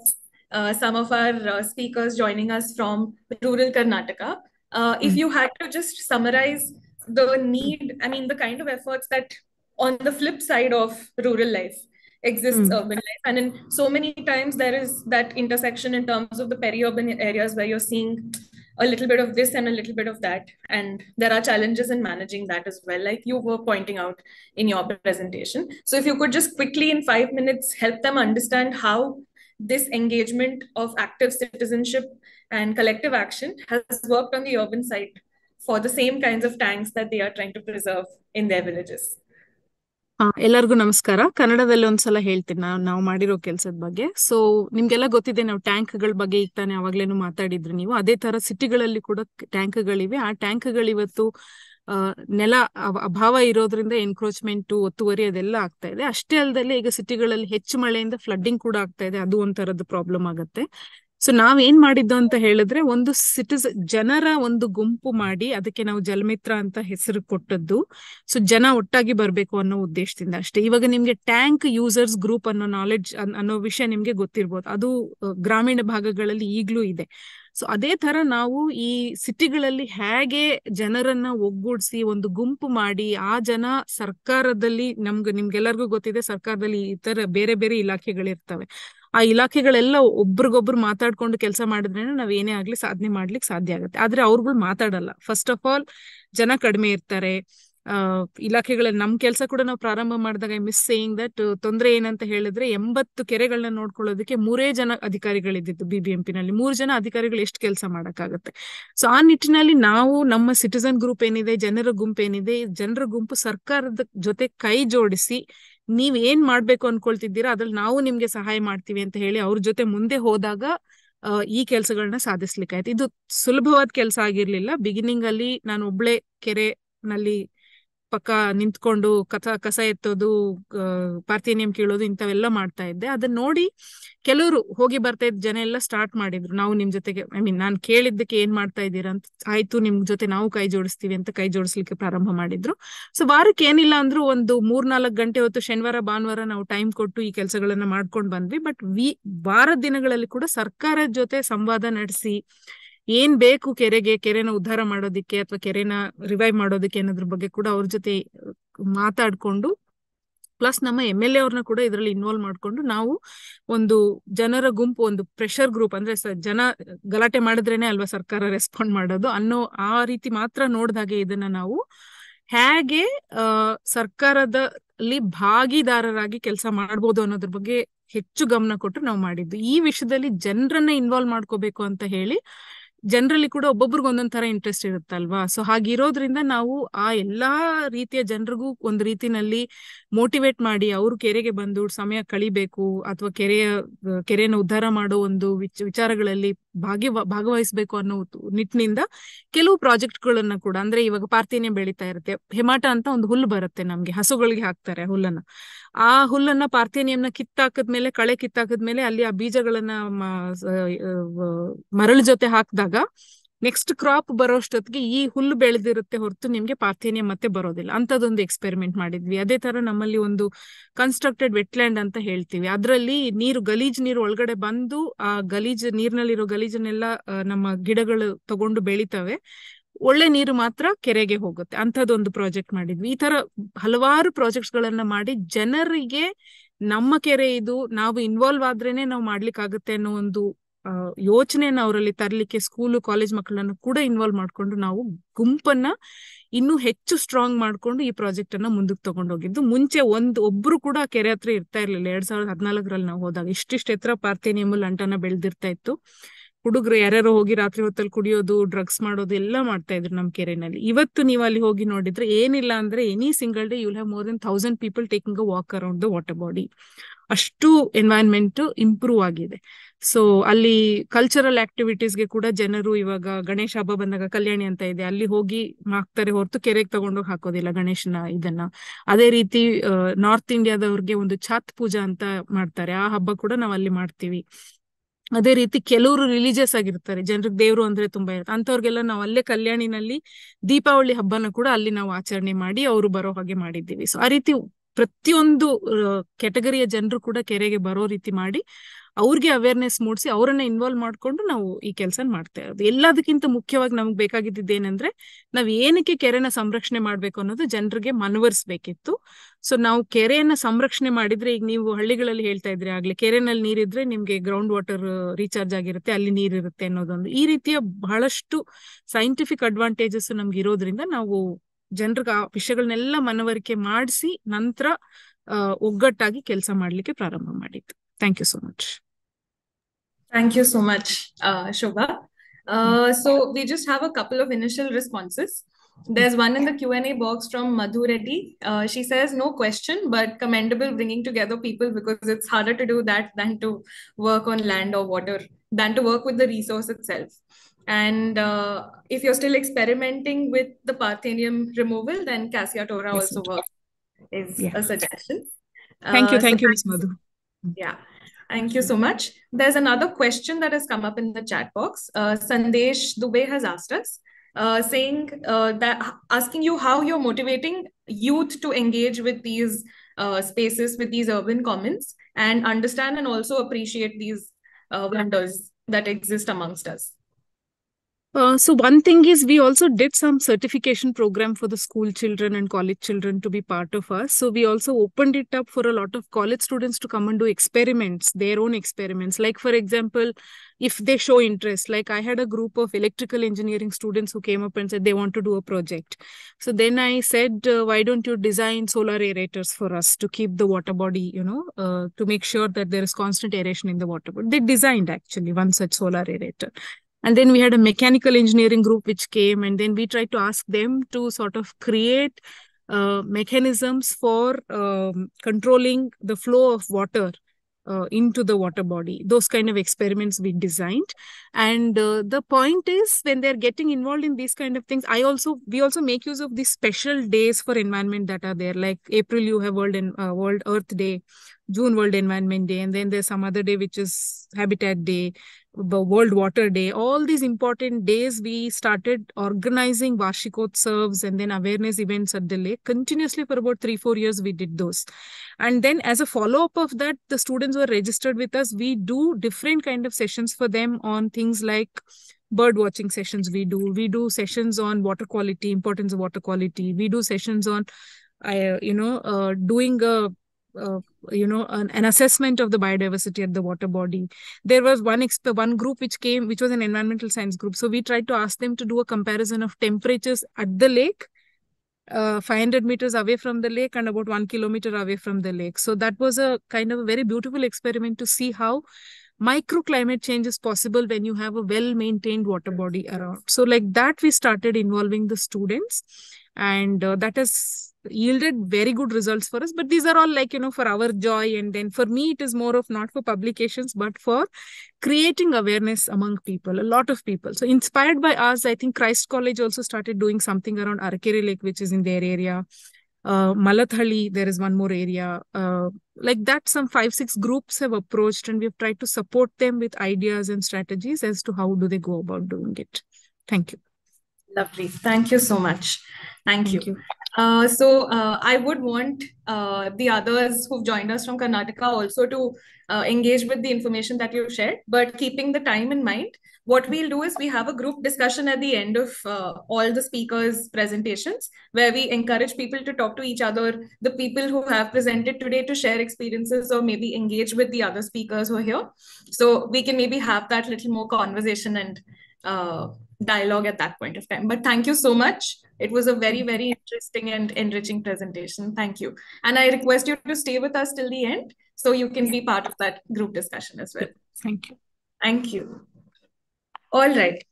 uh, some of our uh, speakers joining us from rural karnataka uh, if you had to just summarize the need i mean the kind of efforts that on the flip side of rural life exists Mm. urban life. And in so many times there is that intersection in terms of the peri-urban areas where you're seeing a little bit of this and a little bit of that. And there are challenges in managing that as well like you were pointing out in your presentation. So if you could just quickly in 5 minutes help them understand how this engagement of active citizenship and collective action has worked on the urban side for the same kinds of tanks that they are trying to preserve in their villages. ಎಲ್ಲರಿಗೂ ನಮಸ್ಕಾರ. ಕನ್ನಡದಲ್ಲಿ ಒಂದ್ಸಲ ಹೇಳ್ತೀನಿ ನಾವು ನಾವು ಮಾಡಿರೋ ಕೆಲಸದ ಬಗ್ಗೆ. ಸೊ ನಿಮ್ಗೆಲ್ಲ ಗೊತ್ತಿದೆ ನಾವು ಟ್ಯಾಂಕ್ಗಳ ಬಗ್ಗೆ ಈಗ ತಾನೇ ಅವಾಗ್ಲೇನು ಮಾತಾಡಿದ್ರಿ ನೀವು. ಅದೇ ತರ ಸಿಟಿಗಳಲ್ಲಿ ಕೂಡ ಟ್ಯಾಂಕ್ಗಳಿವೆ. ಆ ಟ್ಯಾಂಕ್ಗಳು ಇವತ್ತು ನೆಲ ಅಭಾವ ಇರೋದ್ರಿಂದ ಎನ್ಕ್ರೋಚ್ಮೆಂಟ್ ಒತ್ತುವರಿ ಅದೆಲ್ಲ ಆಗ್ತಾ ಇದೆ. ಅಷ್ಟೇ ಅಲ್ಲದೆ ಈಗ ಸಿಟಿಗಳಲ್ಲಿ ಹೆಚ್ಚು ಮಳೆಯಿಂದ ಫ್ಲಡ್ಡಿಂಗ್ ಕೂಡ ಆಗ್ತಾ ಇದೆ. ಅದು ಒಂಥರದ ಪ್ರಾಬ್ಲಮ್ ಆಗುತ್ತೆ. ಸೊ ನಾವ್ ಏನ್ ಮಾಡಿದ್ದು ಅಂತ ಹೇಳಿದ್ರೆ, ಒಂದು ಸಿಟಿಸ್ ಜನರ ಒಂದು ಗುಂಪು ಮಾಡಿ ಅದಕ್ಕೆ ನಾವು ಜಲಮಿತ್ರ ಅಂತ ಹೆಸರು ಕೊಟ್ಟದ್ದು. ಸೊ ಜನ ಒಟ್ಟಾಗಿ ಬರ್ಬೇಕು ಅನ್ನೋ ಉದ್ದೇಶದಿಂದ ಅಷ್ಟೇ. ಇವಾಗ ನಿಮ್ಗೆ ಟ್ಯಾಂಕ್ ಯೂಸರ್ಸ್ ಗ್ರೂಪ್ ಅನ್ನೋ ನಾಲೆಡ್ಜ್ ಅನ್ನೋ ವಿಷಯ ನಿಮ್ಗೆ ಗೊತ್ತಿರ್ಬೋದು. ಅದು ಗ್ರಾಮೀಣ ಭಾಗಗಳಲ್ಲಿ ಈಗಲೂ ಇದೆ. ಸೊ ಅದೇ ತರ ನಾವು ಈ ಸಿಟಿಗಳಲ್ಲಿ ಹೇಗೆ ಜನರನ್ನ ಒಗ್ಗೂಡಿಸಿ, ಒಂದು ಗುಂಪು ಮಾಡಿ, ಆ ಜನ ಸರ್ಕಾರದಲ್ಲಿ ನಮ್ಗೆ, ನಿಮ್ಗೆಲ್ಲರಿಗೂ ಗೊತ್ತಿದೆ, ಸರ್ಕಾರದಲ್ಲಿ ಇತರ ಬೇರೆ ಬೇರೆ ಇಲಾಖೆಗಳಿರ್ತವೆ. ಆ ಇಲಾಖೆಗಳೆಲ್ಲ ಒಬ್ರಿಗೊಬ್ರು ಮಾತಾಡ್ಕೊಂಡು ಕೆಲಸ ಮಾಡಿದ್ರೆ ನಾವ್ ಏನೇ ಆಗ್ಲಿ ಸಾಧನೆ ಮಾಡ್ಲಿಕ್ಕೆ ಸಾಧ್ಯ ಆಗುತ್ತೆ. ಆದ್ರೆ ಅವ್ರುಗಳು ಮಾತಾಡಲ್ಲ. ಫಸ್ಟ್ ಆಫ್ ಆಲ್ ಜನ ಕಡಿಮೆ ಇರ್ತಾರೆ. ಆ, ಇಲಾಖೆಗಳಲ್ಲಿ ನಮ್ ಕೆಲಸ ಕೂಡ ನಾವು ಪ್ರಾರಂಭ ಮಾಡಿದಾಗ ಮಿಸ್ ಸೇಯಿಂಗ್ ದಟ್ ತೊಂದರೆ ಏನಂತ ಹೇಳಿದ್ರೆ ಎಂಬತ್ತು ಕೆರೆಗಳನ್ನ ನೋಡ್ಕೊಳ್ಳೋದಕ್ಕೆ ಮೂರೇ ಜನ ಅಧಿಕಾರಿಗಳಿದ್ದಿದ್ದು ಬಿಬಿಎಂಪಿ ನಲ್ಲಿ. ಮೂರು ಜನ ಅಧಿಕಾರಿಗಳು ಎಷ್ಟು ಕೆಲಸ ಮಾಡಕ್ಕಾಗತ್ತೆ. ಸೊ ಆ ನಿಟ್ಟಿನಲ್ಲಿ ನಾವು ನಮ್ಮ ಸಿಟಿಸನ್ ಗ್ರೂಪ್ ಏನಿದೆ, ಜನರ ಗುಂಪು ಏನಿದೆ, ಜನರ ಗುಂಪು ಸರ್ಕಾರದ ಜೊತೆ ಕೈ ಜೋಡಿಸಿ ನೀವ್ ಏನ್ ಮಾಡ್ಬೇಕು ಅನ್ಕೊಳ್ತಿದ್ದೀರಾ, ಅದ್ರಲ್ಲಿ ನಾವು ನಿಮ್ಗೆ ಸಹಾಯ ಮಾಡ್ತೀವಿ ಅಂತ ಹೇಳಿ ಅವ್ರ ಜೊತೆ ಮುಂದೆ ಹೋದಾಗ ಈ ಕೆಲಸಗಳನ್ನ ಸಾಧಿಸ್ಲಿಕ್ಕೆ ಆಯ್ತು. ಇದು ಸುಲಭವಾದ ಕೆಲಸ ಆಗಿರ್ಲಿಲ್ಲ. ಬಿಗಿನಿಂಗ್ ಅಲ್ಲಿ ನಾನು ಒಬ್ಳೆ ಕೆರೆ ನಲ್ಲಿ ಪಕ್ಕ ನಿಂತ್ಕೊಂಡು ಕಸ ಕಸ ಎತ್ತೋದು ಪಾರ್ಥೇನಿಯಂ ಕೀಳೋದು ಇಂಥವೆಲ್ಲ ಮಾಡ್ತಾ ಇದ್ದೆ. ಅದನ್ನ ನೋಡಿ ಕೆಲವರು ಹೋಗಿ ಬರ್ತಾ ಇದ್ದ ಜನ ಎಲ್ಲ ಸ್ಟಾರ್ಟ್ ಮಾಡಿದ್ರು. ನಾವು ನಿಮ್ ಜೊತೆಗೆ ಐ ಮೀನ್ ನಾನ್ ಕೇಳಿದ್ದಕ್ಕೆ ಏನ್ ಮಾಡ್ತಾ ಇದ್ದೀರಾ ಅಂತ ಆಯ್ತು, ನಿಮ್ ಜೊತೆ ನಾವು ಕೈ ಜೋಡಿಸ್ತೀವಿ ಅಂತ ಕೈ ಜೋಡಿಸ್ಲಿಕ್ಕೆ ಪ್ರಾರಂಭ ಮಾಡಿದ್ರು. ಸೊ ವಾರಕ್ಕೆ ಏನಿಲ್ಲ ಅಂದ್ರೂ ಒಂದು ಮೂರ್ನಾಲ್ಕು ಗಂಟೆ ಹೊತ್ತು ಶನಿವಾರ, ಭಾನುವಾರ ನಾವು ಟೈಮ್ ಕೊಟ್ಟು ಈ ಕೆಲಸಗಳನ್ನ ಮಾಡ್ಕೊಂಡು ಬಂದ್ವಿ. ಬಟ್ ವಿ, ವಾರ ದಿನಗಳಲ್ಲಿ ಕೂಡ ಸರ್ಕಾರದ ಜೊತೆ ಸಂವಾದ ನಡೆಸಿ ಏನ್ ಬೇಕು ಕೆರೆಗೆ, ಕೆರೆನ ಉದ್ಧಾರ ಮಾಡೋದಿಕ್ಕೆ ಅಥವಾ ಕೆರೆನ ರಿವೈವ್ ಮಾಡೋದಿಕ್ಕೆ ಅನ್ನೋದ್ರ ಬಗ್ಗೆ ಕೂಡ ಅವ್ರ ಜೊತೆ ಮಾತಾಡ್ಕೊಂಡು ಪ್ಲಸ್ ನಮ್ಮ ಎಂ ಎಲ್ ಎ ಅವ್ರನ್ನ ಕೂಡ ಇದರಲ್ಲಿ ಇನ್ವಾಲ್ವ್ ಮಾಡ್ಕೊಂಡು ನಾವು ಒಂದು ಜನರ ಗುಂಪು, ಒಂದು ಪ್ರೆಷರ್ ಗ್ರೂಪ್ ಅಂದ್ರೆ ಜನ ಗಲಾಟೆ ಮಾಡಿದ್ರೇನೆ ಅಲ್ವಾ ಸರ್ಕಾರ ರೆಸ್ಪಾಂಡ್ ಮಾಡೋದು ಅನ್ನೋ ಆ ರೀತಿ ಮಾತ್ರ ನೋಡ್ದಾಗೆ ಇದನ್ನ ನಾವು ಹೇಗೆ ಸರ್ಕಾರದ ಸರ್ಕಾರದಲ್ಲಿ ಭಾಗಿದಾರರಾಗಿ ಕೆಲಸ ಮಾಡ್ಬೋದು ಅನ್ನೋದ್ರ ಬಗ್ಗೆ ಹೆಚ್ಚು ಗಮನ ಕೊಟ್ಟು ನಾವು ಮಾಡಿದ್ದು. ಈ ವಿಷಯದಲ್ಲಿ ಜನರನ್ನ ಇನ್ವಾಲ್ವ್ ಮಾಡ್ಕೋಬೇಕು ಅಂತ ಹೇಳಿ ಜನರಲ್ಲಿ ಕೂಡ ಒಬ್ಬೊಬ್ರಿಗೆ ಒಂದೊಂದ್ ತರ ಇಂಟ್ರೆಸ್ಟ್ ಇರುತ್ತಲ್ವಾ? ಸೊ ಹಾಗಿರೋದ್ರಿಂದ ನಾವು ಆ ಎಲ್ಲಾ ರೀತಿಯ ಜನರಿಗೂ ಒಂದ್ ರೀತಿನಲ್ಲಿ ಮೋಟಿವೇಟ್ ಮಾಡಿ ಅವ್ರು ಕೆರೆಗೆ ಬಂದು ಸಮಯ ಕಳಿಬೇಕು ಅಥವಾ ಕೆರೆಯ, ಕೆರೆಯನ್ನು ಉದ್ಧಾರ ಮಾಡೋ ಒಂದು ವಿಚ, ವಿಚಾರಗಳಲ್ಲಿ ಭಾಗಿ ಭಾಗವಹಿಸಬೇಕು ಅನ್ನೋ ನಿಟ್ಟಿನಿಂದ ಕೆಲವು ಪ್ರಾಜೆಕ್ಟ್ಗಳನ್ನ ಕೂಡ, ಅಂದ್ರೆ ಇವಾಗ ಪಾರ್ಥೇನಿಯಂ ಬೆಳೀತಾ ಇರುತ್ತೆ. ಹೆಮಾಟ ಅಂತ ಒಂದು ಹುಲ್ಲು ಬರುತ್ತೆ ನಮ್ಗೆ, ಹಸುಗಳಿಗೆ ಹಾಕ್ತಾರೆ ಹುಲ್ಲನ್ನ. ಆ ಹುಲ್ಲನ್ನ ಪಾರ್ಥೇನಿಯಂನ ಕಿತ್ತಾಕದ್ಮೇಲೆ ಕಳೆ ಕಿತ್ತಾಕದ್ಮೇಲೆ ಅಲ್ಲಿ ಆ ಬೀಜಗಳನ್ನ ಮರಳು ಜೊತೆ ಹಾಕಿದಾಗ ನೆಕ್ಸ್ಟ್ ಕ್ರಾಪ್ ಬರೋಷ್ಟೊತ್ತಿಗೆ ಈ ಹುಲ್ಲು ಬೆಳೆದಿರುತ್ತೆ ಹೊರತು ನಿಮ್ಗೆ ಪಾರ್ಥೇನಿಯಂ ಮತ್ತೆ ಬರೋದಿಲ್ಲ. ಅಂತದೊಂದು ಎಕ್ಸ್ಪೆರಿಮೆಂಟ್ ಮಾಡಿದ್ವಿ. ಅದೇ ತರ ನಮ್ಮಲ್ಲಿ ಒಂದು ಕನ್ಸ್ಟ್ರಕ್ಟೆಡ್ ವೆಟ್ಲ್ಯಾಂಡ್ ಅಂತ ಹೇಳ್ತೀವಿ. ಅದರಲ್ಲಿ ನೀರು, ಗಲೀಜ್ ನೀರು ಒಳಗಡೆ ಬಂದು ಆ ಗಲೀಜ್, ನೀರ್ನಲ್ಲಿರೋ ಗಲೀಜನ್ನೆಲ್ಲ ನಮ್ಮ ಗಿಡಗಳು ತಗೊಂಡು ಬೆಳಿತವೆ. ಒಳ್ಳೆ ನೀರು ಮಾತ್ರ ಕೆರೆಗೆ ಹೋಗುತ್ತೆ. ಅಂತದೊಂದು ಪ್ರಾಜೆಕ್ಟ್ ಮಾಡಿದ್ವಿ. ಈ ತರ ಹಲವಾರು ಪ್ರಾಜೆಕ್ಟ್ಸ್ ಗಳನ್ನ ಮಾಡಿ ಜನರಿಗೆ ನಮ್ಮ ಕೆರೆ ಇದು, ನಾವು ಇನ್ವಾಲ್ವ್ ಆದ್ರೇನೆ ನಾವು ಮಾಡ್ಲಿಕ್ಕೆ ಆಗುತ್ತೆ ಅನ್ನೋ ಒಂದು ಯೋಚನೆಯನ್ನ ಅವರಲ್ಲಿ ತರಲಿಕ್ಕೆ ಸ್ಕೂಲು ಕಾಲೇಜ್ ಮಕ್ಕಳನ್ನು ಕೂಡ ಇನ್ವಾಲ್ವ್ ಮಾಡ್ಕೊಂಡು ನಾವು ಗುಂಪನ್ನ ಇನ್ನೂ ಹೆಚ್ಚು ಸ್ಟ್ರಾಂಗ್ ಮಾಡ್ಕೊಂಡು ಈ ಪ್ರಾಜೆಕ್ಟ್ ಅನ್ನ ಮುಂದಕ್ಕೆ ತಗೊಂಡೋಗಿದ್ದು. ಮುಂಚೆ ಒಂದ್, ಒಬ್ರು ಕೂಡ ಕೆರೆ ಹತ್ರ ಇರ್ತಾ ಇರ್ಲಿಲ್ಲ. ಎರಡ್ ಸಾವಿರದ ಹದಿನಾಲ್ಕರಲ್ಲಿ ನಾವು ಹೋದಾಗ ಇಷ್ಟಿಷ್ಟು ಎತ್ತರ ಪಾರ್ಥೇನಿಯಮ್ ಅಂಟನ ಬೆಳೆದಿರ್ತಾ ಇತ್ತು. ಹುಡುಗರು ಯಾರ್ಯಾರೋ ಹೋಗಿ ರಾತ್ರಿ ಹೊತ್ತಲ್ಲಿ ಕುಡಿಯೋದು ಡ್ರಗ್ಸ್ ಮಾಡೋದು ಎಲ್ಲ ಮಾಡ್ತಾ ಇದ್ರು ನಮ್ ಕೆರೆನಲ್ಲಿ. ಇವತ್ತು ನೀವು ಅಲ್ಲಿ ಹೋಗಿ ನೋಡಿದ್ರೆ ಏನಿಲ್ಲ ಅಂದ್ರೆ any single day you'll have more than thousand people taking a walk around the water body ಅಷ್ಟು ಎನ್ವೈರನ್ಮೆಂಟ್ ಇಂಪ್ರೂವ್ ಆಗಿದೆ. ಸೊ ಅಲ್ಲಿ ಕಲ್ಚರಲ್ ಆಕ್ಟಿವಿಟೀಸ್ಗೆ ಕೂಡ ಜನರು ಇವಾಗ ಗಣೇಶ ಹಬ್ಬ ಬಂದಾಗ ಕಲ್ಯಾಣಿ ಅಂತ ಇದೆ. ಅಲ್ಲಿ ಹೋಗಿ ಹಾಕ್ತಾರೆ ಹೊರತು ಕೆರೆಗೆ ತಗೊಂಡೋಗಿ ಹಾಕೋದಿಲ್ಲ ಗಣೇಶನ ಇದನ್ನ. ಅದೇ ರೀತಿ ನಾರ್ತ್ ಇಂಡಿಯಾದವ್ರಿಗೆ ಒಂದು ಛಾತ್ ಪೂಜಾ ಅಂತ ಮಾಡ್ತಾರೆ. ಆ ಹಬ್ಬ ಕೂಡ ನಾವು ಅಲ್ಲಿ ಮಾಡ್ತೀವಿ. ಅದೇ ರೀತಿ ಕೆಲವರು ರಿಲಿಜಿಯಸ್ ಆಗಿರ್ತಾರೆ. ಜನರಿಗೆ ದೇವರು ಅಂದ್ರೆ ತುಂಬಾ ಇರುತ್ತೆ. ಅಂತವ್ರಿಗೆಲ್ಲ ನಾವು ಅಲ್ಲೇ ಕಲ್ಯಾಣಿನಲ್ಲಿ ದೀಪಾವಳಿ ಹಬ್ಬನ ಕೂಡ ಅಲ್ಲಿ ನಾವು ಆಚರಣೆ ಮಾಡಿ ಅವರು ಬರೋ ಹಾಗೆ ಮಾಡಿದ್ದೀವಿ. ಸೊ ಆ ರೀತಿ ಪ್ರತಿಯೊಂದು ಕೆಟಗರಿಯ ಜನರು ಕೂಡ ಕೆರೆಗೆ ಬರೋ ರೀತಿ ಮಾಡಿ ಅವ್ರಿಗೆ ಅವೇರ್ನೆಸ್ ಮೂಡಿಸಿ ಅವರನ್ನ ಇನ್ವಾಲ್ವ್ ಮಾಡ್ಕೊಂಡು ನಾವು ಈ ಕೆಲಸ ಮಾಡ್ತಾ ಇರೋದು. ಎಲ್ಲದಕ್ಕಿಂತ ಮುಖ್ಯವಾಗಿ ನಮ್ಗೆ ಬೇಕಾಗಿದ್ದು ಏನಂದ್ರೆ ನಾವ್ ಏನಕ್ಕೆ ಕೆರೆನ ಸಂರಕ್ಷಣೆ ಮಾಡ್ಬೇಕು ಅನ್ನೋದು ಜನರಿಗೆ ಮನವರಿಸ್ಬೇಕಿತ್ತು. ಸೊ ನಾವು ಕೆರೆಯನ್ನ ಸಂರಕ್ಷಣೆ ಮಾಡಿದ್ರೆ ಈಗ ನೀವು ಹಳ್ಳಿಗಳಲ್ಲಿ ಹೇಳ್ತಾ ಇದ್ರಿ ಆಗ್ಲಿ, ಕೆರೆನಲ್ಲಿ ನೀರಿದ್ರೆ ನಿಮ್ಗೆ ಗ್ರೌಂಡ್ ವಾಟರ್ ರೀಚಾರ್ಜ್ ಆಗಿರುತ್ತೆ, ಅಲ್ಲಿ ನೀರಿರುತ್ತೆ ಅನ್ನೋದೊಂದು. ಈ ರೀತಿಯ ಬಹಳಷ್ಟು ಸೈಂಟಿಫಿಕ್ ಅಡ್ವಾಂಟೇಜಸ್ ನಮ್ಗೆ ಇರೋದ್ರಿಂದ ನಾವು ಜನರಿಗೆ ಆ ವಿಷಯಗಳನ್ನೆಲ್ಲ ಮನವರಿಕೆ ಮಾಡಿಸಿ ನಂತರ ಒಗ್ಗಟ್ಟಾಗಿ ಕೆಲಸ ಮಾಡ್ಲಿಕ್ಕೆ ಪ್ರಾರಂಭ ಮಾಡಿದ್ದು thank you so much Thank you so much, uh, Shobha. Uh, so we just have a couple of initial responses. There's one in the Q&A box from Madhu Reddy. Uh, she says, no question, but commendable bringing together people because it's harder to do that than to work on land or water, than to work with the resource itself. And uh, if you're still experimenting with the Parthenium removal, then Cassia Tora Yes, also works, is Yeah. a suggestion. Thank you, Uh, so thank you, thanks- Ms. Madhu. yeah. Thank you so much. There's another question that has come up in the chat box. Uh, Sandesh Dubey has asked us, uh, saying uh, that asking you how you're motivating youth to engage with these uh, spaces, with these urban commons, and understand and also appreciate these uh, wonders that exist amongst us. Uh, so one thing is we also did some certification program for the school children and college children to be part of us. So we also opened it up for a lot of college students to come and do experiments, their own experiments. Like for example, if they show interest, like I had a group of electrical engineering students who came up and said they want to do a project. So then I said, uh, why don't you design solar aerators for us to keep the water body, you know, uh, to make sure that there is constant aeration in the water. But they designed actually one such solar aerator. And then we had a mechanical engineering group which came, and then we tried to ask them to sort of create uh, mechanisms for um, controlling the flow of water uh, into the water body. Those kind of experiments we designed. And uh, the point is, when they're getting involved in these kind of things, I also we also make use of these special days for environment that are there. Like April, you have World en- uh, World Earth Day, June World Environment Day, and then there's some other day which is Habitat Day World Water Day, all these important days, we started organizing Vashikotsavs and then awareness events at the lake. Continuously for about three, four years, we did those. And then as a follow-up of that, the students were registered with us. We do different kind of sessions for them on things like bird watching sessions we do. We do sessions on water quality, importance of water quality. We do sessions on, uh, you know, uh, doing a uh, you know an, an assessment of the biodiversity at the water body. There was one exp- one group which came which was an environmental science group. So we tried to ask them to do a comparison of temperatures at the lake uh, 500 meters away from the lake and about one kilometer away from the lake. So that was a kind of a very beautiful experiment to see how microclimate change is possible when you have a well maintained water body around. So like that we started involving the students and uh, that has yielded very good results for us but these are all like you know for our joy and then for me it is more of not for publications but for creating awareness among people a lot of people so inspired by us i think christ college also started doing something around arkere lake which is in their area uh, Mallathahalli, there is one more area. Uh, like that, some five, six groups have approached and we've tried to support them with ideas and strategies as to how do they go about doing it. Thank you. Lovely. Thank you so much. Thank, Thank you. you. Uh, so uh, I would want uh, the others who've joined us from Karnataka also to uh, engage with the information that you've shared, but keeping the time in mind, what we'll do is we have a group discussion at the end of uh, all the speakers' presentations, where we encourage people to talk to each other, the people who have presented today to share experiences or maybe engage with the other speakers who are here. So we can maybe have that little more conversation and dialogue at that point of time. But thank you so much. It was a very, very interesting and enriching presentation. Thank you. And I request you to stay with us till the end so you can be part of that group discussion as well. Thank you. Thank you. All right.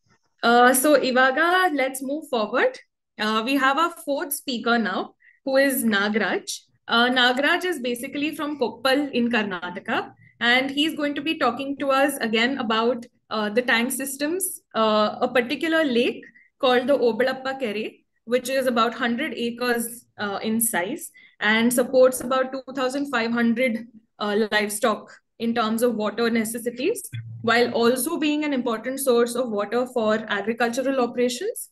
Uh, so Ivaga, let's move forward. Uh, we have our fourth speaker now, who is Nagraj. Uh, Nagraj is basically from Koppal in Karnataka, and he's going to be talking to us again about the tank systems, uh, a particular lake called the Obalappa Kere, which is about 100 acres uh, in size and supports about 2,500 uh, livestock in terms of water necessities, while also being an important source of water for agricultural operations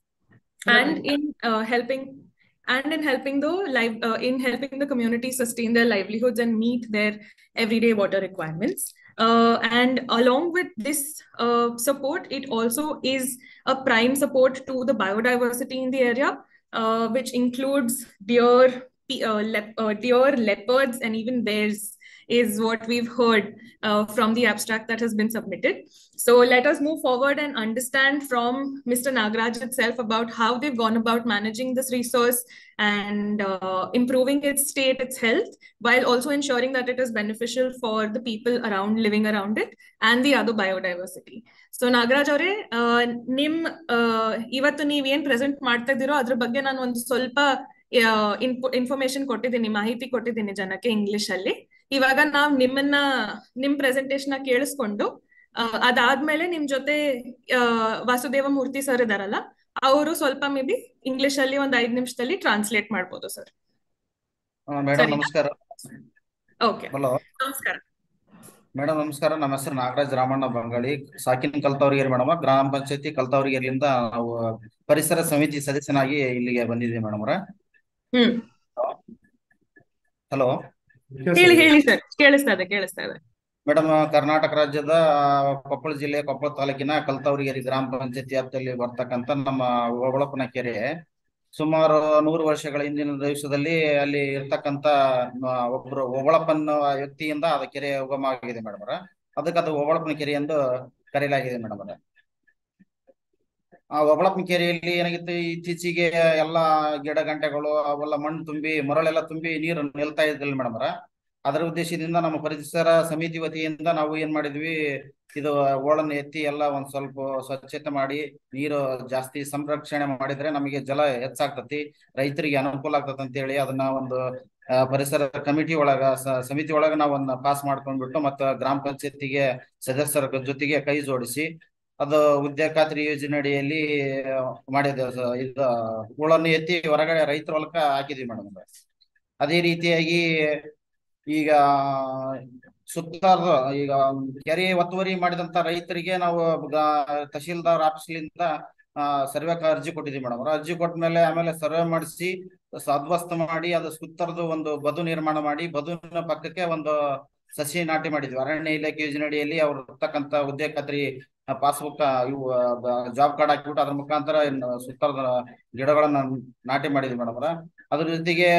and in uh, helping and in helping the live uh, in helping the community sustain their livelihoods and meet their everyday water requirements. Uh, and along with this uh, support, it also is a prime support to the biodiversity in the area, uh, which includes deer, uh, uh, deer, leopards, and even bears is what we've heard uh, from the abstract that has been submitted. So let us move forward and understand from Mr. Nagraj itself about how they've gone about managing this resource and uh, improving its state, its health, while also ensuring that it is beneficial for the people around living around it and the other biodiversity. So Nagaraj ಅವರೇ ನಿಮ್ ಇವತ್ತು ನೀವೇನ್ present ಮಾಡ್ತಾ ಇದ್ದೀರೋ ಅದ್ರ ಬಗ್ಗೆ ನಾನು ಒಂದು ಸ್ವಲ್ಪ ಇನ್ಫಾರ್ಮೇಶನ್ ಕೊಟ್ಟಿದ್ದೀನಿ ಮಾಹಿತಿ ಕೊಟ್ಟಿದ್ದೀನಿ english ಇಂಗ್ಲಿಷ್ ಅಲ್ಲಿ ಇವಾಗ ನಾವು ನಿಮ್ಮನ್ನ ನಿಮ್ ಪ್ರೆಸೆಂಟೇಶನ್ ಕೇಳಿಸ್ಕೊಂಡು ಅದಾದ್ಮೇಲೆ ನಿಮ್ ಜೊತೆ ವಾಸುದೇವ ಮೂರ್ತಿ ಸರ್ ಇದಾರಲ್ಲ ಅವರು ಸ್ವಲ್ಪ ಮೇ ಬಿ ಇಂಗ್ಲಿಷ್ ಅಲ್ಲಿ ಒಂದ್ ಐದ್ ನಿಮಿಷದಲ್ಲಿ ಟ್ರಾನ್ಸ್ಲೇಟ್ ಮಾಡ್ಬೋದು ಸರ್ ಮೇಡಮ್ ನಮಸ್ಕಾರ. ಓಕೆ ಹಲೋ ನಮಸ್ಕಾರ. ಮೇಡಮ್ ನಮಸ್ಕಾರ ನಮ್ಮ ಹೆಸರು ನಾಗರಾಜ್ ರಾಮಣ್ಣ ಬಂಗಾಳಿ. ಸಾಕಿನ ಕಲ್ತವ್ರಿಗೆ ಮೇಡಮ್ ಗ್ರಾಮ ಪಂಚಾಯತಿ ಕಲ್ತವ್ರಿಗೇರಿಯಿಂದ ನಾವು ಪರಿಸರ ಸಮಿತಿ ಸದಸ್ಯನಾಗಿ ಇಲ್ಲಿಗೆ ಬಂದಿದ್ದೀವಿ ಮೇಡಮ್ ಹಲೋ ಹೇಳಿ ಹೇಳಿ ಸರ್ ಕೇಳಿಸ್ತಾ ಇದೆ ಕೇಳಿಸ್ತಾ ಇದೆ. ಮೇಡಮ್ ಕರ್ನಾಟಕ ರಾಜ್ಯದ ಕೊಪ್ಪಳ ಜಿಲ್ಲೆ, ಕೊಪ್ಪಳ ತಾಲೂಕಿನ ಕಲ್ತವ್ರಿಗೇರಿ ಗ್ರಾಮ ಪಂಚಾಯತಿ ವ್ಯಾಪ್ತಿಯಲ್ಲಿ ಬರ್ತಕ್ಕಂಥ ನಮ್ಮ ಒಳಪನ ಕೆರೆ ಸುಮಾರು ನೂರು ವರ್ಷಗಳ ಹಿಂದಿನ ದಿವಸದಲ್ಲಿ ಅಲ್ಲಿ ಇರ್ತಕ್ಕಂತ ಒಬ್ರು ಒಬಳಪ್ಪನ ವ್ಯಕ್ತಿಯಿಂದ ಅದ ಕೆರೆ ಉಗಮ ಆಗಿದೆ ಮೇಡಮ್ ಅವರ. ಅದಕ್ಕೆ ಅದು ಒಬಳಪ್ಪನ ಕೆರೆ ಎಂದು ಕರೆಯಲಾಗಿದೆ ಮೇಡಮ್ ಅವರ. ಆ ಒಬಳಪ್ಪನ ಕೆರೆಯಲ್ಲಿ ಏನಾಗಿತ್ತು, ಇತ್ತೀಚೆಗೆ ಎಲ್ಲಾ ಗಿಡ ಗಂಟೆಗಳು ಅವೆಲ್ಲ ಮಣ್ಣು ತುಂಬಿ, ಮರಳೆಲ್ಲ ತುಂಬಿ ನೀರು ನಿಲ್ತಾ ಇದ್ದಿಲ್ಲ ಮೇಡಮ್ ಅವರ. ಅದರ ಉದ್ದೇಶದಿಂದ ನಮ್ಮ ಪರಿಸರ ಸಮಿತಿ ವತಿಯಿಂದ ನಾವು ಏನ್ ಮಾಡಿದ್ವಿ, ಇದು ಓಳನ್ನು ಎತ್ತಿ ಎಲ್ಲ ಒಂದ್ ಸ್ವಲ್ಪ ಸ್ವಚ್ಛತೆ ಮಾಡಿ, ನೀರು ಜಾಸ್ತಿ ಸಂರಕ್ಷಣೆ ಮಾಡಿದ್ರೆ ನಮಗೆ ಜಲ ಹೆಚ್ಚಾಗ್ತತಿ, ರೈತರಿಗೆ ಅನುಕೂಲ ಆಗ್ತದೆ ಅಂತ ಹೇಳಿ ಅದನ್ನ ಒಂದು ಪರಿಸರ ಕಮಿಟಿ ಒಳಗ ಸಮಿತಿ ಒಳಗ ನಾವು ಪಾಸ್ ಮಾಡ್ಕೊಂಡ್ಬಿಟ್ಟು ಮತ್ತ ಗ್ರಾಮ ಪಂಚಾಯತಿಗೆ ಸದಸ್ಯರ ಜೊತೆಗೆ ಕೈ ಜೋಡಿಸಿ, ಅದು ಉದ್ಯೋಗ ಖಾತ್ರಿ ಯೋಜನೆ ಅಡಿಯಲ್ಲಿ ಮಾಡಿದ ಇದು ಹೂಳನ್ನು ಎತ್ತಿ ಹೊರಗಡೆ ರೈತರ ಹೊಲಕ್ಕ ಹಾಕಿದ್ವಿ ಮೇಡಮ್. ಅದೇ ರೀತಿಯಾಗಿ ಈಗ ಸುತ್ತಾರ ಈಗ ಕೆರೆ ಒತ್ತುವರಿ ಮಾಡಿದಂತ ರೈತರಿಗೆ ನಾವು ತಹಶೀಲ್ದಾರ್ ಆಫೀಸ್ಲಿಂದ ಸರ್ವೆ ಅರ್ಜಿ ಕೊಟ್ಟಿದ್ವಿ ಮೇಡಮ್. ಅರ್ಜಿ ಕೊಟ್ಟ ಮೇಲೆ ಆಮೇಲೆ ಸರ್ವೆ ಮಾಡಿಸಿ ಸದ್ವಸ್ತ ಮಾಡಿ, ಅದು ಸುತ್ತರದು ಒಂದು ಬದು ನಿರ್ಮಾಣ ಮಾಡಿ ಬದುನ ಪಕ್ಕಕ್ಕೆ ಒಂದು ಸಸಿ ನಾಟಿ ಮಾಡಿದ್ವಿ. ಅರಣ್ಯ ಇಲಾಖೆ ಯೋಜನೆ ಅಡಿಯಲ್ಲಿ ಅವ್ರು ಇರ್ತಕ್ಕಂತ ಉದ್ಯೋಗ ಖಾತ್ರಿ ಪಾಸ್ಬುಕ್ ಇವು ಜಾಬ್ ಕಾರ್ಡ್ ಹಾಕಿಬಿಟ್ಟು ಅದ್ರ ಮುಖಾಂತರ ಸುತ್ತರದ ಗಿಡಗಳನ್ನ ನಾಟಿ ಮಾಡಿದ್ವಿ ಮೇಡಮ್ ಅದ್ರ ಜೊತೆಗೆ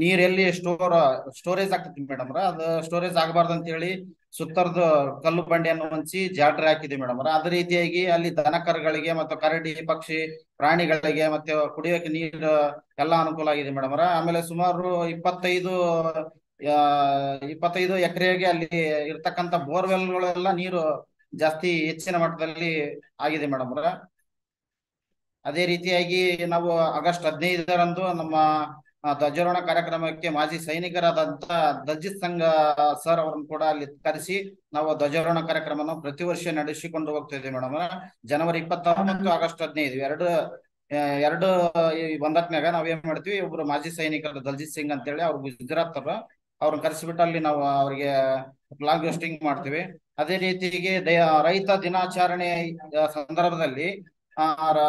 ನೀರ್ ಎಲ್ಲಿ ಸ್ಟೋರ್, ಸ್ಟೋರೇಜ್ ಆಗ್ತೈತಿ ಮೇಡಮ್ ಅದ ಸ್ಟೋರೇಜ್ ಆಗಬಾರ್ದು ಅಂತ ಹೇಳಿ ಸುತ್ತರದ ಕಲ್ಲು ಬಂಡೆಯನ್ನು ಹೊಂಚಿ ಜಾಟ್ರಿ ಹಾಕಿದ್ವಿ ಮೇಡಮ್ ಅದೇ ರೀತಿಯಾಗಿ ಅಲ್ಲಿ ದನ ಕರುಗಳಿಗೆ ಮತ್ತು ಕರಡಿ, ಪಕ್ಷಿ, ಪ್ರಾಣಿಗಳಿಗೆ ಮತ್ತೆ ಕುಡಿಯೋಕೆ ನೀರು ಎಲ್ಲಾ ಅನುಕೂಲ ಆಗಿದೆ ಮೇಡಮ್ ಆಮೇಲೆ ಸುಮಾರು ಇಪ್ಪತ್ತೈದು ಇಪ್ಪತ್ತೈದು ಎಕರೆಗೆ ಅಲ್ಲಿ ಇರ್ತಕ್ಕಂಥ ಬೋರ್ವೆಲ್ಗಳೆಲ್ಲ ನೀರು ಜಾಸ್ತಿ ಹೆಚ್ಚಿನ ಮಟ್ಟದಲ್ಲಿ ಆಗಿದೆ ಮೇಡಮ್ ಅದೇ ರೀತಿಯಾಗಿ ನಾವು ಆಗಸ್ಟ್ ಹದಿನೈದರಂದು ನಮ್ಮ ಧ್ವಜಾರೋಹಣ ಕಾರ್ಯಕ್ರಮಕ್ಕೆ ಮಾಜಿ ಸೈನಿಕರಾದಂತ ದಜಿತ್ ಸಂಘ ಸರ್ ಅವರನ್ನು ಕೂಡ ಅಲ್ಲಿ ಕರೆಸಿ ನಾವು ಧ್ವಜಾರೋಹಣ ಕಾರ್ಯಕ್ರಮವನ್ನು ಪ್ರತಿ ವರ್ಷ ನಡೆಸಿಕೊಂಡು ಹೋಗ್ತಾ ಇದ್ದೀವಿ ಮೇಡಮ್. ಜನವರಿ ಇಪ್ಪತ್ತಾರು ಮತ್ತು ಆಗಸ್ಟ್ ಹದಿನೈದು ಎರಡು ಎರಡು ಒಂದತ್ನಾಗ ನಾವ್ ಏನ್ ಮಾಡ್ತೀವಿ, ಒಬ್ರು ಮಾಜಿ ಸೈನಿಕರು ದಲ್ಜಿತ್ ಸಿಂಗ್ ಅಂತ ಹೇಳಿ ಅವ್ರು ಗುಜರಾತ್ ಅವ್ರು. ಅವ್ರನ್ನ ಕರೆಸಿಬಿಟ್ಟು ಅಲ್ಲಿ ನಾವು ಅವ್ರಿಗೆ ಫ್ಲಾಗ್ ಹೋಸ್ಟಿಂಗ್ ಮಾಡ್ತೀವಿ. ಅದೇ ರೀತಿಗೆ ರೈತ ದಿನಾಚರಣೆ ಸಂದರ್ಭದಲ್ಲಿ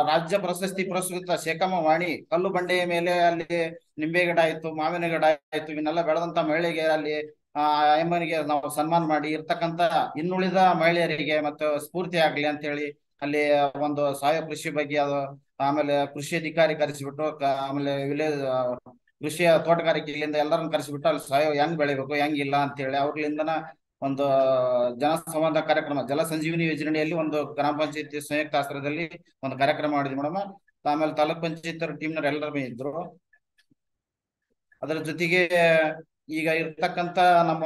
ರಾಜ್ಯ ಪ್ರಶಸ್ತಿ ಪುರಸ್ಕೃತ ಶೇಖಮ್ಮ ವಾಣಿ, ಕಲ್ಲು ಬಂಡೆಯ ಮೇಲೆ ಅಲ್ಲಿ ನಿಂಬೆ ಗಿಡ ಆಯ್ತು, ಮಾವಿನ ಗಿಡ ಆಯ್ತು, ಇವನ್ನೆಲ್ಲ ಬೆಳೆದಂತ ಮಹಿಳೆಗೆ ಅಲ್ಲಿ, ಆ ಅಮ್ಮನಿಗೆ ನಾವು ಸನ್ಮಾನ ಮಾಡಿ ಇರ್ತಕ್ಕಂತ ಇನ್ನುಳಿದ ಮಹಿಳೆಯರಿಗೆ ಮತ್ತು ಸ್ಫೂರ್ತಿ ಆಗ್ಲಿ ಅಂತ ಹೇಳಿ ಅಲ್ಲಿ ಒಂದು ಸಾವಯವ ಕೃಷಿ ಬಗ್ಗೆ ಅದು, ಆಮೇಲೆ ಕೃಷಿ ಅಧಿಕಾರಿ ಕರೆಸಿಬಿಟ್ಟು ಆಮೇಲೆ ವಿಲೇಜ್ ಕೃಷಿಯ ತೋಟಗಾರಿಕೆಯಿಂದ ಎಲ್ಲರನ್ನ ಕರೆಸಿಬಿಟ್ಟು ಅಲ್ಲಿ ಸಾವಯವ ಹೆಂಗ್ ಬೆಳಿಬೇಕು, ಹೆಂಗಿಲ್ಲ ಅಂತ ಹೇಳಿ ಅವ್ರಲಿಂದನ ಒಂದು ಜನ ಸಂವಾದ ಕಾರ್ಯಕ್ರಮ, ಜಲ ಸಂಜೀವಿನಿ ಯೋಜನೆಯಲ್ಲಿ ಒಂದು ಗ್ರಾಮ ಪಂಚಾಯತಿ ಸಂಯುಕ್ತ ಆಶ್ರಯದಲ್ಲಿ ಒಂದು ಕಾರ್ಯಕ್ರಮ ಮಾಡಿದ್ವಿ ಮೇಡಮ್. ಆಮೇಲೆ ತಾಲೂಕ್ ಪಂಚಾಯತ್ ಟೀಮ್ನವ್ರು ಎಲ್ಲರೂ ಇದ್ರು. ಅದರ ಜೊತೆಗೆ ಈಗ ಇರ್ತಕ್ಕಂತ ನಮ್ಮ,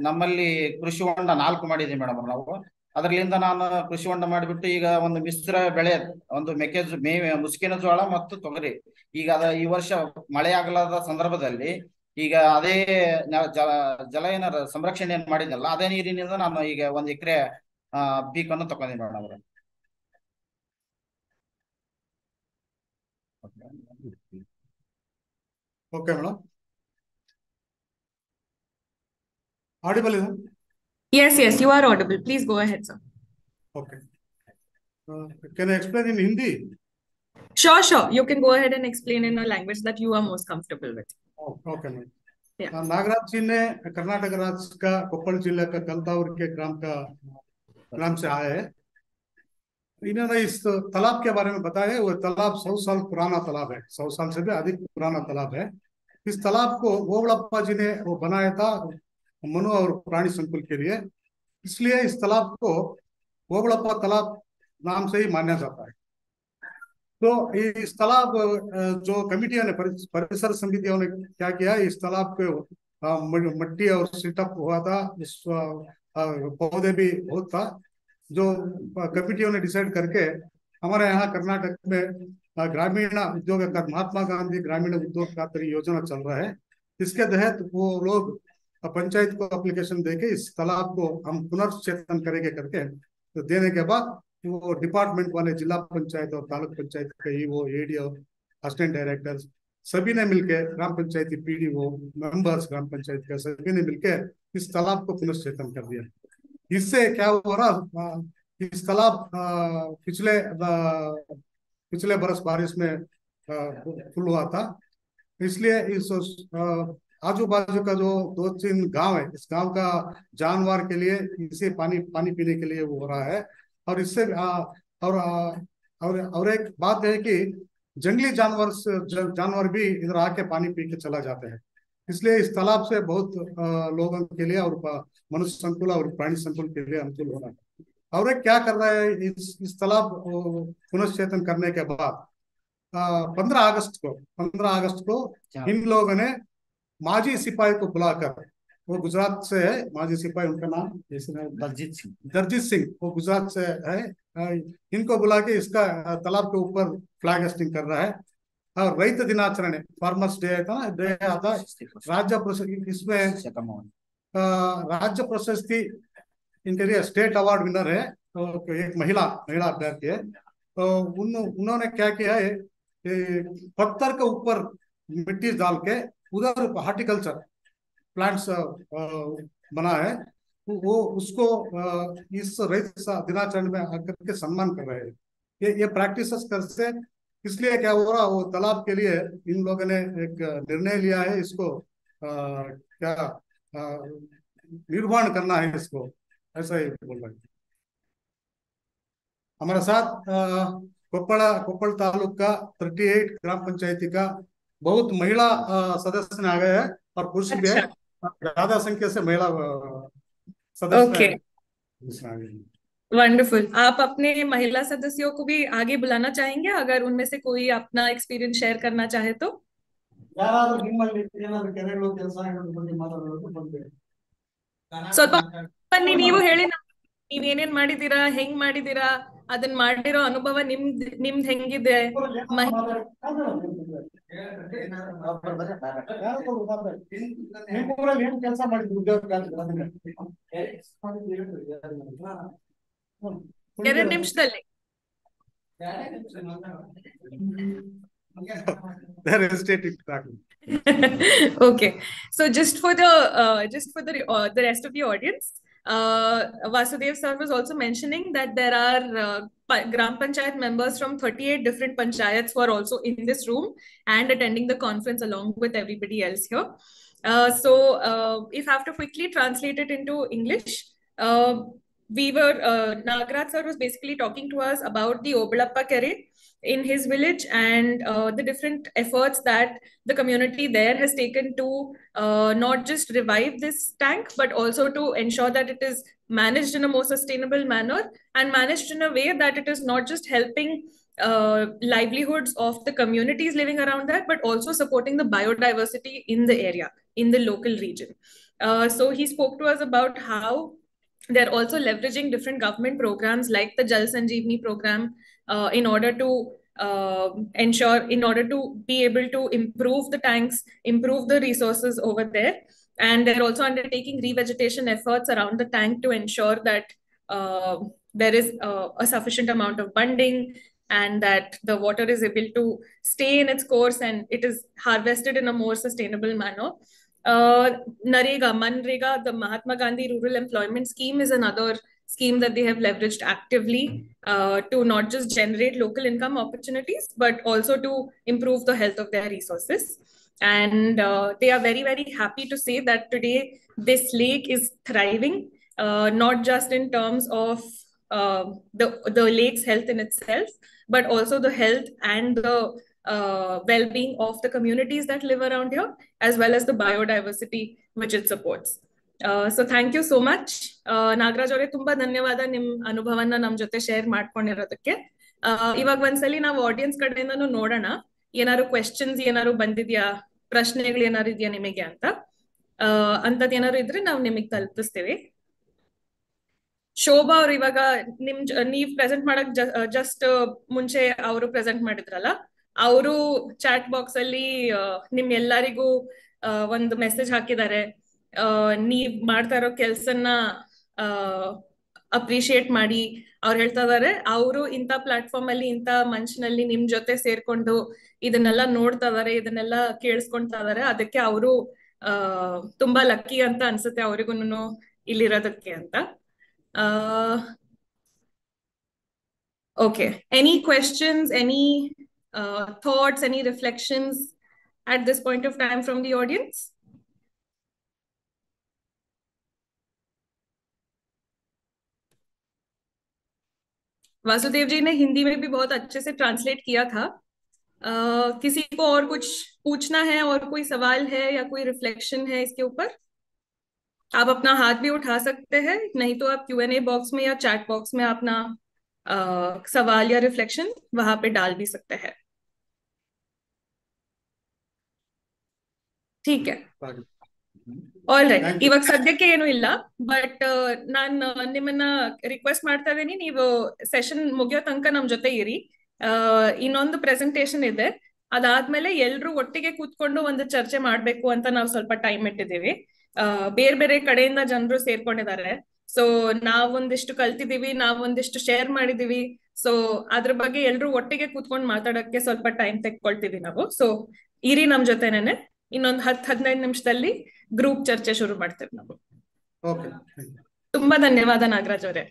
ನಮ್ಮಲ್ಲಿ ಕೃಷಿ ಹೊಂಡ ನಾಲ್ಕು ಮಾಡಿದ್ವಿ ಮೇಡಮ್ ನಾವು. ಅದರಲ್ಲಿಂದ ನಾನು ಕೃಷಿ ಹೊಂಡ ಮಾಡಿಬಿಟ್ಟು ಈಗ ಒಂದು ಮಿಶ್ರ ಬೆಳೆ, ಒಂದು ಮೆಕ್ಕೆಜೋ, ಮೇ, ಮುಸುಕಿನ ಜೋಳ ಮತ್ತು ತೊಗರಿ. ಈಗ ಅದ ಈ ವರ್ಷ ಮಳೆ ಆಗಲಾದ ಸಂದರ್ಭದಲ್ಲಿ ಈಗ ಅದೇ ಜಲ ಜಲ ಏನಾರ ಸಂರಕ್ಷಣೆ ಏನ್ ಮಾಡಿದ್ನಲ್ಲ ಅದೇ ನೀರಿನಿಂದ ನಾನು ಈಗ ಒಂದ್ ಎಕರೆ ಪೀಕ್ ಅನ್ನು ತಗೊಂಡಿನಿ ಮೇಡಮ್ ಅವ್ರೆ ಓಕೆ ಮೇಡಮ್ ಆಡಿಬಲ್ ಇದೆ Yes, yes, you are audible. Please go ahead, sir. Okay can I explain in Hindi Sure, sure. You can go ahead and explain in a language that you are most comfortable with. Okay ma'am. Nagaraj ji ने कर्नाटक राज्य का कोप्पल ज़िले का कलताउर के ग्राम का ग्राम से आए हैं इन्होंने इस तालाब के बारे में बताया वो तालाब सौ साल पुराना तालाब है सौ साल से भी अधिक पुराना तालाब है इस तालाब को गोवड़प्पा जी ने वो बनाया था मनु और प्राणी संकुल के लिए इसलिए इस तालाब को गोवड़प्पा तालाब नाम से ही माना जाता है तो इस तालाब जो कमिटियों ने परिसर समितियों ने क्या किया, इस तालाब को मिट्टी और सिटअप हुआ था इस पौधे भी बहुत था, जो कमिटियों ने डिसाइड करके हमारे यहाँ कर्नाटक में ग्रामीण उद्योग महात्मा गांधी ग्रामीण उद्योग खातिर योजना चल रहा है इसके तहत वो लोग पंचायत को एप्लीकेशन देके इस तालाब को हम पुनर्चेतन करेंगे करके तो देने के बाद वो डिपार्टमेंट वाले, जिला पंचायत और तालुक पंचायत के ईओ एडीओ असिस्टेंट डायरेक्टर सभी ने मिलके, ग्राम पंचायत पीडीओ मेंबर्स ग्राम पंचायत के, सभी ने मिलकर इस तालाब को पुनश्चेतन कर दिया। इससे क्या हो रहा इस तालाब पिछले पिछले बरस बारिश में फुल हुआ था। इसलिए इस आजू बाजू का जो दो तीन गाँव है, इस गाँव का जानवर के लिए, इसे पानी पानी पीने के लिए वो हो रहा है। और इससे और और और एक बात है कि जंगली जानवर जानवर भी इधर आके पानी पी के चला जाते हैं। इसलिए इस तालाब से बहुत लोगों के लिए और मनुष्य संकुल और प्राणी संकुल के लिए अनुकूल हो रहा है। और एक क्या कर रहा है इस इस तालाब पुनश्चेतन करने के बाद पंद्रह अगस्त को पंद्रह अगस्त को इन लोगों ने माजी सिपाही को बुलाकर वो गुजरात से है माजी सिपाही उनका नाम दलजीत सिंह। दलजीत सिंह वो गुजरात से है। इनको बुला के इसका तालाब के ऊपर फ्लैग हेस्टिंग कर रहा है। और रईत दिनाचरण फार्मर्स डे आता ना डे आता राज्य इसमें राज्य प्रशस्ति इनके लिए स्टेट अवार्ड विनर है। तो, तो एक महिला महिला अभ्यर्थी है। तो उन उन्होंने क्या किया है पत्थर के ऊपर मिट्टी डाल के उधर हॉर्टिकल्चर प्लांट्स बना है वो वो उसको इस रईत दिनाचरण में आकर के सम्मान कर रहे हैं। ये ये प्रैक्टिस कर से इसलिए क्या हो रहा वो तालाब के लिए इन लोगों ने एक निर्णय लिया है इसको अ, क्या निर्माण करना है इसको। ऐसा ही बोल रहे हैं। हमारे साथ कोप्पड़ा कोप्पड़ तालुक का 38 ग्राम पंचायती का बहुत महिला सदस्य आ गए हैं और पुरुष भी है। ज्यादा संख्या से महिला अ, सदस्य Okay. इसमें आ गए हैं। वंडरफुल आप अपने महिला सदस्यों को भी आगे बुलाना चाहेंगे अगर उनमें से कोई अपना एक्सपीरियंस शेयर करना चाहे तो ಯಾರಾದ್ರೂ ನಿಮ್ಮಲ್ಲಿ ಏನಾದ್ರು ಕೆರೆಗಳು ಕೆಲಸ ಬಗ್ಗೆ ಮಾತಾಡೋದು ಬಂದ್ರೆ ಸ್ವಲ್ಪ ಬನ್ನಿ ನೀವು ಹೇಳಿ [laughs] ನಮ್ಗೆ ನೀವ್ ಏನೇನ್ ಮಾಡಿದೀರಾ ಹೆಂಗ್ ಮಾಡಿದೀರಾ ಅದನ್ನ ಮಾಡಿರೋ ಅನುಭವ ನಿಮ್ದ್ ನಿಮ್ದ್ ಹೆಂಗಿದೆ ಮಹಿ- ನಿಮ್ಮೂರಲ್ಲಿ ಏನ್ ಕೆಲಸ ಮಾಡಿದ್ರು ಉದ್ಯೋಗ ಅದನ್ನ ಎರಡ್ ನಿಮಿಷದಲ್ಲಿ They're hesitating to talk. [laughs] okay so just for the uh, just for the uh, the rest of the audience uh, Vasudev sir was also mentioning that there are uh, pa- Gram Panchayat members from 38 different panchayats who are also in this room and attending the conference along with everybody else here. Uh, so uh, if I have to quickly translate it into English, uh, we were, uh, Nagraj sir was basically talking to us about the Obalappa Kere in his village and uh, the different efforts that the community there has taken to uh, not just revive this tank, but also to ensure that it is managed in a more sustainable manner and managed in a way that it is not just helping uh, livelihoods of the communities living around that, but also supporting the biodiversity in the area, in the local region. Uh, so he spoke to us about how they're also leveraging different government programs like the Jal Sanjeevani program uh, in order to uh, ensure, in order to be able to improve the tanks, improve the resources over there. And they're also undertaking revegetation efforts around the tank to ensure that uh, there is uh, a sufficient amount of bunding and that the water is able to stay in its course and it is harvested in a more sustainable manner. Uh, NREGA, Manrega, the Mahatma Gandhi Rural Employment Scheme is another scheme that they have leveraged actively uh, to not just generate local income opportunities, but also to improve the health of their resources. And uh, they are very, very happy to say that today this lake is thriving, uh, not just in terms of uh, the, the lake's health in itself, but also the health and the uh, well-being of the communities that live around here, as well as the biodiversity which it supports. So thank you so much Nagaraj ಅವರೇ ತುಂಬಾ ಧನ್ಯವಾದ ನಿಮ್ ಅನುಭವನ ನಮ್ ಜೊತೆ share ಮಾಡ್ಕೊಂಡಿರೋದಕ್ಕೆ. ಇವಾಗ ಒಂದ್ಸಲಿ ನಾವು audience ಕಡೆಯಿಂದನೂ ನೋಡೋಣ. ಏನಾದ್ರು ಕ್ವೆಶನ್ಸ್ ಏನಾದ್ರು ಬಂದಿದ್ಯಾ? ಪ್ರಶ್ನೆಗಳು ಏನಾದ್ರು ಇದೆಯಾ ನಿಮಗೆ ಅಂತ? ಅಂತದ್ ಏನಾದ್ರು ಇದ್ರೆ ನಾವು ನಿಮಗೆ ತಲುಪಿಸ್ತೀವಿ. ಶೋಭಾ ಅವ್ರು ಇವಾಗ ನಿಮ್ ನೀವ್ ಪ್ರೆಸೆಂಟ್ ಮಾಡಕ್ ಜಸ್ಟ್ ಮುಂಚೆ ಅವರು ಪ್ರೆಸೆಂಟ್ ಮಾಡಿದ್ರಲ್ಲ, ಅವರು ಚಾಟ್ ಬಾಕ್ಸ್ ಅಲ್ಲಿ ನಿಮ್ ಎಲ್ಲರಿಗೂ ಒಂದು ಮೆಸೇಜ್ ಹಾಕಿದ್ದಾರೆ. ನೀವ್ ಮಾಡ್ತಾ ಇರೋ ಕೆಲ್ಸನ್ನ ಅಪ್ರಿಶಿಯೇಟ್ ಮಾಡಿ ಅವ್ರು ಹೇಳ್ತಾ ಇದಾರೆ. ಅವರು ಇಂಥ ಪ್ಲಾಟ್ಫಾರ್ಮ್ ಅಲ್ಲಿ, ಇಂಥ ಮಂಚ್ನಲ್ಲಿ ನಿಮ್ ಜೊತೆ ಸೇರ್ಕೊಂಡು ಇದನ್ನೆಲ್ಲ ನೋಡ್ತಾ ಇದಾರೆ, ಇದನ್ನೆಲ್ಲ ಕೇಳಿಸ್ಕೊಂತಾ ಇದಾರೆ. ಅದಕ್ಕೆ ಅವರು ತುಂಬಾ ಲಕ್ಕಿ ಅಂತ ಅನ್ಸುತ್ತೆ ಅವ್ರಿಗೂನು ಇಲ್ಲಿರೋದಕ್ಕೆ ಅಂತ. Okay any questions any thoughts any reflections at this point of time from the audience? Vasudev ji ने हिंदी में भी बहुत अच्छे से ट्रांसलेट किया था। uh, किसी को और कुछ पूछना है और कोई सवाल है या कोई रिफ्लेक्शन है इसके ऊपर? आप अपना हाथ भी उठा सकते हैं नहीं तो आप क्यू एन ए बॉक्स में या चैट बॉक्स में अपना uh, सवाल या रिफ्लेक्शन वहाँ पे डाल भी सकते हैं। ठीक है। ಆಲ್ ರೈಟ್ ಇವಾಗ ಸದ್ಯಕ್ಕೆ ಏನು ಇಲ್ಲ ಬಟ್ ನಾನು ನಿಮ್ಮನ್ನ ರಿಕ್ವೆಸ್ಟ್ ಮಾಡ್ತಾ ಇದೀನಿ ನೀವು ಸೆಷನ್ ಮುಗಿಯೋ ತನಕ ನಮ್ ಜೊತೆ ಇರಿ. ಇನ್ನೊಂದು ಪ್ರೆಸೆಂಟೇಶನ್ ಇದೆ. ಅದಾದ್ಮೇಲೆ ಎಲ್ರು ಒಟ್ಟಿಗೆ ಕೂತ್ಕೊಂಡು ಒಂದು ಚರ್ಚೆ ಮಾಡ್ಬೇಕು ಅಂತ ನಾವು ಸ್ವಲ್ಪ ಟೈಮ್ ಇಟ್ಟಿದ್ದೀವಿ. ಬೇರೆ ಬೇರೆ ಕಡೆಯಿಂದ ಜನರು ಸೇರ್ಕೊಂಡಿದ್ದಾರೆ. ಸೊ ನಾವೊಂದಿಷ್ಟು ಕಲ್ತಿದೀವಿ ನಾವೊಂದಿಷ್ಟು ಶೇರ್ ಮಾಡಿದೀವಿ ಸೊ ಅದ್ರ ಬಗ್ಗೆ ಎಲ್ರು ಒಟ್ಟಿಗೆ ಕೂತ್ಕೊಂಡು ಮಾತಾಡಕ್ಕೆ ಸ್ವಲ್ಪ ಟೈಮ್ ತೆಕ್ಕೊಳ್ತೀವಿ ನಾವು. ಸೊ ಇರಿ ನಮ್ ಜೊತೆನೇನೆ. ಇನ್ನೊಂದ್ ಹತ್ ಹದಿನೈದು ನಿಮಿಷದಲ್ಲಿ ಗ್ರೂಪ್ ಚರ್ಚೆ ಶುರು ಮಾಡ್ತೇವೆ ನಾವು. ತುಂಬಾ ಧನ್ಯವಾದ ನಾಗರಾಜ್ ಅವರೇ.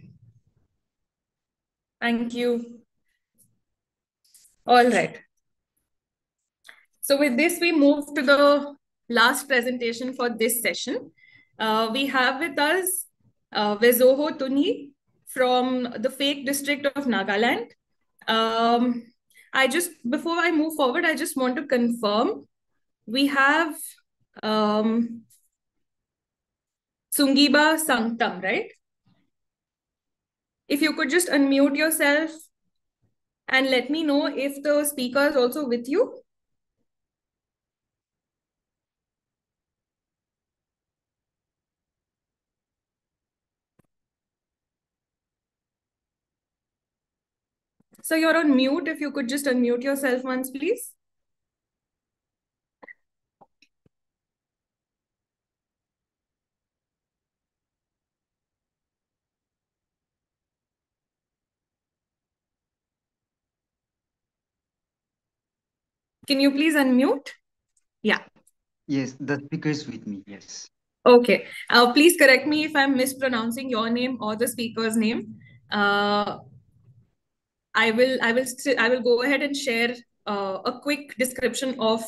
Thank you all right So with this, we move to the last presentation for this session. Uh, we have with us uh, Vezoho from the Phek District of Nagaland. Um, I just, before I move forward, I just want to confirm we have um, Sungiba Sangtam, right? If you could just unmute yourself and let me know if the speaker is also with you. So you're on mute. If you could just unmute yourself once, please. Can you please unmute? Yeah. Yes, the speaker is with me. Yes. Okay. Uh, please correct me if I'm mispronouncing your name or the speaker's name. Uh, I will I will I will go ahead and share uh, a quick description of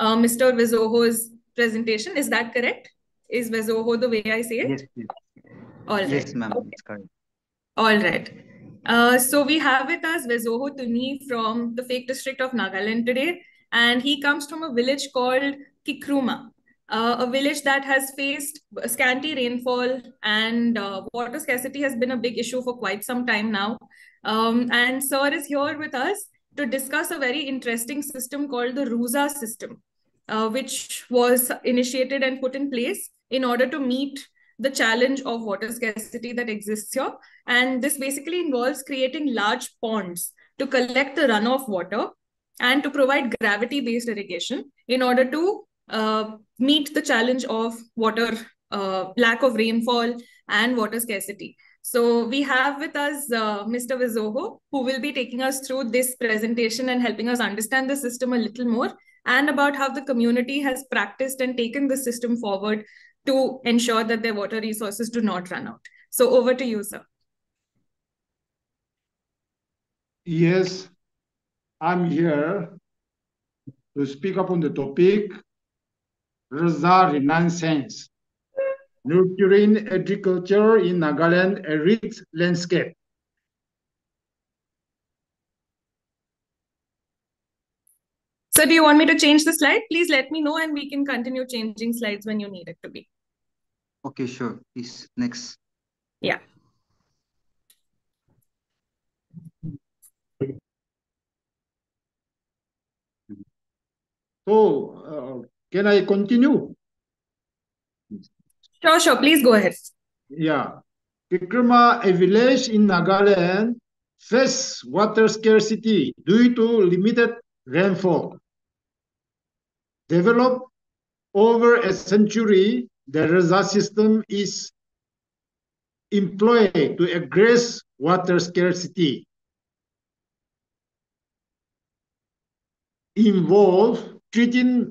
uh, Mr. Vezoho's presentation. Is that correct? Is Vezoho the way I say it? Yes, please. All right. Yes, ma'am. Okay. All right. Uh, so we have with us Vezoho Tuni from the Phek district of Nagaland today, and he comes from a village called Kikruma, uh, a village that has faced scanty rainfall and uh, water scarcity has been a big issue for quite some time now. Um, and Sir is here with us to discuss a very interesting system called the RUSA system, uh, which was initiated and put in place in order to meet the challenge of water scarcity that exists here. And this basically involves creating large ponds to collect the runoff water and to provide gravity based irrigation in order to uh, meet the challenge of water, uh, lack of rainfall, and water scarcity. So we have with us uh, Mr. Vezoho, who will be taking us through this presentation and helping us understand the system a little more and about how the community has practiced and taken the system forward to ensure that their water resources do not run out. So over to you, sir. Yes, I'm here to speak upon the topic Raza Renaissance, nurturing agriculture in Nagaland a Rich landscape. So do you want me to change the slide? Please let me know and we can continue changing slides when you need it to be. Okay, sure. Please, next. Yeah. So, uh, can I continue? Sure, sure. Please go ahead. Yeah. Kikrama, a village in Nagaland, faces water scarcity due to limited rainfall. Developed over a century, the RESA system is employed to address water scarcity. Involve treating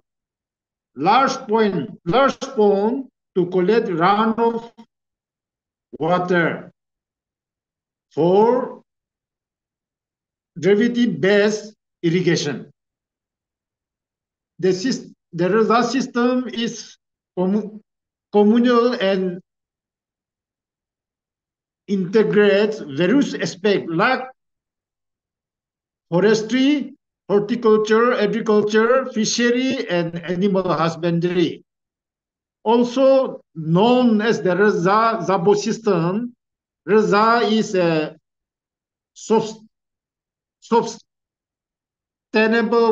large point, large pond to collect runoff water for gravity-based irrigation. The, the result system is com communal and integrates various aspects like forestry, horticulture, agriculture, fishery, and animal husbandry. Also known as the Reza Zabo system, Reza is a sustainable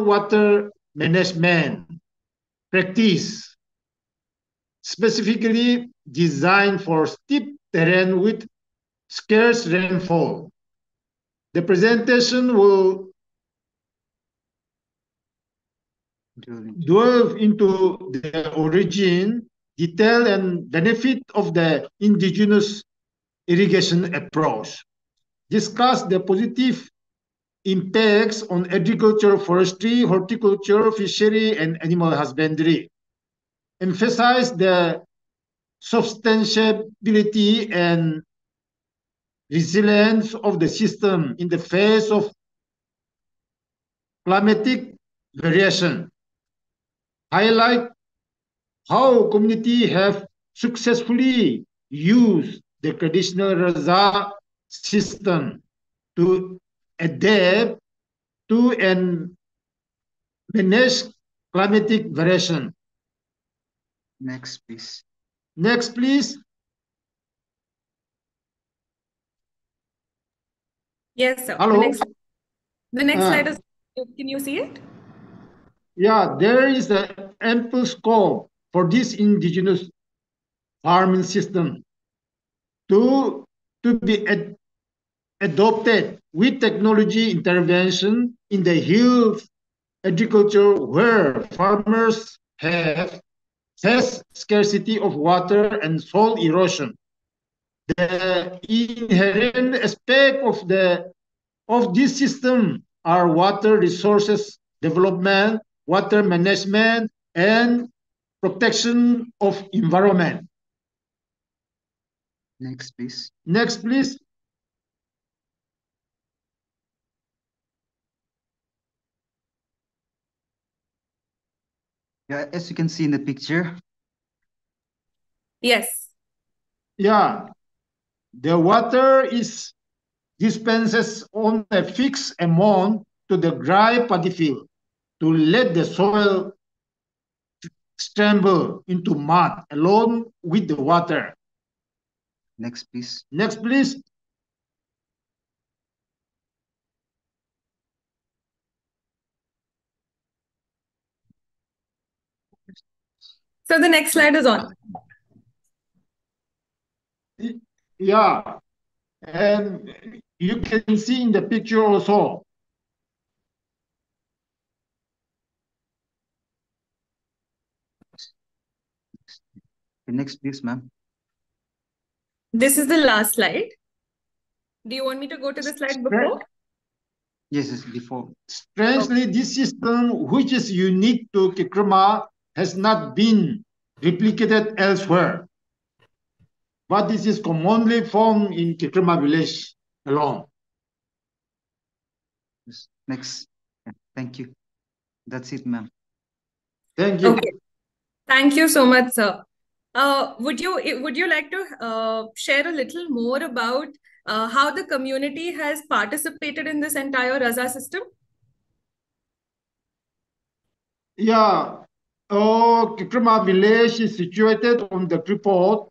water management practice specifically designed for steep terrain with scarce rainfall. The presentation will delve into the origin, detail, and benefit of the indigenous irrigation approach. Discuss the positive impacts on agriculture, forestry, horticulture, fishery, and animal husbandry. Emphasize the substantiability and resilience of the system in the face of climatic variation. Highlight how community have successfully used the traditional Raza system to adapt to and manage climatic variation. Next, please. Next, please. Yes, sir. Hello. The next, the next Ah. slide is, can you see it? Yeah, there is an ample scope for this indigenous farming system to, to be ad adopted with technology intervention in the hills agriculture where farmers have faced scarcity of water and soil erosion. The inherent aspect of the of this system are water resources development, water management, and protection of environment. Next, please. Next, please. Yeah, as you can see in the picture, Yes. Yeah, the water is dispenses on a fixed amount to the dry paddy field to let the soil scramble into mud along with the water. next, please. Next, please. So the next slide is on. Yeah, and you can see in the picture also. Next, please, ma'am. This is the last slide. Do you want me to go to the slide before? Yes, yes, before. Strangely, this system, which is unique to Kikrama, has not been replicated elsewhere. But this is commonly found in Kikrama village alone. Next. Thank you. That's it, ma'am. Thank you. Okay. Thank you so much, sir. Uh, would you would you like to uh, share a little more about uh, how the community has participated in this entire Raza system? Yeah, oh, Kikrama village is situated on the tripod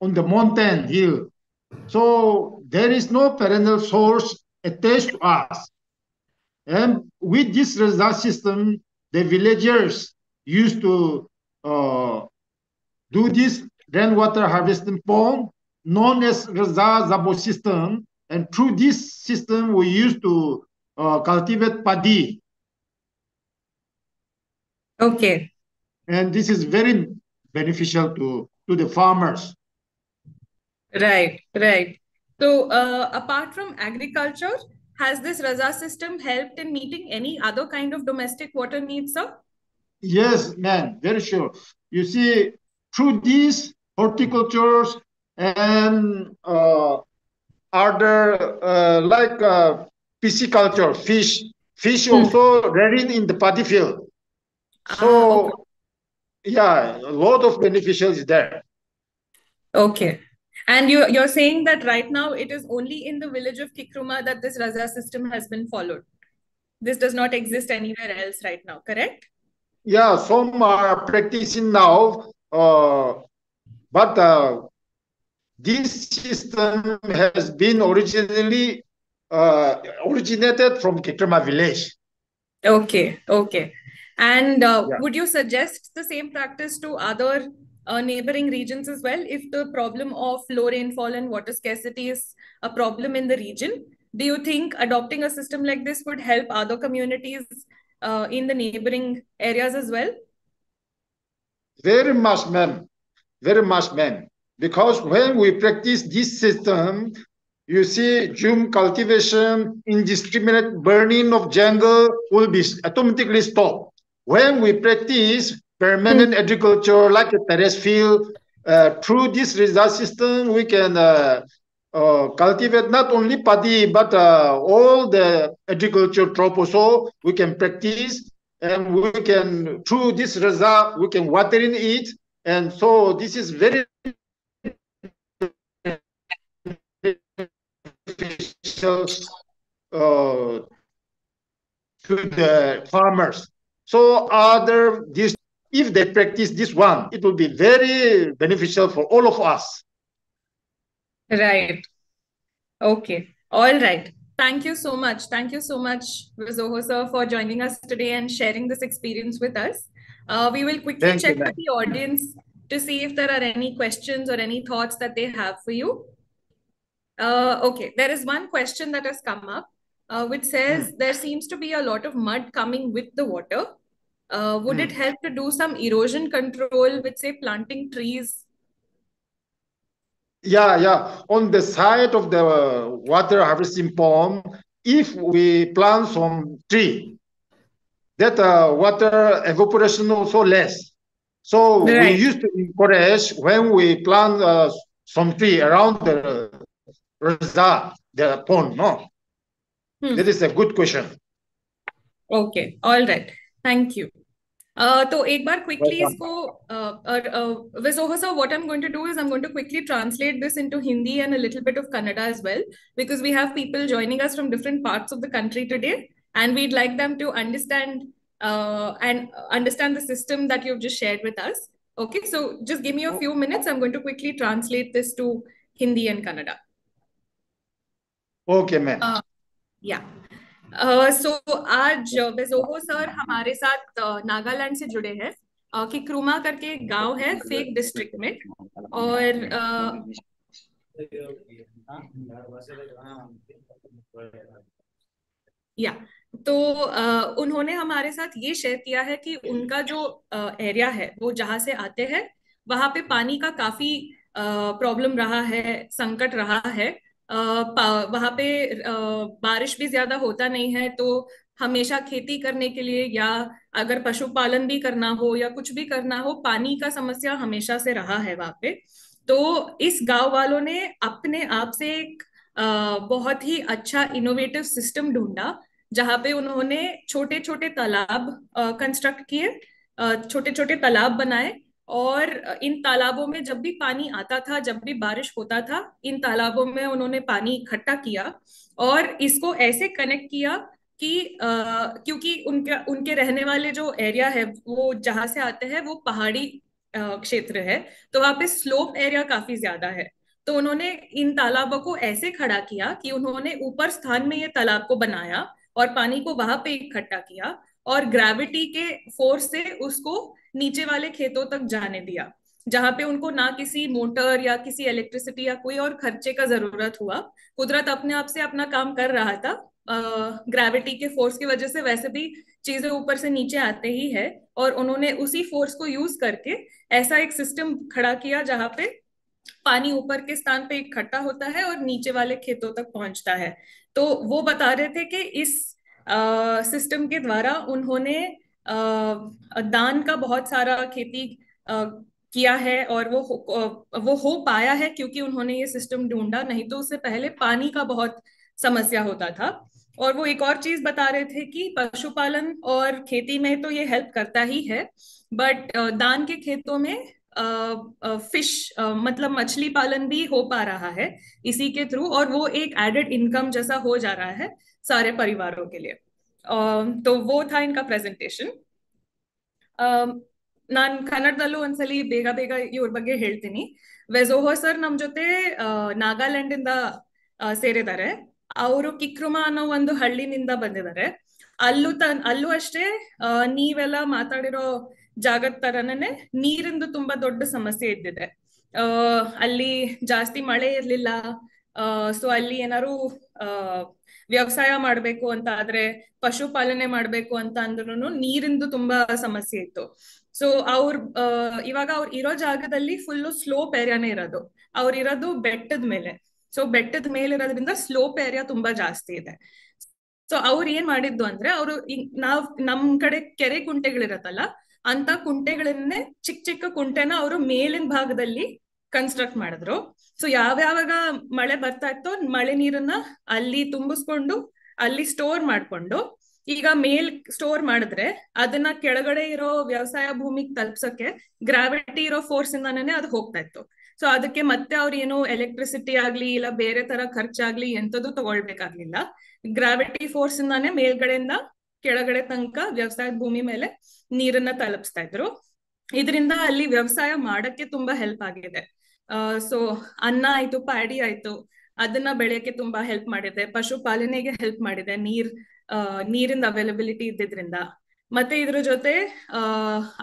on the mountain hill. So there is no perennial source attached to us. And with this Raza system, the villagers used to uh, do this rainwater harvesting pond known as Raza Zabo system. And through this system, we used to uh, cultivate paddy. Okay. And this is very beneficial to, to the farmers. Right, right. So, uh, apart from agriculture, has this Raza system helped in meeting any other kind of domestic water needs, sir? Yes, man, very sure. You see, through these horticultures and uh, other uh, like uh, pisciculture, fish, fish also rearing in the paddy field. So, yeah, a lot of beneficial is there. Okay. And you, you're saying that right now it is only in the village of Kikruma that this Raza system has been followed. This does not exist anywhere else right now, correct? Yeah, some are practicing now, but uh, this system has been originally uh, originated from Kikrama village. Okay, okay. And uh, Yeah. would you suggest the same practice to other uh, neighboring regions as well? If the problem of low rainfall and water scarcity is a problem in the region, do you think adopting a system like this would help other communities uh, in the neighboring areas as well? Very much, ma'am. Very much, ma'am. Because when we practice this system, you see, jhum cultivation, indiscriminate burning of jungle will be automatically stopped. When we practice permanent agriculture like a terrace field, uh, through this result system, we can uh, uh, cultivate not only paddy, but uh, all the agriculture crop also we can practice and we can, through this result, we can water in it. And so this is very beneficial uh, to the farmers. So other this if they practice this one, it will be very beneficial for all of us. Right. Okay. All right. Thank you so much. Thank you so much, Vezoho sir, for joining us today and sharing this experience with us. Uh, we will quickly Thank check ma'am. with the audience to see if there are any questions or any thoughts that they have for you. Uh, okay, there is one question that has come up, uh, which says there seems to be a lot of mud coming with the water. Uh, would it Hmm. help to do some erosion control with, say, planting trees? Yeah, yeah. On the side of the water harvesting pond, if we plant some tree, that uh, water evaporation also less. So we used to encourage when we plant uh, some tree around the reservoir, the pond, no? Hmm. That is a good question. Okay, all right. Thank you. Uh, तो एक बार quickly Welcome. इसको uh, और uh, Visoha sir, what I'm going to do is I'm going to quickly translate this into Hindi and a little bit of Kannada as well because we have people joining us from different parts of the country today and we'd like them to understand uh, and understand the system that you've just shared with us. Okay, so just give me a few minutes. I'm going to quickly translate this to Hindi and Kannada. Okay, ma'am. Uh, या So आज बेजोहो sir हमारे साथ नागालैंड से जुड़े हैं। अ, कि क्रूमा करके एक गाँव है फेक डिस्ट्रिक्ट में। और या तो अ, उन्होंने हमारे साथ ये शेयर किया है कि उनका जो एरिया है वो जहाँ से आते हैं वहाँ पे पानी का काफ़ी प्रॉब्लम रहा है संकट रहा है। वहाँ पे बारिश भी ज़्यादा होता नहीं है तो हमेशा खेती करने के लिए या अगर पशुपालन भी करना हो या कुछ भी करना हो, पानी का समस्या हमेशा से रहा है वहाँ पे। तो इस गाँव वालों ने अपने आप से एक बहुत ही अच्छा इनोवेटिव सिस्टम ढूंढा, जहाँ पे उन्होंने छोटे छोटे तालाब कंस्ट्रक्ट किए छोटे छोटे तालाब बनाए और इन तालाबों में जब भी पानी आता था जब भी बारिश होता था इन तालाबों में उन्होंने पानी इकट्ठा किया और इसको ऐसे कनेक्ट किया कि अ, क्योंकि उनके उनके रहने वाले जो एरिया है वो जहाँ से आते हैं वो पहाड़ी क्षेत्र है। तो वहाँ पे स्लोप एरिया काफ़ी ज़्यादा है। तो उन्होंने इन तालाबों को ऐसे खड़ा किया कि उन्होंने ऊपर स्थान में ये तालाब को बनाया और पानी को वहाँ पे इकट्ठा किया और ग्रेविटी के फोर्स से उसको नीचे वाले खेतों तक जाने दिया, जहाँ पे उनको ना किसी मोटर या किसी इलेक्ट्रिसिटी या कोई और खर्चे का ज़रूरत हुआ। कुदरत अपने आप से अपना काम कर रहा था। ग्रेविटी के फोर्स की वजह से वैसे भी चीज़ें ऊपर से नीचे आते ही है और उन्होंने उसी फोर्स को यूज़ करके ऐसा एक सिस्टम खड़ा किया जहाँ पे पानी ऊपर के स्थान पे इकट्ठा होता है और नीचे वाले खेतों तक पहुँचता है। तो वो बता रहे थे कि इस सिस्टम के द्वारा उन्होंने दान का बहुत सारा खेती किया है और वो हो, वो हो पाया है क्योंकि उन्होंने ये सिस्टम ढूंढा नहीं तो उससे पहले पानी का बहुत समस्या होता था। और वो एक और चीज़ बता रहे थे कि पशुपालन और खेती में तो ये हेल्प करता ही है बट दान के खेतों में फ़िश मतलब मछली पालन भी हो पा रहा है इसी के थ्रू और वो एक एडेड इनकम जैसा हो जा रहा है सारे परिवारों के लिए। तो वो था इनका ಪ್ರೆಸೆಂಟೇಶನ್ ನಾನು ಕನ್ನಡದಲ್ಲೂ ಒಂದ್ಸಲಿ ಬೇಗ ಬೇಗ ಇವ್ರ ಬಗ್ಗೆ ಹೇಳ್ತೀನಿ ವೆಜೋಹೋ ಸರ್ ನಮ್ ಜೊತೆ ನಾಗಾಲ್ಯಾಂಡ್ ಇಂದ ಆ, ಸೇರಿದ್ದಾರೆ ಅವರು ಕಿಕ್ರುಮ ಅನ್ನೋ ಒಂದು ಹಳ್ಳಿನಿಂದ ಬಂದಿದ್ದಾರೆ ಅಲ್ಲೂ ತ ಅಲ್ಲೂ ಅಷ್ಟೇ ಆ, ನೀವೆಲ್ಲ ಮಾತಾಡಿರೋ ಜಾಗದ ತರನೇ ನೀರಿಂದು ತುಂಬಾ ದೊಡ್ಡ ಸಮಸ್ಯೆ ಇದ್ದಿದೆ ಆ, ಅಲ್ಲಿ ಜಾಸ್ತಿ ಮಳೆ ಇರ್ಲಿಲ್ಲ ಸೊ ಅಲ್ಲಿ ಏನಾರು ಆ, ವ್ಯವಸಾಯ ಮಾಡ್ಬೇಕು ಅಂತ ಆದ್ರೆ ಪಶುಪಾಲನೆ ಮಾಡ್ಬೇಕು ಅಂತ ಅಂದ್ರೂ ನೀರಿಂದು ತುಂಬಾ ಸಮಸ್ಯೆ ಇತ್ತು. ಸೊ ಅವ್ರ ಇವಾಗ ಅವ್ರ ಇರೋ ಜಾಗದಲ್ಲಿ ಫುಲ್ಲು ಸ್ಲೋಪ್ ಏರಿಯಾನೇ ಇರೋದು. ಅವ್ರು ಇರೋದು ಬೆಟ್ಟದ ಮೇಲೆ. ಸೊ ಬೆಟ್ಟದ ಮೇಲೆ ಇರೋದ್ರಿಂದ ಸ್ಲೋಪ್ ಏರಿಯಾ ತುಂಬಾ ಜಾಸ್ತಿ ಇದೆ. ಸೊ ಅವ್ರು ಏನ್ ಮಾಡಿದ್ದು ಅಂದ್ರೆ ಅವರು ನಾವ್, ನಮ್ ಕಡೆ ಕೆರೆ ಕುಂಟೆಗಳಿರತ್ತಲ್ಲ, ಅಂತ ಕುಂಟೆಗಳನ್ನೇ ಚಿಕ್ಕ ಚಿಕ್ಕ ಕುಂಟೆನ ಅವರು ಮೇಲಿನ ಭಾಗದಲ್ಲಿ ಕನ್ಸ್ಟ್ರಕ್ಟ್ ಮಾಡಿದ್ರು. ಸೊ ಯಾವ್ಯಾವಾಗ ಮಳೆ ಬರ್ತಾ ಇತ್ತೋ ಮಳೆ ನೀರನ್ನ ಅಲ್ಲಿ ತುಂಬಿಸ್ಕೊಂಡು, ಅಲ್ಲಿ ಸ್ಟೋರ್ ಮಾಡ್ಕೊಂಡು, ಈಗ ಮೇಲ್ ಸ್ಟೋರ್ ಮಾಡಿದ್ರೆ ಅದನ್ನ ಕೆಳಗಡೆ ಇರೋ ವ್ಯವಸಾಯ ಭೂಮಿಗೆ ತಲುಪ್ಸಕ್ಕೆ ಗ್ರಾವಿಟಿ ಇರೋ ಫೋರ್ಸ್ ಇಂದಾನೇ ಅದು ಹೋಗ್ತಾ ಇತ್ತು. ಸೊ ಅದಕ್ಕೆ ಮತ್ತೆ ಅವ್ರು ಏನು ಎಲೆಕ್ಟ್ರಿಸಿಟಿ ಆಗ್ಲಿ ಇಲ್ಲ ಬೇರೆ ತರ ಖರ್ಚಾಗ್ಲಿ ಎಂತದ್ದು ತಗೊಳ್ಬೇಕಾಗ್ಲಿಲ್ಲ. ಗ್ರಾವಿಟಿ ಫೋರ್ಸ್ ಇಂದಾನೇ ಮೇಲ್ಗಡೆಯಿಂದ ಕೆಳಗಡೆ ತನಕ ವ್ಯವಸಾಯದ ಭೂಮಿ ಮೇಲೆ ನೀರನ್ನ ತಲುಪಿಸ್ತಾ ಇದ್ರು. ಇದರಿಂದ ಅಲ್ಲಿ ವ್ಯವಸಾಯ ಮಾಡಕ್ಕೆ ತುಂಬಾ ಹೆಲ್ಪ್ ಆಗಿದೆ. ಸೊ ಅನ್ನ ಆಯ್ತು ಪ್ಯಾಡಿ ಆಯ್ತು ಅದನ್ನ ಬೆಳೆಯಕ್ಕೆ ತುಂಬಾ ಹೆಲ್ಪ್ ಮಾಡಿದೆ. ಪಶುಪಾಲನೆಗೆ ಹೆಲ್ಪ್ ಮಾಡಿದೆ ನೀರ್ ಆ, ನೀರಿನ ಅವೈಲಬಿಲಿಟಿ ಇದ್ದಿದ್ರಿಂದ. ಮತ್ತೆ ಇದ್ರ ಜೊತೆ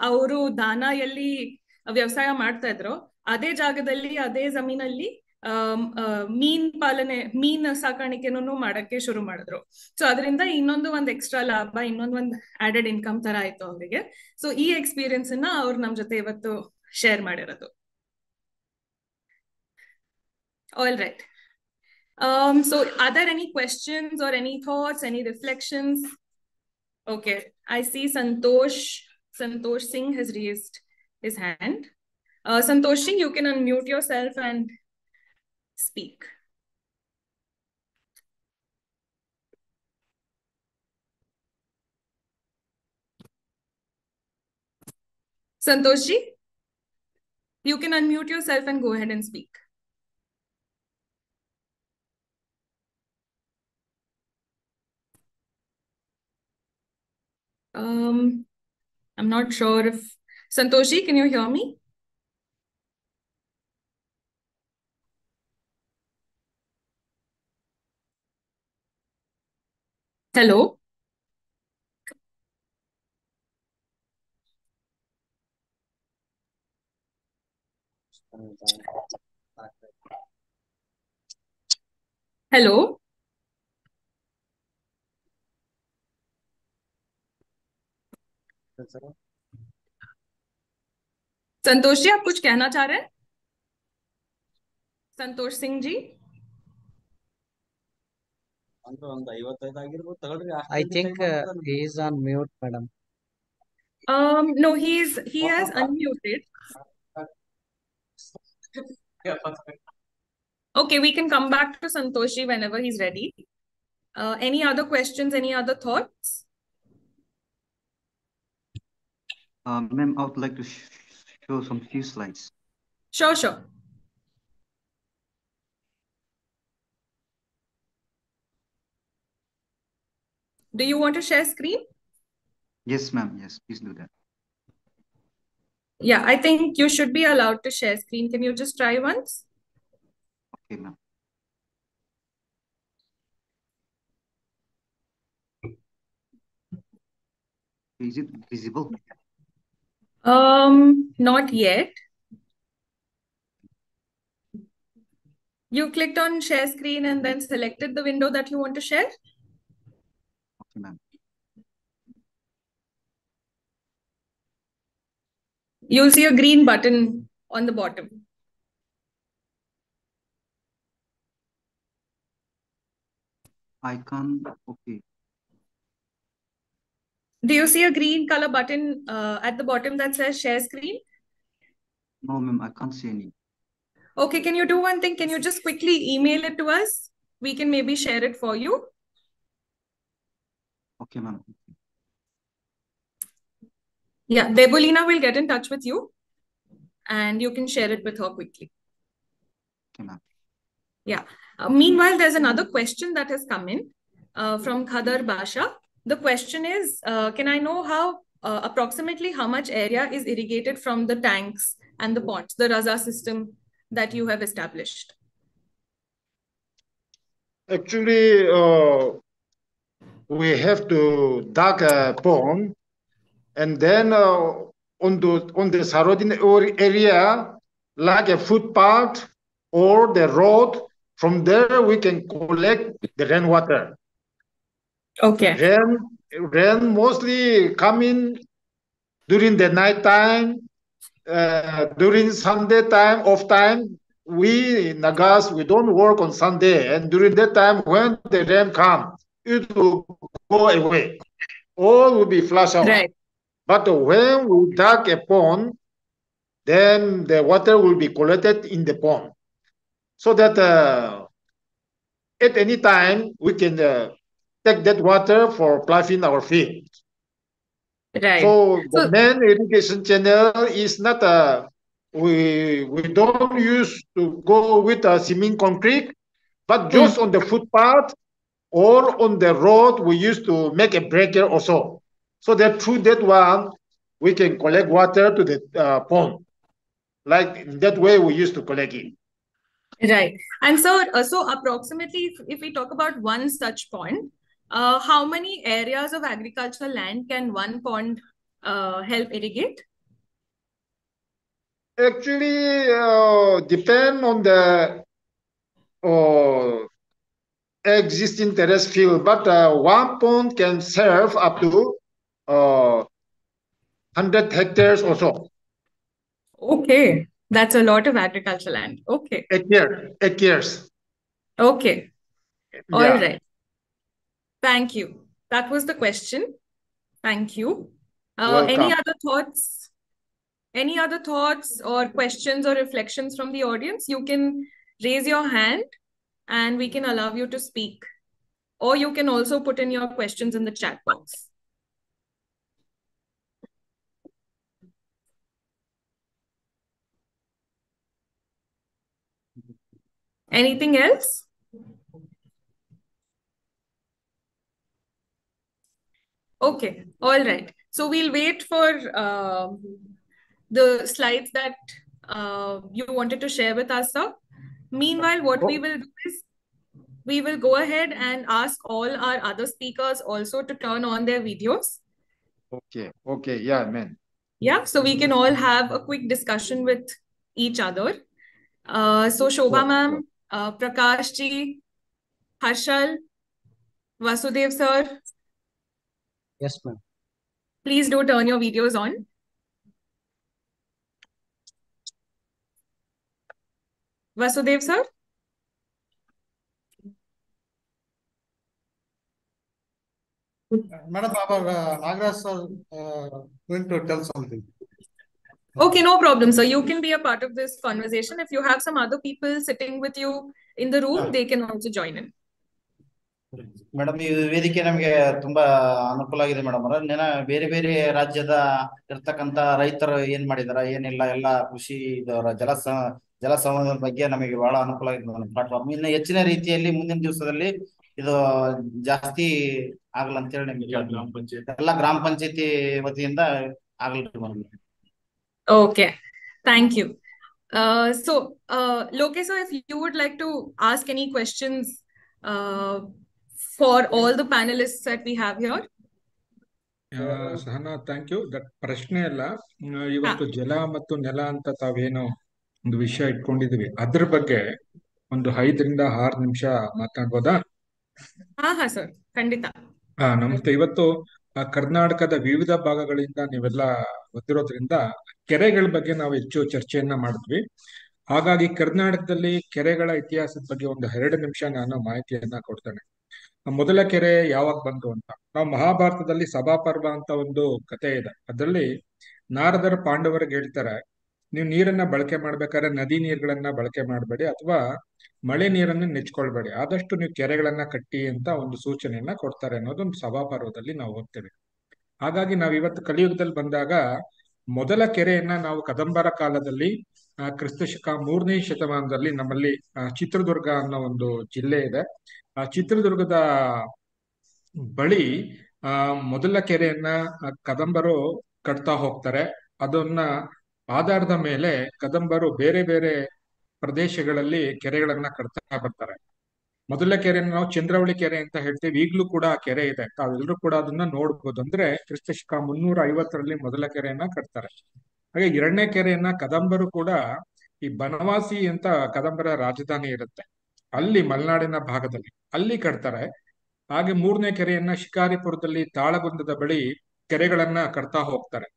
ಅವರು ದಾನ ಎಲ್ಲಿ ವ್ಯವಸಾಯ ಮಾಡ್ತಾ ಇದ್ರು ಅದೇ ಜಾಗದಲ್ಲಿ ಅದೇ ಜಮೀನಲ್ಲಿ ಮೀನ್ ಪಾಲನೆ ಮೀನ್ ಸಾಕಾಣಿಕೆನೂ ಮಾಡಕ್ಕೆ ಶುರು ಮಾಡಿದ್ರು. ಸೊ ಅದರಿಂದ ಇನ್ನೊಂದು ಒಂದ್ ಎಕ್ಸ್ಟ್ರಾ ಲಾಭ ಇನ್ನೊಂದು ಒಂದ್ ಆಡೆಡ್ ಇನ್ಕಮ್ ತರ ಆಯ್ತು ಅವರಿಗೆ. ಸೊ ಈ ಎಕ್ಸ್ಪೀರಿಯನ್ಸ್ ಅನ್ನ ಅವ್ರು ನಮ್ ಜೊತೆ ಇವತ್ತು ಶೇರ್ ಮಾಡಿರೋದು. All right. Um, so are there any questions or any thoughts, any reflections? Okay, I see Santosh, Santosh Singh has raised his hand. Uh, Santosh Singh, you can unmute yourself and speak. Santosh ji, you can unmute yourself and go ahead and speak. Um, I'm not sure if Santosh ji, can you hear me? Hello? Hello? Santosh ji आप कुछ कहना चाह रहे हैं संतोष सिंह जी ಅಂದ್ರೆ ಒಂದ್ ಐವತ್ತೈದು ಆಗಿರ್ಬೋದು ತಗೊಳ್ರಿ I think uh, he is on mute, madam. um no he's he has unmuted okay we can come back to santoshi whenever he's ready uh, any other questions any other thoughts Uh, ma'am, I would like to sh show some few slides. sure sure do you want to share screen Yes, ma'am. Yes, please do that. yeah i think you should be allowed to share screen can you just try once Okay, ma'am. Is it visible? Um, not yet. You clicked on share screen and then selected the window that you want to share? Okay, ma'am. You'll see a green button on the bottom. Icon. Okay. Do you see a green color button uh, at the bottom that says share screen? No, ma'am, I can't see any. Okay, can you do one thing? Can you just quickly email it to us? We can maybe share it for you. Okay, ma'am. Yeah, Debulina will get in touch with you and you can share it with her quickly. Okay, ma'am. Yeah. Uh, meanwhile, there's another question that has come in uh, from Khadar Basha. The question is, uh, can I know how uh, approximately how much area is irrigated from the tanks and the ponds, the Raza system that you have established? Actually, uh, we have to dig a pond, and then uh, on the on the surrounding area, like a footpath or the road, from there we can collect the rainwater. Okay. Rain, rain mostly coming during the night time, uh, during Sunday time, off time. We in Nagas, we don't work on Sunday, and during that time when the rain comes, it will go away. All will be flushed out. Right. But when we dug a pond, then the water will be collected in the pond, so that uh, at any time we can uh, take that water for planting our field. Right. So the So- main irrigation channel is not a we we don't use to go with a cement concrete, but just on the footpath or on the road we used to make a breaker also. So that through that one we can collect water to the uh, pond. Like in that way we used to collect it. Right. And so, uh, so approximately, if, if we talk about one such pond, uh, how many areas of agricultural land can one pond uh, help irrigate? Actually, uh, depend on the uh, existing terrace field, but uh, one pond can serve up to uh, 100 hectares or so. Okay. That's a lot of agricultural land. Okay. Acres, acres. Okay. All Yeah. right. Thank you. That was the question. Thank you. Uh, any other thoughts? Any other thoughts or questions or reflections from the audience? You can raise your hand and we can allow you to speak. Or you can also put in your questions in the chat box. Anything else? Okay, all right. So we'll wait for uh, the slides that uh, you wanted to share with us, sir. Meanwhile, what we will do is we will go ahead and ask all our other speakers also to turn on their videos. Okay, okay, yeah, man. Yeah, so we can all have a quick discussion with each other. Uh, so Shobha ma'am, uh, Prakash ji, Harshal, Vasudev sir, Yes, ma'am. please do turn your videos on. Vasudev sir? Madam, our uh, Nagaraj sir uh, going to tell something. Okay, no problem, sir. You can be a part of this conversation. If you have some other people sitting with you in the room, they can also join in. Madam ಈ ವೇದಿಕೆ ನಮಗೆ ತುಂಬಾ ಅನುಕೂಲ ಆಗಿದೆ madam ಅವರ. ನೆನ ಬೇರೆ ಬೇರೆ ರಾಜ್ಯದ ಇರ್ತಕ್ಕಂತ ರೈತರು ಏನ್ ಮಾಡಿದಾರ ಏನಿಲ್ಲ ಎಲ್ಲ ಕೃಷಿ ಇದರ ಜಲ ಜಲ ಸಂವರ್ಧನೆ ಬಗ್ಗೆ ನಮಗೆ ಬಹಳ ಅನುಕೂಲ ಆಗಿದೆ ಮೇಡಮ್ ಪ್ಲಾಟ್ಫಾರ್ಮ್ ಇನ್ನು ಹೆಚ್ಚಿನ ರೀತಿಯಲ್ಲಿ ಮುಂದಿನ ದಿವಸದಲ್ಲಿ ಇದು ಜಾಸ್ತಿ ಆಗಲ್ಲ ಅಂತ ಹೇಳಿ ನಿಮ್ಗೆ ಕೇಳ್ತೀನಿ. ಎಲ್ಲ ಗ್ರಾಮ ಪಂಚಾಯತಿ ವತಿಯಿಂದ ಆಗ್ಲಿ madam. Okay thank you Uh, so, uh, Lokesh, sir, if you would like to ask any questions uh, for all the panelists that we have here. Sahana thank you that ಪ್ರಶ್ನೆ ಅಲ್ಲ. ಇವತ್ತು ಜಲ ಮತ್ತು ನೆಲ ಅಂತ ತಾವೇನು ಒಂದು ವಿಷಯ ಇಟ್ಕೊಂಡಿದೀವಿ ಅದ್ರ ಬಗ್ಗೆ ಒಂದು ಐದರಿಂದ ಆರು ನಿಮಿಷ ಮಾತಾಡ್ಬೋದಾ? ಹಾ ಹಾ ಸರ್ ಖಂಡಿತ. ಹಾ ನಮಸ್ತೆ. ಇವತ್ತು ಕರ್ನಾಟಕದ ವಿವಿಧ ಭಾಗಗಳಿಂದ ನೀವೆಲ್ಲ ಬಂದಿರೋದ್ರಿಂದ ಕೆರೆಗಳ ಬಗ್ಗೆ ನಾವು ಹೆಚ್ಚು ಚರ್ಚೆಯನ್ನ ಮಾಡಿದ್ವಿ. ಹಾಗಾಗಿ ಕರ್ನಾಟಕದಲ್ಲಿ ಕೆರೆಗಳ ಇತಿಹಾಸದ ಬಗ್ಗೆ ಒಂದು ಎರಡು ನಿಮಿಷ ನಾನು ಮಾಹಿತಿಯನ್ನ ಕೊಡ್ತೇನೆ. ಮೊದಲ ಕೆರೆ ಯಾವಾಗ ಬಂತು ಅಂತ. ನಾವು ಮಹಾಭಾರತದಲ್ಲಿ ಸಭಾಪರ್ವ ಅಂತ ಒಂದು ಕತೆ ಇದೆ. ಅದರಲ್ಲಿ ನಾರದರ ಪಾಂಡವರಿಗೆ ಹೇಳ್ತಾರೆ, ನೀವು ನೀರನ್ನ ಬಳಕೆ ಮಾಡ್ಬೇಕಾದ್ರೆ ನದಿ ನೀರುಗಳನ್ನ ಬಳಕೆ ಮಾಡಬೇಡಿ ಅಥವಾ ಮಳೆ ನೀರನ್ನು ನೆಚ್ಕೊಳ್ಬೇಡಿ. ಆದಷ್ಟು ನೀವು ಕೆರೆಗಳನ್ನ ಕಟ್ಟಿ ಅಂತ ಒಂದು ಸೂಚನೆಯನ್ನ ಕೊಡ್ತಾರೆ ಅನ್ನೋದೊಂದು ಸಭಾಪರ್ವದಲ್ಲಿ ನಾವು ಓದ್ತೇವೆ. ಹಾಗಾಗಿ ನಾವು ಇವತ್ತು ಕಲಿಯುಗದಲ್ಲಿ ಬಂದಾಗ ಮೊದಲ ಕೆರೆಯನ್ನ ನಾವು ಕದಂಬರ ಕಾಲದಲ್ಲಿ ಕ್ರಿಸ್ತ ಶಕ ಮೂರನೇ ಶತಮಾನದಲ್ಲಿ ನಮ್ಮಲ್ಲಿ ಚಿತ್ರದುರ್ಗ ಅನ್ನೋ ಒಂದು ಜಿಲ್ಲೆ ಇದೆ. ಚಿತ್ರದುರ್ಗದ ಬಳಿ, ಆ, ಮೊದಲ ಕೆರೆಯನ್ನ ಕದಂಬರು ಕಟ್ತಾ ಹೋಗ್ತಾರೆ. ಅದನ್ನ ಆಧಾರದ ಮೇಲೆ ಕದಂಬರು ಬೇರೆ ಬೇರೆ ಪ್ರದೇಶಗಳಲ್ಲಿ ಕೆರೆಗಳನ್ನ ಕಟ್ತಾ ಬರ್ತಾರೆ. ಮೊದಲ ಕೆರೆಯನ್ನು ನಾವು ಚಂದ್ರವಳಿ ಕೆರೆ ಅಂತ ಹೇಳ್ತೀವಿ. ಈಗಲೂ ಕೂಡ ಆ ಕೆರೆ ಇದೆ. ತಾವೆಲ್ಲರೂ ಕೂಡ ಅದನ್ನ ನೋಡ್ಬೋದು. ಅಂದ್ರೆ ಕ್ರಿಸ್ತ ಶಕ ಮುನ್ನೂರ ಐವತ್ತರಲ್ಲಿ ಮೊದಲ ಕೆರೆಯನ್ನ ಕಟ್ತಾರೆ. ಹಾಗೆ ಎರಡನೇ ಕೆರೆಯನ್ನ ಕದಂಬರು ಕೂಡ ಈ ಬನವಾಸಿ ಅಂತ ಕದಂಬರ ರಾಜಧಾನಿ ಇರುತ್ತೆ. ಅಲ್ಲಿ ಮಲೆನಾಡಿನ ಭಾಗದಲ್ಲಿ, ಅಲ್ಲಿ ಕಟ್ತಾರೆ. ಹಾಗೆ ಮೂರನೇ ಕೆರೆಯನ್ನ ಶಿಕಾರಿಪುರದಲ್ಲಿ ತಾಳಗುಂದದ ಬಳಿ ಕೆರೆಗಳನ್ನ ಕಟ್ತಾ ಹೋಗ್ತಾರೆ.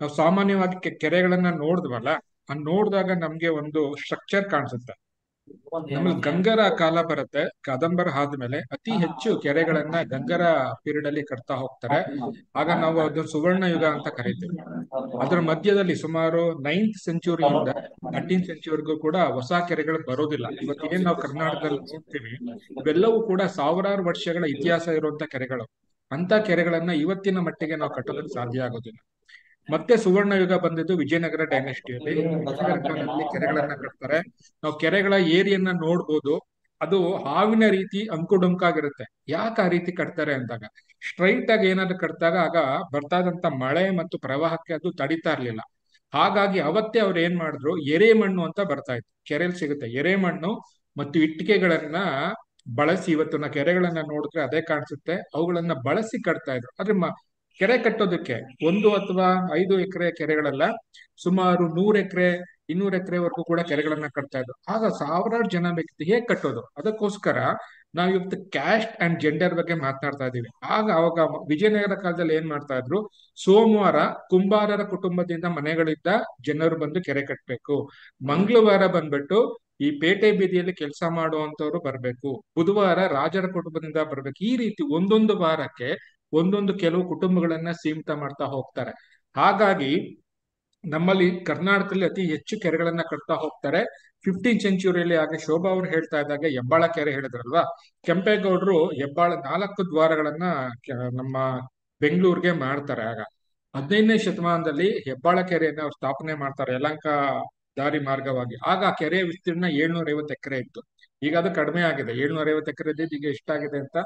ನಾವು ಸಾಮಾನ್ಯವಾಗಿ ಕೆರೆಗಳನ್ನ ನೋಡಿದ್ವಲ್ಲ ಆ ನೋಡಿದಾಗ ನಮ್ಗೆ ಒಂದು ಸ್ಟ್ರಕ್ಚರ್ ಕಾಣಿಸುತ್ತೆ. ನಮ್ಮಲ್ಲಿ ಗಂಗರ ಕಾಲ ಬರುತ್ತೆ. ಕದಂಬರ ಆದ್ಮೇಲೆ ಅತಿ ಹೆಚ್ಚು ಕೆರೆಗಳನ್ನ ಗಂಗರ ಪೀರಿಯಡ್ ಅಲ್ಲಿ ಕಟ್ತಾ ಹೋಗ್ತಾರೆ. ಆಗ ನಾವು ಅದನ್ನ ಸುವರ್ಣ ಯುಗ ಅಂತ ಕರಿತೀವಿ. ಅದರ ಮಧ್ಯದಲ್ಲಿ ಸುಮಾರು ನೈನ್ತ್ ಸೆಂಚುರಿಯಿಂದ ಥರ್ಟೀನ್ ಸೆಂಚುರಿಗೂ ಕೂಡ ಹೊಸ ಕೆರೆಗಳು ಬರೋದಿಲ್ಲ. ಇವತ್ತು ಏನ್ ನಾವು ಕರ್ನಾಟಕದಲ್ಲಿ ನೋಡ್ತೀವಿ ಇವೆಲ್ಲವೂ ಕೂಡ ಸಾವಿರಾರು ವರ್ಷಗಳ ಇತಿಹಾಸ ಇರುವಂತ ಕೆರೆಗಳು. ಅಂತ ಕೆರೆಗಳನ್ನ ಇವತ್ತಿನ ಮಟ್ಟಿಗೆ ನಾವು ಕಟ್ಟೋದಕ್ಕೆ ಸಾಧ್ಯ ಆಗೋದಿಲ್ಲ. ಮತ್ತೆ ಸುವರ್ಣ ಯುಗ ಬಂದಿದ್ದು ವಿಜಯನಗರ ಡೈನೆಸ್ಟಿಯಲ್ಲಿ. ವಿಜಯನಗರ ಕಾಲದಲ್ಲಿ ಕೆರೆಗಳನ್ನ ಕಟ್ತಾರೆ. ನಾವು ಕೆರೆಗಳ ಏರಿಯನ್ನ ನೋಡ್ಬೋದು. ಅದು ಹಾವಿನ ರೀತಿ ಅಂಕುಡೊಂಕಾಗಿರುತ್ತೆ. ಯಾಕೆ ಆ ರೀತಿ ಕಟ್ತಾರೆ ಅಂದಾಗ ಸ್ಟ್ರೈಟ್ ಆಗಿ ಏನಾದ್ರು ಕಟ್ದಾಗ ಆಗ ಬರ್ತಾ ಇದ್ದಂತ ಮಳೆ ಮತ್ತು ಪ್ರವಾಹಕ್ಕೆ ಅದು ತಡಿತಾ ಇರ್ಲಿಲ್ಲ. ಹಾಗಾಗಿ ಅವತ್ತೇ ಅವ್ರು ಏನ್ ಮಾಡಿದ್ರು ಎರೆ ಮಣ್ಣು ಅಂತ ಬರ್ತಾ ಇತ್ತು. ಕೆರೆಯಲ್ಲಿ ಸಿಗುತ್ತೆ. ಎರೆಮಣ್ಣು ಮತ್ತು ಇಟ್ಟಿಗೆಗಳನ್ನ ಬಳಸಿ ಇವತ್ತು ನಾ ಕೆರೆಗಳನ್ನ ನೋಡಿದ್ರೆ ಅದೇ ಕಾಣಿಸುತ್ತೆ. ಅವುಗಳನ್ನ ಬಳಸಿ ಕಟ್ತಾ ಇದ್ರು. ಆದ್ರೆ ಕೆರೆ ಕಟ್ಟೋದಕ್ಕೆ ಒಂದು ಅಥವಾ ಐದು ಎಕರೆ ಕೆರೆಗಳಲ್ಲ, ಸುಮಾರು ನೂರ್ ಎಕರೆ, ಇನ್ನೂರ್ ಎಕರೆವರೆಗೂ ಕೂಡ ಕೆರೆಗಳನ್ನ ಕಟ್ತಾ ಇದ್ರು. ಆಗ ಸಾವಿರಾರು ಜನ ಬೇಕಿತ್ತು ಹೇಗೆ ಕಟ್ಟೋದು? ಅದಕ್ಕೋಸ್ಕರ ನಾವು ಇವತ್ತು ಕ್ಯಾಸ್ಟ್ ಅಂಡ್ ಜೆಂಡರ್ ಬಗ್ಗೆ ಮಾತನಾಡ್ತಾ ಇದೀವಿ. ಆಗ ಅವಾಗ ವಿಜಯನಗರ ಕಾಲದಲ್ಲಿ ಏನ್ ಮಾಡ್ತಾ ಇದ್ರು? ಸೋಮವಾರ ಕುಂಬಾರರ ಕುಟುಂಬದಿಂದ ಮನೆಗಳಿದ್ದ ಜನರು ಬಂದು ಕೆರೆ ಕಟ್ಟಬೇಕು ಮಂಗಳವಾರ ಬಂದ್ಬಿಟ್ಟು ಈ ಪೇಟೆ ಬೀದಿಯಲ್ಲಿ ಕೆಲಸ ಮಾಡುವಂತವ್ರು ಬರ್ಬೇಕು. ಬುಧವಾರ ರಾಜರ ಕುಟುಂಬದಿಂದ ಬರ್ಬೇಕು. ಈ ರೀತಿ ಒಂದೊಂದು ವಾರಕ್ಕೆ ಒಂದೊಂದು ಕೆಲವು ಕುಟುಂಬಗಳನ್ನ ಸೀಮಿತ ಮಾಡ್ತಾ ಹೋಗ್ತಾರೆ. ಹಾಗಾಗಿ ನಮ್ಮಲ್ಲಿ ಕರ್ನಾಟಕದಲ್ಲಿ ಅತಿ ಹೆಚ್ಚು ಕೆರೆಗಳನ್ನ ಕಟ್ತಾ ಹೋಗ್ತಾರೆ. ಫಿಫ್ಟೀನ್ ಸೆಂಚುರಿಯಲ್ಲಿ ಆಗ ಶೋಭಾ ಅವರು ಹೇಳ್ತಾ ಇದ್ದಾಗ ಹೆಬ್ಬಾಳ ಕೆರೆ ಹೇಳಿದ್ರಲ್ವಾ? ಕೆಂಪೇಗೌಡರು ಹೆಬ್ಬಾಳ ನಾಲ್ಕು ದ್ವಾರಗಳನ್ನ ನಮ್ಮ ಬೆಂಗಳೂರಿಗೆ ಮಾಡ್ತಾರೆ ಆಗ. ಹದಿನೈದನೇ ಶತಮಾನದಲ್ಲಿ ಹೆಬ್ಬಾಳ ಕೆರೆಯನ್ನ ಅವ್ರು ಸ್ಥಾಪನೆ ಮಾಡ್ತಾರೆ ಯಲಂಕ ದಾರಿ ಮಾರ್ಗವಾಗಿ. ಆಗ ಆ ಕೆರೆಯ ವಿಸ್ತೀರ್ಣ ಏಳ್ನೂರ ಐವತ್ತು ಎಕರೆ ಇತ್ತು. ಈಗ ಅದು ಕಡಿಮೆ ಆಗಿದೆ. ಏಳ್ನೂರ ಐವತ್ತು ಎಕರೆ ಈಗ ಎಷ್ಟಾಗಿದೆ ಅಂತ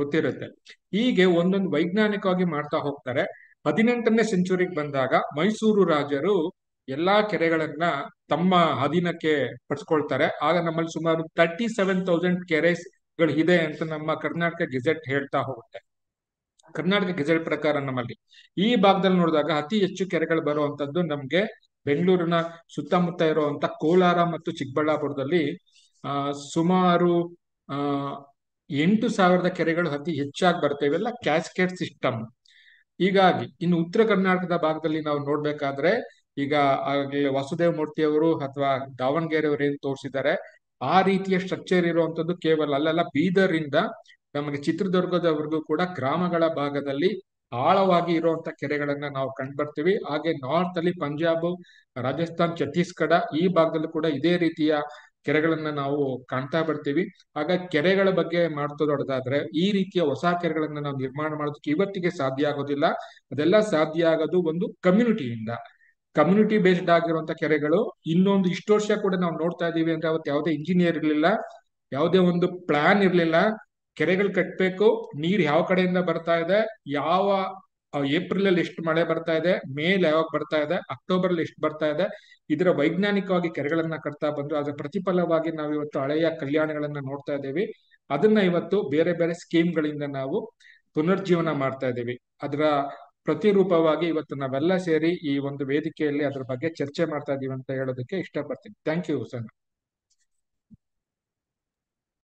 ಗೊತ್ತಿರುತ್ತೆ. ಹೀಗೆ ಒಂದೊಂದು ವೈಜ್ಞಾನಿಕವಾಗಿ ಮಾಡ್ತಾ ಹೋಗ್ತಾರೆ. ಹದಿನೆಂಟನೇ ಸೆಂಚುರಿಗೆ ಬಂದಾಗ ಮೈಸೂರು ರಾಜರು ಎಲ್ಲಾ ಕೆರೆಗಳನ್ನ ತಮ್ಮ ಅಧೀನಕ್ಕೆ ಪಡಿಸ್ಕೊಳ್ತಾರೆ. ಆಗ ನಮ್ಮಲ್ಲಿ ಸುಮಾರು ತರ್ಟಿ ಸೆವೆನ್ ತೌಸಂಡ್ ಕೆರೆಸ್ಗಳು ಇದೆ ಅಂತ ನಮ್ಮ ಕರ್ನಾಟಕ ಗೆಜೆಟ್ ಹೇಳ್ತಾ ಹೋಗುತ್ತೆ. ಕರ್ನಾಟಕ ಗೆಜೆಟ್ ಪ್ರಕಾರ ನಮ್ಮಲ್ಲಿ. ಈ ಭಾಗದಲ್ಲಿ ನೋಡಿದಾಗ ಅತಿ ಹೆಚ್ಚು ಕೆರೆಗಳು ಬರುವಂತದ್ದು ನಮ್ಗೆ ಬೆಂಗಳೂರಿನ ಸುತ್ತಮುತ್ತ ಇರುವಂತ ಕೋಲಾರ ಮತ್ತು ಚಿಕ್ಕಬಳ್ಳಾಪುರದಲ್ಲಿ ಸುಮಾರು ಎಂಟು ಸಾವಿರದ ಕೆರೆಗಳು ಅತಿ ಹೆಚ್ಚಾಗಿ ಬರ್ತೇವೆ ಇವೆಲ್ಲ ಕ್ಯಾಸ್ಕೇಡ್ ಸಿಸ್ಟಮ್ ಹೀಗಾಗಿ ಇನ್ನು ಉತ್ತರ ಕರ್ನಾಟಕದ ಭಾಗದಲ್ಲಿ ನಾವು ನೋಡ್ಬೇಕಾದ್ರೆ ಈಗ ವಸುದೇವ ಮೂರ್ತಿ ಅವರು ಅಥವಾ ದಾವಣಗೆರೆ ಅವರು ಏನು ತೋರಿಸಿದ್ದಾರೆ, ಆ ರೀತಿಯ ಸ್ಟ್ರಕ್ಚರ್ ಇರುವಂತದ್ದು ಕೇವಲ ಅಲ್ಲೆಲ್ಲ ಬೀದರ್ ಇಂದ ನಮಗೆ ಚಿತ್ರದುರ್ಗದವರೆಗೂ ಕೂಡ ಗ್ರಾಮಗಳ ಭಾಗದಲ್ಲಿ ಆಳವಾಗಿ ಇರುವಂತ ಕೆರೆಗಳನ್ನ ನಾವು ಕಂಡ್ಬರ್ತೀವಿ ಹಾಗೆ ನಾರ್ತ್ ಅಲ್ಲಿ ಪಂಜಾಬ್, ರಾಜಸ್ಥಾನ್, ಛತ್ತೀಸ್ಗಢ ಈ ಭಾಗದಲ್ಲೂ ಕೂಡ ಇದೇ ರೀತಿಯ ಕೆರೆಗಳನ್ನ ನಾವು ಕಾಣ್ತಾ ಬರ್ತೀವಿ. ಆಗ ಕೆರೆಗಳ ಬಗ್ಗೆ ಮಾತನಾಡೋದಾದ್ರೆ ಈ ರೀತಿಯ ಹೊಸ ಕೆರೆಗಳನ್ನ ನಾವು ನಿರ್ಮಾಣ ಮಾಡೋದಕ್ಕೆ ಇವತ್ತಿಗೆ ಸಾಧ್ಯ ಆಗೋದಿಲ್ಲ. ಅದೆಲ್ಲ ಸಾಧ್ಯ ಆಗೋದು ಒಂದು ಕಮ್ಯುನಿಟಿಯಿಂದ. ಕಮ್ಯುನಿಟಿ ಬೇಸ್ಡ್ ಆಗಿರುವಂತ ಕೆರೆಗಳು ಇನ್ನೊಂದು ಇಷ್ಟು ವರ್ಷ ಕೂಡ ನಾವು ನೋಡ್ತಾ ಇದೀವಿ ಅಂದ್ರೆ ಅವತ್ತು ಯಾವುದೇ ಇಂಜಿನಿಯರ್ ಇರ್ಲಿಲ್ಲ, ಯಾವುದೇ ಒಂದು ಪ್ಲಾನ್ ಇರಲಿಲ್ಲ. ಕೆರೆಗಳು ಕಟ್ಟಬೇಕು ನೀರ್ ಯಾವ ಕಡೆಯಿಂದ ಬರ್ತಾ ಇದೆ, ಯಾವ ಏಪ್ರಿಲ್ ಅಲ್ಲಿ ಎಷ್ಟು ಮಳೆ ಬರ್ತಾ ಇದೆ, ಮೇಲ್ ಯಾವಾಗ ಬರ್ತಾ ಇದೆ ಅಕ್ಟೋಬರ್ ಅಲ್ಲಿ ಎಷ್ಟು ಬರ್ತಾ ಇದೆ, ಇದರ ವೈಜ್ಞಾನಿಕವಾಗಿ ಕೆರೆಗಳನ್ನ ಕಟ್ತಾ ಬಂದು ಅದರ ಪ್ರತಿಫಲವಾಗಿ ನಾವು ಇವತ್ತು ಹಳೆಯ ಕಲ್ಯಾಣಗಳನ್ನ ನೋಡ್ತಾ ಇದ್ದೀವಿ. ಅದನ್ನ ಇವತ್ತು ಬೇರೆ ಬೇರೆ ಸ್ಕೀಮ್ಗಳಿಂದ ನಾವು ಪುನರ್ಜೀವನ ಮಾಡ್ತಾ ಇದ್ದೀವಿ. ಅದರ ಪ್ರತಿರೂಪವಾಗಿ ಇವತ್ತು ನಾವೆಲ್ಲ ಸೇರಿ ಈ ಒಂದು ವೇದಿಕೆಯಲ್ಲಿ ಅದ್ರ ಬಗ್ಗೆ ಚರ್ಚೆ ಮಾಡ್ತಾ ಇದೀವಿ ಅಂತ ಹೇಳೋದಕ್ಕೆ ಇಷ್ಟಪಡ್ತೀನಿ. Thank you sir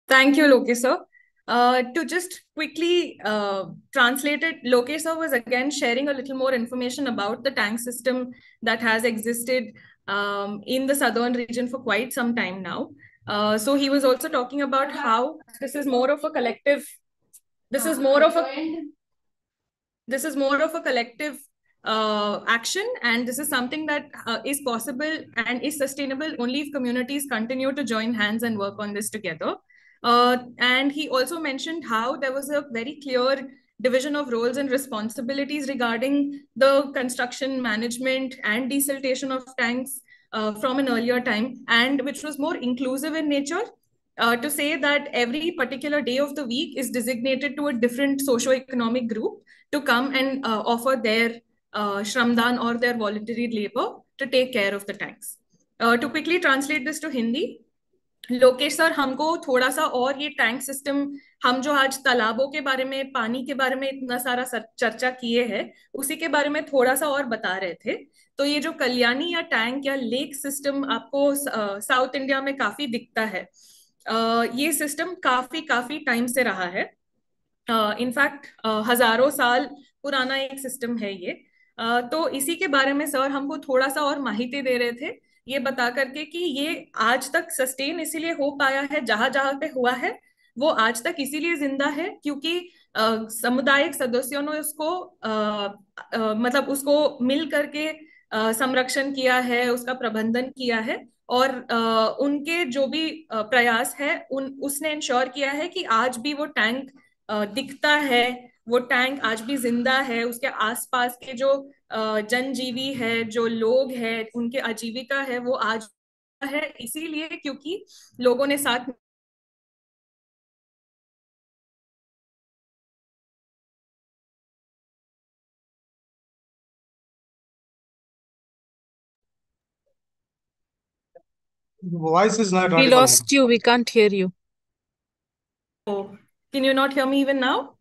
thank you Lokesh sir. Uh, to just quickly uh, translate it, Lokesh sir was again sharing a little more information about the tank system that has existed um, in the southern region for quite some time now. Uh, so he was also talking about how this is more of a collective, this is more of a, this is more of a collective uh, action and this is something that uh, is possible and is sustainable only if communities continue to join hands and work on this together. Uh, and he also mentioned how there was a very clear division of roles and responsibilities regarding the construction management and desiltation of tanks uh, from an earlier time, and which was more inclusive in nature. Uh, to say that every particular day of the week is designated to a different socio-economic group to come and uh, offer their uh, shramdan or their voluntary labor to take care of the tanks. Uh, to quickly translate this to Hindi, Lokesh sir, हमको थोड़ा सा और ये tank system हम जो आज तालाबों के बारे में, पानी के बारे में इतना सारा चर्चा किए हैं, उसी के बारे में थोड़ा सा और बता रहे थे। तो ये जो कल्याणी या टैंक या लेक सिस्टम आपको साउथ इंडिया में काफ़ी दिखता है। ये सिस्टम काफ़ी काफ़ी टाइम से रहा है। इनफैक्ट हज़ारों साल पुराना एक सिस्टम है ये। तो इसी के बारे में सर हमको थोड़ा सा और माहिती दे रहे थे। ये बता करके कि ये आज तक सस्टेन इसीलिए हो पाया है जहाँ जहाँ पे हुआ है वो आज तक इसीलिए ज़िंदा है क्योंकि सामुदायिक सदस्यों ने उसको आ, आ, मतलब उसको मिल करके संरक्षण किया है उसका प्रबंधन किया है और आ, उनके जो भी प्रयास है उन उसने इंश्योर किया है कि आज भी वो टैंक दिखता है वो टैंक आज भी ज़िंदा है उसके आसपास के जो जनजीवी है जो लोग हैं उनके आजीविका है वो आज है इसीलिए क्योंकि लोगों ने साथ Voice is not We lost you. We can't hear you. Oh, can you not hear me even now?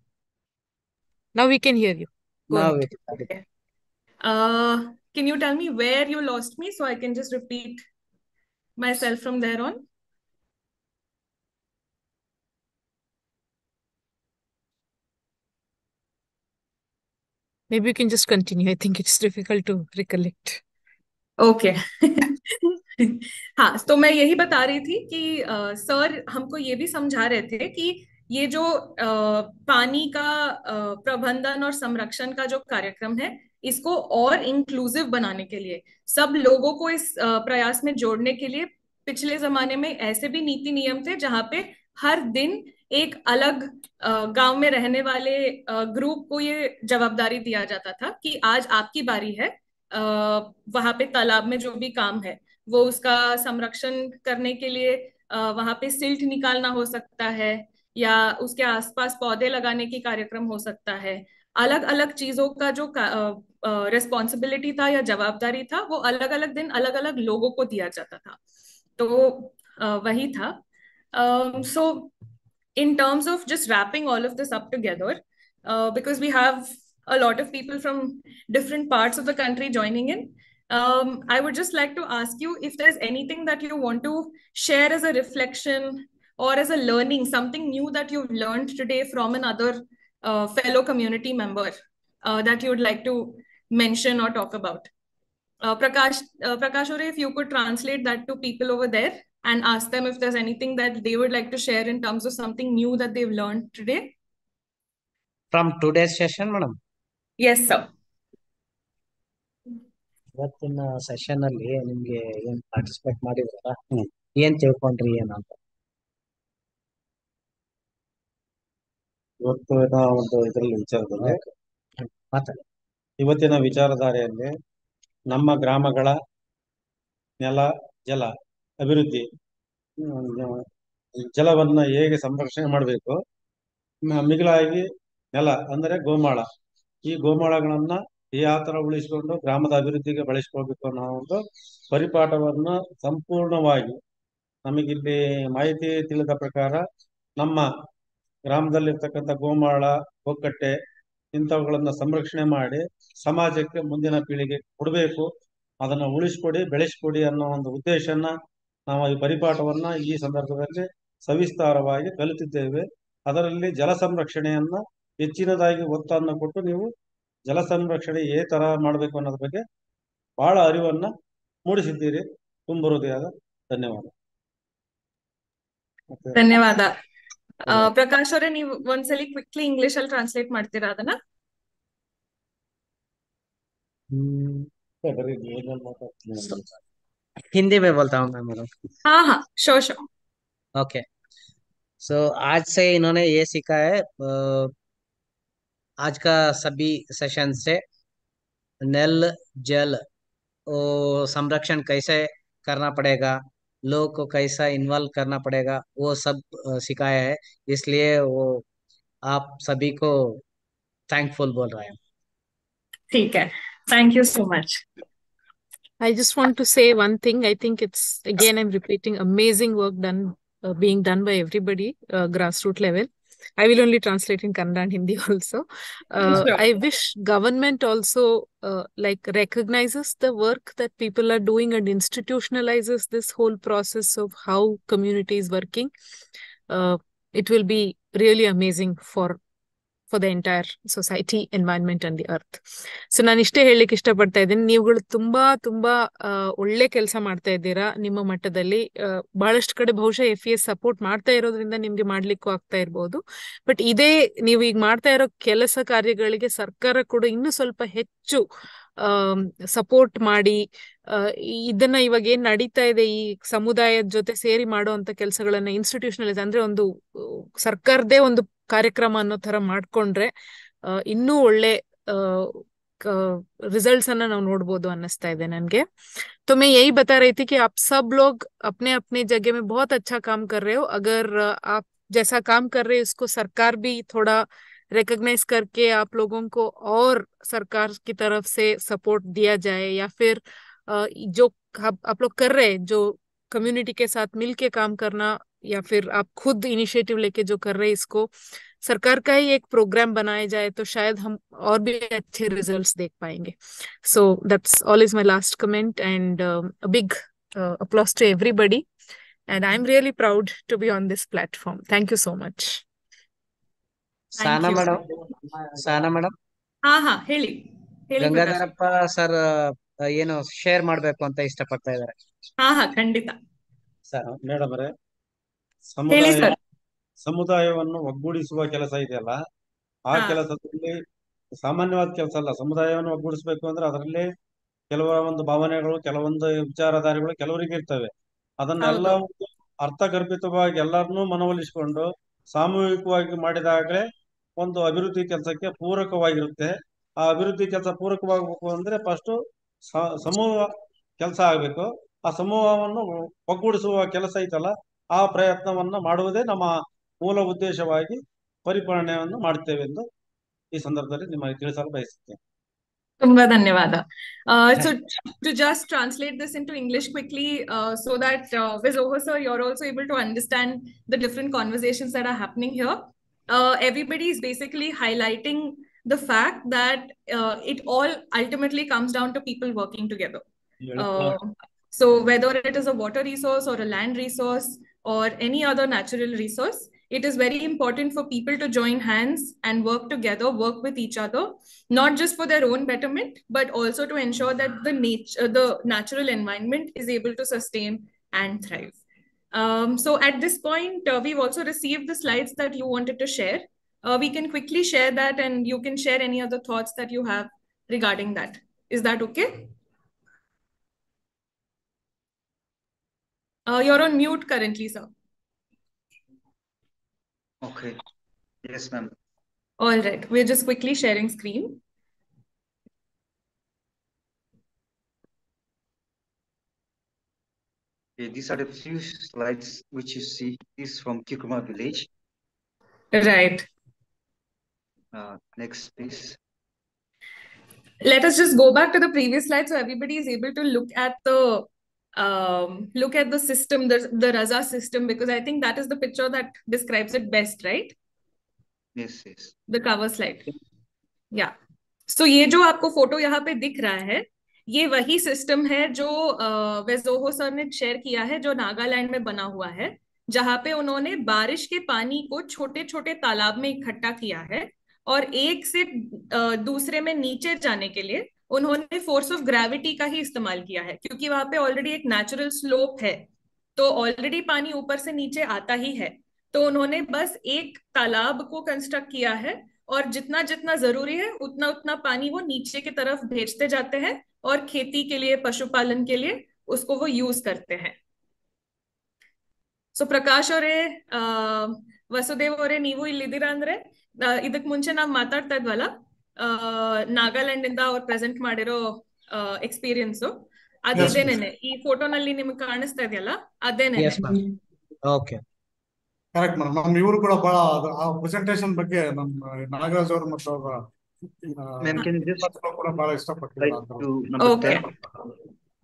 Now we can hear you. Go Now ahead. it- Okay. Uh, can you tell me where you lost me so I can just repeat myself from there on? Maybe you can just continue. I think it's difficult to recollect. Okay हाँ तो मैं यही बता रही थी कि अ, sir हमको ये भी समझा रहे थे कि ये जो अ, पानी का अ, प्रबंधन और संरक्षण का जो कार्यक्रम है इसको और इंक्लूसिव बनाने के लिए। सब लोगों को इस प्रयास में जोड़ने के लिए पिछले जमाने में ऐसे भी नीति नियम थे जहाँ पे हर दिन एक अलग गाँव में रहने वाले ग्रुप को ये जवाबदारी दिया जाता था कि आज आपकी बारी है वहाँ पे तालाब में जो भी काम है, वो उसका संरक्षण करने के लिए वहाँ पे सिल्ट निकालना हो सकता है या उसके आसपास पौधे लगाने की कार्यक्रम हो सकता है। अलग अलग चीज़ों का जो रिस्पॉन्सिबिलिटी था या जवाबदारी था वो अलग अलग दिन अलग अलग लोगों को दिया जाता था तो वही था so in terms of just wrapping all of this up together, uh, because we have a lot of people from different parts of the country joining in, um, I would just like to ask you if there's anything that you want to share as a reflection or as a learning, something new that you've learned today from another uh, fellow community member uh, that you would like to mention or talk about. Uh, Prakash, uh, Prakash Ore, if you could translate that to people over there and ask them if there's anything that they would like to share in terms of something new that they've learned today. From today's session, madam? Yes, sir. ಇವತ್ತಿನ session ಅಲ್ಲಿ ನಿಮ್ಗೆ ಏನ್ participate ಮಾಡಿದ್ರಲ್ಲ ಏನ್ ತಿಳ್ಕೊಂಡ್ರಿ ಏನಂತ ಇವತ್ತಿನ ಒಂದು ಇದರಲ್ಲಿ ವಿಚಾರದಲ್ಲಿ ಇವತ್ತಿನ ವಿಚಾರಧಾರೆಯಲ್ಲಿ ನಮ್ಮ ಗ್ರಾಮಗಳ ನೆಲ ಜಲ ಅಭಿವೃದ್ಧಿ ಜಲವನ್ನ ಹೇಗೆ ಸಂರಕ್ಷಣೆ ಮಾಡಬೇಕು? ಮಿಗಿಲಾಗಿ ನೆಲ ಅಂದರೆ ಗೋಮಾಳ. ಈ ಗೋಮಾಳಗಳನ್ನ ಯಾವ ತರ ಉಳಿಸಿಕೊಂಡು ಗ್ರಾಮದ ಅಭಿವೃದ್ಧಿಗೆ ಬಳಸ್ಕೋಬೇಕು ಅನ್ನೋ ಒಂದು ಪರಿಪಾಠವನ್ನ ಸಂಪೂರ್ಣವಾಗಿ ನಮಗಿಲ್ಲಿ ಮಾಹಿತಿ ತಿಳಿದ ಪ್ರಕಾರ ನಮ್ಮ ಗ್ರಾಮದಲ್ಲಿರ್ತಕ್ಕಂಥ ಗೋಮಾಳ ಒಕ್ಕಟ್ಟೆ ಇಂಥವುಗಳನ್ನ ಸಂರಕ್ಷಣೆ ಮಾಡಿ ಸಮಾಜಕ್ಕೆ ಮುಂದಿನ ಪೀಳಿಗೆ ಕೊಡಬೇಕು. ಅದನ್ನ ಉಳಿಸ್ಕೊಡಿ, ಬೆಳೆಸ್ಕೊಡಿ ಅನ್ನೋ ಒಂದು ಉದ್ದೇಶನ ನಾವು ಈ ಪರಿಪಾಠವನ್ನ ಈ ಸಂದರ್ಭದಲ್ಲಿ ಸವಿಸ್ತಾರವಾಗಿ ಕಲಿತಿದ್ದೇವೆ. ಅದರಲ್ಲಿ ಜಲ ಸಂರಕ್ಷಣೆಯನ್ನ ಹೆಚ್ಚಿನದಾಗಿ ಒತ್ತನ್ನು ಕೊಟ್ಟು ನೀವು ಜಲ ಸಂರಕ್ಷಣೆ ಏ ತರ ಮಾಡಬೇಕು ಅನ್ನೋದ್ರ ಬಗ್ಗೆ ಬಹಳ ಅರಿವನ್ನ ಮೂಡಿಸಿದ್ದೀರಿ. ತುಂಬ ಹೃದಯದ ಧನ್ಯವಾದ. ಧನ್ಯವಾದ. ಪ್ರಕಾಶ್ ಅವರೇ ನೀವು ಒಂದ್ಸಲಿ ಕ್ವಿಕ್ಲಿ ಇಂಗ್ಲಿಷ್ ಅಲ್ಲಿ ಟ್ರಾನ್ಸ್ಲೇಟ್ ಮಾಡ್ತೀರಾ ಅದನ್ನ ಬರೀ ಏನೇನ್ ಮಾತಾಡ್ತೀನಿ हिंदी में बोलता हूँ मैं मैडम हाँ हाँ श्योर श्योर ओके सो आज से इन्होंने ये सीखा है अ, आज का सभी सेशन से नल जल वो संरक्षण कैसे करना पड़ेगा लोगों को कैसा इन्वॉल्व करना पड़ेगा वो सब सिखाया है। इसलिए वो आप सभी को थैंकफुल बोल रहा है। ठीक है। Thank you so much I just want to say one thing I think it's again I am repeating amazing work done being done by everybody grass root level I will only translate in Kannada and Hindi [laughs] also. Uh, Sure. I wish government also uh, like recognizes the work that people are doing and institutionalizes this whole process of how community is working. Uh, it will be really amazing for for the entire society environment and the earth so ನಾನು ಇಷ್ಟೇ ಹೇಳಲಿಕ್ಕೆ ಇಷ್ಟಪಡ್ತಾ ಇದ್ದೀನಿ. ನೀವುಗಳು ತುಂಬಾ ತುಂಬಾ ಒಳ್ಳೆ ಕೆಲಸ ಮಾಡ್ತಾ ಇದ್ದೀರಾ. ನಿಮ್ಮ ಮಟ್ಟದಲ್ಲಿ ಬಹಳಷ್ಟು ಕಡೆ ಬಹುಶಃ ಎಫ್ ಎಸ್ ಸಪೋರ್ಟ್ ಮಾಡ್ತಾ ಇರೋದ್ರಿಂದ ನಿಮ್ಗೆ ಮಾಡ್ಲಿಕ್ಕೂ ಆಗ್ತಾ ಇರ್ಬೋದು. ಬಟ್ ಇದೇ, ನೀವು ಈಗ ಮಾಡ್ತಾ ಇರೋ ಕೆಲಸ ಕಾರ್ಯಗಳಿಗೆ ಸರ್ಕಾರ ಕೂಡ ಇನ್ನೂ ಸ್ವಲ್ಪ ಹೆಚ್ಚು ಸಪೋರ್ಟ್ ಮಾಡಿ ಇದನ್ನ ಇವಾಗ ಏನ್ ನಡೀತಾ ಇದೆ, ಈ ಸಮುದಾಯದ ಜೊತೆ ಸೇರಿ ಮಾಡುವಂತ ಕೆಲಸಗಳನ್ನ ಇನ್ಸ್ಟಿಟ್ಯೂಷನಲೈಸ್ ಅಂದ್ರೆ ಒಂದು ಸರ್ಕಾರದೇ ಒಂದು कार्यक्रम ಅನ್ನೋ ತರ ಮಾಡ್ಕೊಂಡ್ರೆ ಇನ್ನೂ ना नोडबू अन्स्ता है ನೋಡಬಹುದು तो मैं यही बता रही थी कि आप सब लोग अपने अपने जगह में बहुत अच्छा काम कर रहे हो अगर आप जैसा काम कर रहे हो उसको सरकार भी थोड़ा रिकग्नाइज करके आप लोगों को और सरकार की तरफ़ से सपोर्ट दिया जाए या फिर जो आप लोग कर रहे हैं जो कम्युनिटी के साथ मिलके काम करना या फिर आप खुद इनिशिएटिव लेके जो कर रहे हैं इसको सरकार का ही एक प्रोग्राम बनाया जाए तो शायद हम और भी अच्छे रिजल्ट्स देख पाएंगे so that's all is my last comment and um, a big uh, applause to everybody and i'm really proud to be on this platform thank you so much Sana you. Madam Sana madam ಹಾ ಹಾ ಹೇಳಿ ಹೇಳಿ Prakash Gangadharappa sir ಏನು share ಮಾಡ್ಬೇಕು ಅಂತ ಇಷ್ಟಪಡ್ತಾ ಇದ್ದಾರೆ ಹಾ ಹಾ ಖಂಡಿತ ಮೇಡಮ್ ಅವರೇ ಹೇಳಿ ಸಮುದಾಯ ಸಮುದಾಯವನ್ನು ಒಗ್ಗೂಡಿಸುವ ಕೆಲಸ ಇದೆಯಲ್ಲ ಆ ಕೆಲಸದಲ್ಲಿ ಸಾಮಾನ್ಯವಾದ ಕೆಲಸ ಅಲ್ಲ ಸಮುದಾಯವನ್ನು ಒಗ್ಗೂಡಿಸಬೇಕು ಅಂದ್ರೆ ಅದರಲ್ಲಿ ಕೆಲವ ಒಂದು ಭಾವನೆಗಳು ಕೆಲವೊಂದು ವಿಚಾರಧಾರೆಗಳು ಕೆಲವರಿಗೆ ಇರ್ತವೆ. ಅದನ್ನೆಲ್ಲ ಒಂದು ಅರ್ಥಗರ್ಭಿತವಾಗಿ ಎಲ್ಲರನ್ನೂ ಮನವೊಲಿಸಿಕೊಂಡು ಸಾಮೂಹಿಕವಾಗಿ ಮಾಡಿದಾಗಲೇ ಒಂದು ಅಭಿವೃದ್ಧಿ ಕೆಲಸಕ್ಕೆ ಪೂರಕವಾಗಿರುತ್ತೆ. ಆ ಅಭಿವೃದ್ಧಿ ಕೆಲಸ ಪೂರಕವಾಗಬೇಕು ಅಂದ್ರೆ ಫಸ್ಟ್ ಸಮೂಹ ಕೆಲಸ ಆಗ್ಬೇಕು. ಆ ಸಮೂಹವನ್ನು ಒಗ್ಗೂಡಿಸುವ ಕೆಲಸ ಐತಲ್ಲ ಆ ಪ್ರಯತ್ನವನ್ನು ಮಾಡುವುದೇ ನಮ್ಮ ಮೂಲ ಉದ್ದೇಶವಾಗಿ ಪರಿಪಾಲನೆಯನ್ನು ಮಾಡುತ್ತೇವೆ ಎಂದು ಈ ಸಂದರ್ಭದಲ್ಲಿ ನಿಮಗೆ ತಿಳಿಸಲು ಬಯಸುತ್ತೇನೆ. ತುಂಬಾ ಧನ್ಯವಾದ. So to just translate this into English quickly so that ವಿಸ್ over sir you are also able to understand the different conversations are happening here everybody is basically highlighting the fact that it all ultimately comes down to people working together so whether it is a water resource water a land resource or any other natural resource, it is very important for people to join hands and work together, work with each other, not just for their own betterment, but also to ensure that the nature, the natural environment is able to sustain and thrive. Um, so at this point, uh, we've also received the slides that you wanted to share. Uh, we can quickly share that and you can share any other thoughts that you have regarding that. Is that okay? Uh, you're on mute currently, sir. Okay. Yes, ma'am. All right, we're just quickly sharing screen. Okay, these are the few slides which you see is from Kikruma village. Right. Uh, next, please. Let us just go back to the previous slide so everybody is able to look at the um, look at the system, the, the Raza system, because I think that is the picture that describes it best, right? Yes, yes. The cover slide. Yeah. So ये जो आपको photo यहाँ पे दिख रहा है ये वही सिस्टम है जो वेजोहो सर ने शेयर किया है जो नागालैंड में बना हुआ है जहाँ पे उन्होंने बारिश के पानी को छोटे छोटे तालाब में इकट्ठा किया है और एक से अ, दूसरे में नीचे जाने के लिए उन्होंने फोर्स ऑफ ग्रेविटी का ही इस्तेमाल किया है क्योंकि वहां पे ऑलरेडी एक नेचुरल स्लोप है तो ऑलरेडी पानी ऊपर से नीचे आता ही है तो उन्होंने बस एक तालाब को कंस्ट्रक्ट किया है और जितना जितना जरूरी है उतना उतना पानी वो नीचे की तरफ भेजते जाते हैं और खेती के लिए पशुपालन के लिए उसको वो यूज करते हैं ಸೊ ಪ್ರಕಾಶ್ ಅವರೇ ಆ ವಸುದೇವ್ ಅವರೇ ನೀವು ಇಲ್ಲಿದ್ದೀರಾ ಅಂದ್ರೆ ಆ, ಇದಕ್ ಮುಂಚೆ ನಾವ್ ಮಾತಾಡ್ತಾ ಇದ್ವಲ್ಲ ಆ ನಾಗಾಲ್ಯಾಂಡ್ ಇಂದ ಅವ್ರು ಪ್ರೆಸೆಂಟ್ ಮಾಡಿರೋ ಎಕ್ಸ್ಪೀರಿಯನ್ಸ್ ಅದೇನೇನೆ? ಈ ಫೋಟೋನಲ್ಲಿ ನಿಮ್ಗೆ ಕಾಣಿಸ್ತಾ ಇದೆಯಲ್ಲ? ಅದೇನೇ ಓಕೆ. ಕರೆಕ್ಟ್ ಮೇಡಮ್ ನಮ್ ಇವರು ಕೂಡ ಬಹಳ ಆ ಪ್ರೆಸೆಂಟೇಷನ್ ಬಗ್ಗೆ ನಮ್ಮ ನಾಗರಾಜ್ ಅವರು ಮತ್ತು ಅವರ ಕೂಡ ಬಹಳ ಇಷ್ಟಪಟ್ಟಿದ್ರು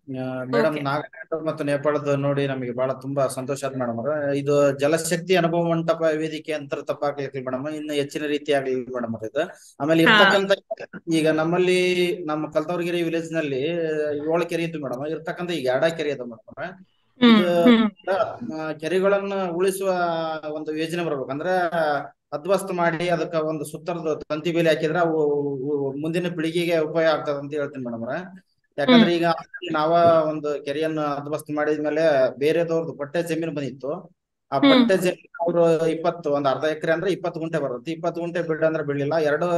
slide ಅಂತ to number Okay. 10? Madam Nagaland ಮತ್ತು ನೇಪಾಳದ ನೋಡಿ ನಮಗೆ ಬಹಳ ತುಂಬಾ ಸಂತೋಷ ಆಯ್ತು ಮೇಡಮ್ ಇದು ಜಲಶಕ್ತಿ ಅನುಭವ ಮಂಟಪ ವೇದಿಕೆ ಅಂತ ತಪ್ಪಾಗ್ಲಿಕ್ಕಿಲ್ಲ ಮೇಡಮ್ ಇನ್ನು ಹೆಚ್ಚಿನ ರೀತಿ ಆಗ್ಲಿ ಮೇಡಮ್ ಇದು. ಆಮೇಲೆ ಇರ್ತಕ್ಕಂತ ಈಗ ನಮ್ಮಲ್ಲಿ ನಮ್ಮ ಕಲ್ತವರ್ಗಿರಿ ವಿಲೇಜ್ನಲ್ಲಿ ಏಳು ಕೆರೆ ಇತ್ತು ಮೇಡಮ್ ಇರ್ತಕ್ಕಂತ ಈಗ ಎರಡ ಕೆರೆ ಅದ ಮೇಡಮ್ ಅವ್ರ. ಕೆರೆಗಳನ್ನ ಉಳಿಸುವ ಒಂದು ಯೋಜನೆ ಬರ್ಬೇಕು ಅಂದ್ರೆ ಅಧ್ವಸ್ತ ಮಾಡಿ ಅದಕ್ಕ ಒಂದು ಸುತ್ತರದ ತಂತಿ ಬೇಲಿ ಹಾಕಿದ್ರೆ ಅವು ಮುಂದಿನ ಪೀಳಿಗೆಗೆ ಉಪಯೋಗ ಆಗ್ತದ ಅಂತ ಹೇಳ್ತೀನಿ ಮೇಡಮ್ ಯಾಕಂದ್ರೆ ಈಗ ನಾವ ಒಂದು ಕೆರೆಯನ್ನ ಅಧ್ವಸ್ತ ಮಾಡಿದ್ಮೇಲೆ ಬೇರೆದವ್ರದ್ದು ಪಟ್ಟೆ ಜಮೀನು ಬಂದಿತ್ತು. ಆ. ಪಟ್ಟೆ ಜಮೀನು ಅವರು ಇಪ್ಪತ್ತು ಒಂದ್ ಅರ್ಧ ಎಕರೆ ಅಂದ್ರೆ ಇಪ್ಪತ್ತು ಗುಂಟೆ ಬರುತ್ತೆ ಇಪ್ಪತ್ತು ಗುಂಟೆ ಬಿಡ ಅಂದ್ರೆ ಬಿಡ್ಲಿಲ್ಲ. ಎರಡು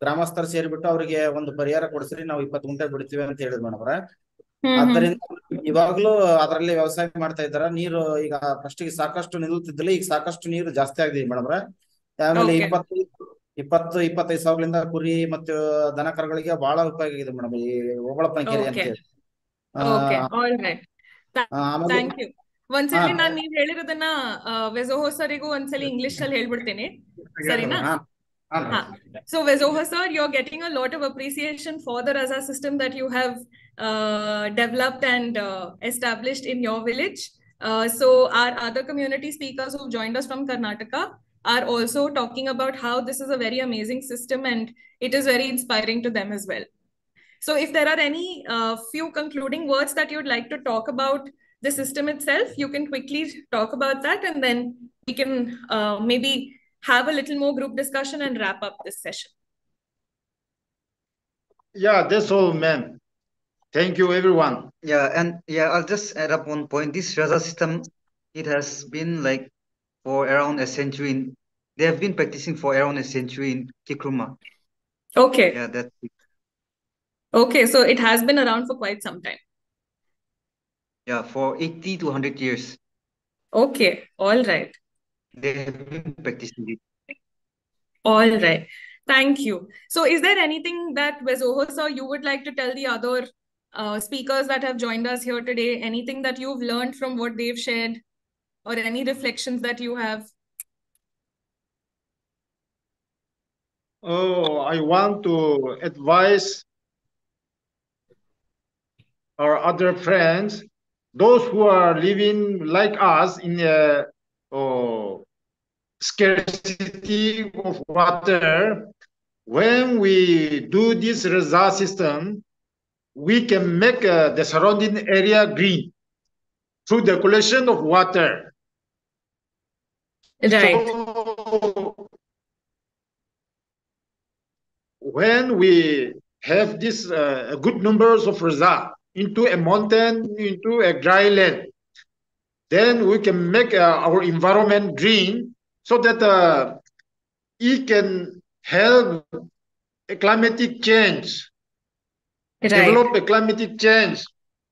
ಗ್ರಾಮಸ್ಥರು ಸೇರಿಬಿಟ್ಟು ಅವ್ರಿಗೆ ಒಂದು ಪರಿಹಾರ ಕೊಡ್ಸ್ರಿ ನಾವು ಇಪ್ಪತ್ತು ಗುಂಟೆ ಬಿಡ್ತೀವಿ ಅಂತ ಹೇಳಿದ್ ಮೇಡಮ್ ಅದರಿಂದ ಆದ್ದರಿಂದ ಇವಾಗ್ಲೂ ಅದರಲ್ಲಿ ವ್ಯವಸಾಯ ಮಾಡ್ತಾ ಇದಾರ ನೀರು ಈಗ ಫಸ್ಟ್ಗೆ ಸಾಕಷ್ಟು ನಿಲ್ಲುತ್ತಿದ್ದಿಲ್ಲ ಈಗ ಸಾಕಷ್ಟು ನೀರು ಜಾಸ್ತಿ ಆಗಿದೆ ಮೇಡಮ್ ಆಮೇಲೆ Okay. ಇಪ್ಪತ್ತು ಇಪ್ಪತ್ತೈದು ಸಾವಿರದಿಂದ ಕುರಿ ಮತ್ತು ದನ ಕರುಗಳಿಗೆ ಬಹಳ ಉಪಯೋಗ ಆಗಿದೆ ಮೇಡಮ್ ಈ ಓಬಳಪ್ಪನ ಕೆರೆ ಅಂತ okay all right thank you ಒಂದ್ಸಲಿ ನಾನ್ ನೀವ್ ಹೇಳಿರೋದನ್ನ ವೆಜೋಹೋ ಸರಿಗೂ ಒಂದ್ಸಲಿ ಇಂಗ್ಲಿಷ್ ಅಲ್ಲಿ ಹೇಳ್ಬಿಡ್ತೇನೆ. ಸರಿನಾ? So Vezoho sir you are getting a lot of appreciation for the ರಜಾ system that you have developed and established in your village so are other community speakers who joined us from Karnataka who've joined us from Karnataka are also talking about how this is a very amazing system and it is very inspiring to them as well. So if there are any uh, few concluding words that you'd like to talk about the system itself, you can quickly talk about that and then we can uh, maybe have a little more group discussion and wrap up this session. Yeah, that's all, ma'am. Thank you, everyone. Yeah, and yeah, I'll just add up one point. This Raza system, it has been like for around a century. In, they have been practicing for around a century in Kikruma. Okay. Yeah, that's it. Okay, so it has been around for quite some time. Yeah, for 80 to 100 years. Okay, all right. They have been practicing it. All right. Thank you. So, is there anything that Vezoho sir you would like to tell the other uh, speakers that have joined us here today? Anything that you've learned from what they've shared, or any reflections that you have? Oh, I want to advise our other friends, those who are living like us in a oh, scarcity of water, when we do this resort system, we can make uh, the surrounding area green through the collection of water. Right. So, when we have this uh, good numbers of result into a mountain, into a dry land, then we can make uh, our environment green so that uh, it can help a climatic change, Right. develop a climatic change,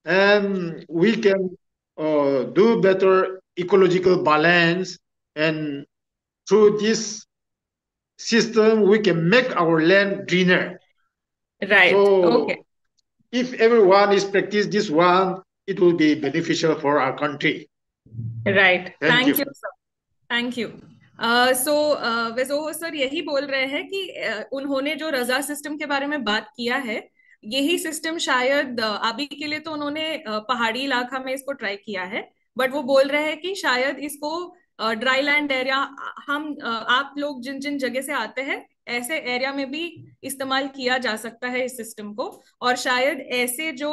and we can uh, do better ecological balance. And through this system, we can make our land greener. Right. So Okay. if everyone is practice this one, it will be beneficial for our country. Right. Thank Thank you. you, sir. Thank you. So Vezoho sir यही बोल रहे हैं कि uh, उन्होंने जो रजा system के बारे में बात किया है यही सिस्टम शायद uh, अभी के लिए तो उन्होंने uh, पहाड़ी इलाका में इसको ट्राई किया है बट वो बोल रहे हैं कि शायद इसको ड्राई लैंड एरिया हम आप लोग जिन जिन जगह से आते हैं ऐसे एरिया में भी इस्तेमाल किया जा सकता है इस सिस्टम को। और शायद ऐसे जो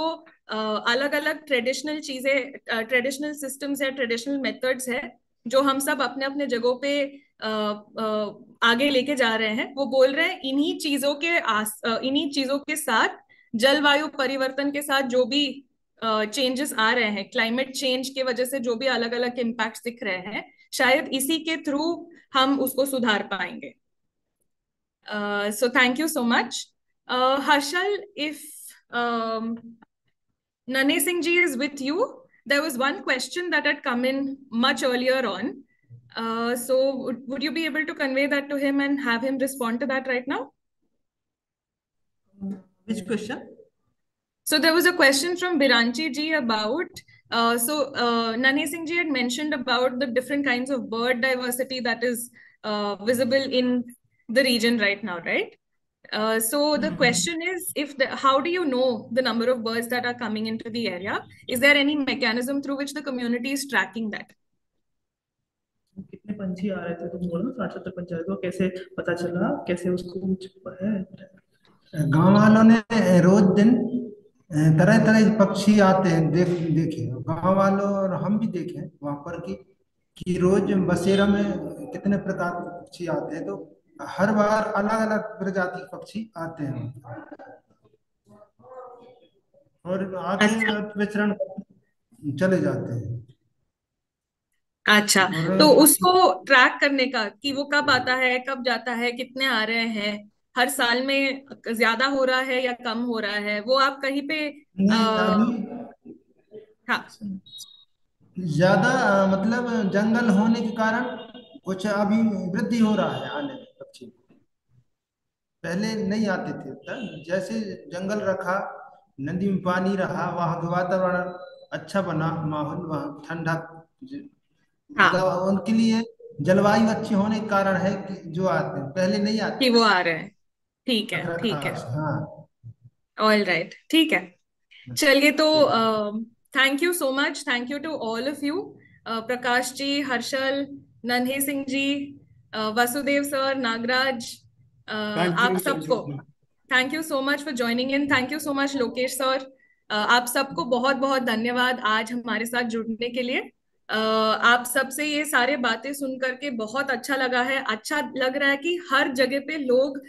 अलग अलग ट्रेडिशनल चीज़ें ट्रेडिशनल सिस्टम्स है ट्रेडिशनल मेथड्स है जो हम सब अपने अपने जगहों पे अ, अ, आगे लेके जा रहे हैं वो बोल रहे हैं इन्हीं चीज़ों के इन्हीं चीज़ों के साथ जलवायु परिवर्तन के साथ जो भी चेंजेस आ रहे हैं क्लाइमेट चेंज की वजह से जो भी अलग अलग इम्पैक्ट दिख रहे हैं शायद इसी के थ्रू हम उसको सुधार पाएँगे। So thank you so much Harshal if Nanhe Singh ji is with you there was one question that at come in much earlier on so would you be able to convey that to him and have him respond to that right now question so there was a question from Biranchi ji about uh, so uh, Nane Singh ji had mentioned about the different kinds of bird diversity that is uh, visible in the region right now, right? Uh, so the question is, if the, how do you know the number of birds that are coming into the area? Is there any mechanism through which the community is tracking that? कितने पंछी आ रहे थे तुम बोलो साठ सत्तर पंछी आ रहे थे वो कैसे पता चला कैसे उसको कुछ है गांव वालों ने रोज दिन तरह तरह के पक्षी आते हैं देख देखे। गाँव वालों और हम भी देखे वहाँ पर कि कि रोज बसेरा में कितने प्रकार के पक्षी आते हैं तो हर बार अलग अलग प्रजाति के पक्षी आते हैं। और आके विचरण चले जाते हैं। अच्छा तो उसको ट्रैक करने का कि वो कब आता है कब जाता है कितने आ रहे हैं? हर साल में ज़्यादा हो रहा है या कम हो रहा है वो आप कहीं पे आ, हाँ। ज़्यादा मतलब जंगल होने के कारण कुछ अभी वृद्धि हो रहा है आने में पक्षी पहले नहीं आते थे तब जैसे जंगल रखा नदी में पानी रहा वहाँ का वातावरण अच्छा बना माहौल वहाँ ठंडा मतलब उनके लिए जलवायु अच्छी होने के कारण है कि जो आते हैं पहले नहीं आते। कि वो आ रहे हैं। ठीक है ठीक है। हाँ ऑल राइट ठीक है। चलिए तो thank you so much thank you to all of you Prakash ji Harshal Nanhe Singh ji Vasudev sir Nagaraj आप सबको। Thank you so much for joining in thank you so much Lokesh sir आप सबको बहुत बहुत धन्यवाद आज हमारे साथ जुड़ने के लिए। Uh, आप सबसे ये सारे बातें सुन करके बहुत अच्छा लगा है। अच्छा लग रहा है कि हर जगह पे लोग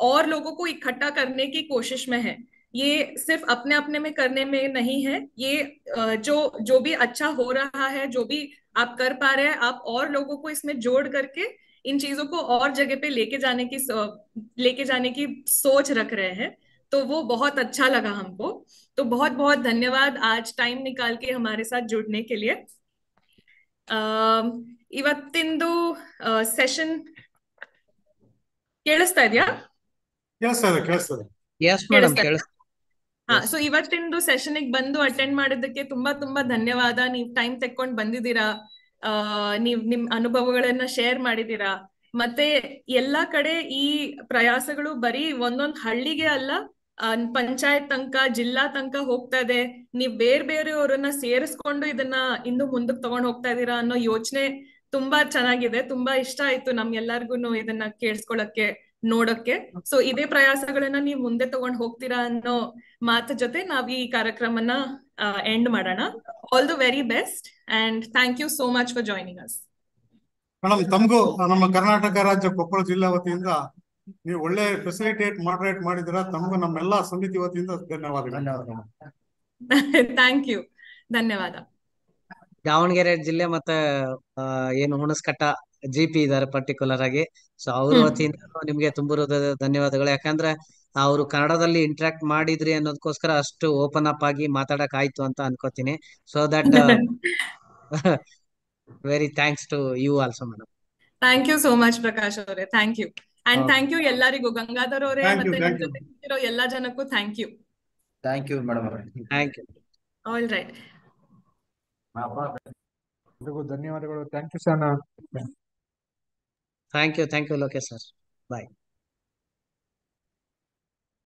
और लोगों को इकट्ठा करने की कोशिश में है ये सिर्फ अपने अपने में करने में नहीं है ये uh, जो जो भी अच्छा हो रहा है जो भी आप कर पा रहे हैं आप और लोगों को इसमें जोड़ करके इन चीजों को और जगह पे लेके जाने की लेके जाने की सोच रख रहे हैं तो वो बहुत अच्छा लगा हमको तो बहुत बहुत धन्यवाद आज टाइम निकाल के हमारे साथ जुड़ने के लिए ಇವತ್ತಿಂದು ಸೆಷನ್ ಕೇಳಿಸ್ತಾ ಇದೆಯಾ ಕೇಳಿಸ್ತದೆ ಕೇಳಿಸ್ತದೆ ಎಸ್ ಮೇಡಮ್ ಕೇಳಿಸ್ ಹಾ ಸೊ ಇವತ್ತಿಂದು ಸೆಷನ್ ಬಂದು ಅಟೆಂಡ್ ಮಾಡಿದ್ದಕ್ಕೆ ತುಂಬಾ ತುಂಬಾ ಧನ್ಯವಾದ. ನೀವ್ ಟೈಮ್ ತೆಕ್ಕೊಂಡ್ ಬಂದಿದ್ದೀರಾ? ಆ ನೀವ್ ನಿಮ್ ಅನುಭವಗಳನ್ನ ಶೇರ್ ಮಾಡಿದೀರಾ ಮತ್ತೆ ಎಲ್ಲಾ ಕಡೆ ಈ ಪ್ರಯಾಸಗಳು ಬರೀ ಒಂದೊಂದ್ ಹಳ್ಳಿಗೆ ಅಲ್ಲ ಪಂಚಾಯತ್ ತನಕ ಜಿಲ್ಲಾ ತನಕ ಹೋಗ್ತಾ ಇದೆ. ನೀವ್ ಬೇರೆ ಬೇರೆಯವರನ್ನ ಸೇರಿಸ್ಕೊಂಡು ಇದನ್ನ ಇನ್ನು ಮುಂದಕ್ಕೆ ತಗೊಂಡ್ ಹೋಗ್ತಾ ಇದೀರಾ ಅನ್ನೋ ಯೋಚನೆ ತುಂಬಾ ಚೆನ್ನಾಗಿದೆ. ತುಂಬಾ ಇಷ್ಟ ಆಯ್ತು ನಮ್ ಎಲ್ಲಾರ್ಗು ಇದನ್ನ ಕೇಳಿಸ್ಕೊಳಕ್ಕೆ. ನೋಡಕ್ಕೆ. ಸೊ ಇದೇ ಪ್ರಯಾಸಗಳನ್ನ ನೀವು ಮುಂದೆ ತಗೊಂಡ್ ಹೋಗ್ತೀರಾ ಅನ್ನೋ ಮಾತು ಜೊತೆ ನಾವ್ ಈ ಕಾರ್ಯಕ್ರಮನ ಎಂಡ್ ಮಾಡೋಣ. All the very best and thank you so much for joining us madam ತಮಗೂ ನಮ್ಮ ಕರ್ನಾಟಕ ರಾಜ್ಯ ಕೊಪ್ಪಳ ಜಿಲ್ಲಾ ವತಿಯಿಂದ ನೀವು ಒಳ್ಳೆ ಫೆಸಿಲಿಟೇಟ್ ಮಾಡರೇಟ್ ಮಾಡಿದ್ರ ತಮಗೂ ನಮ್ಮೆಲ್ಲಾ ಸಮಿತಿ ವತಿಯಿಂದ ಧನ್ಯವಾದಗಳು. ಥ್ಯಾಂಕ್ ಯು [laughs] ಧನ್ಯವಾದ. ದಾವಣಗೆರೆ ಜಿಲ್ಲೆ ಮತ್ತೆ ಏನು ಹುಣಸ್ಕಟ್ಟ ಜಿ ಪಿ ಇದಾರೆ ಪರ್ಟಿಕ್ಯುಲರ್ ಆಗಿ. ಸೊ ಅವ್ರ ವತಿಯಿಂದ ನಿಮ್ಗೆ ತುಂಬಿರೋದ ಧನ್ಯವಾದಗಳು. ಯಾಕಂದ್ರೆ ಅವರು ಕನ್ನಡದಲ್ಲಿ ಇಂಟ್ರಾಕ್ಟ್ ಮಾಡಿದ್ರಿ ಅನ್ನೋದಕ್ಕೋಸ್ಕರ ಅಷ್ಟು ಓಪನ್ ಅಪ್ ಆಗಿ ಮಾತಾಡಕ್ ಆಯ್ತು ಅಂತ ಅನ್ಕೋತೀನಿ. So that very thanks to you also madam thank you so much Prakash ಅವರೇ. Thank you and thank you ಎಲ್ಲರಿಗೂ. ಗಂಗಾಧರ್ ಅವರೇ ಮತ್ತೆ ಎಲ್ಲಾ ಜನಕ್ಕೂ thank you thank you madam thank you all right ಧನ್ಯವಾದಗಳು. Thank you sir Thank you. Thank you, Lokesh sir. Bye.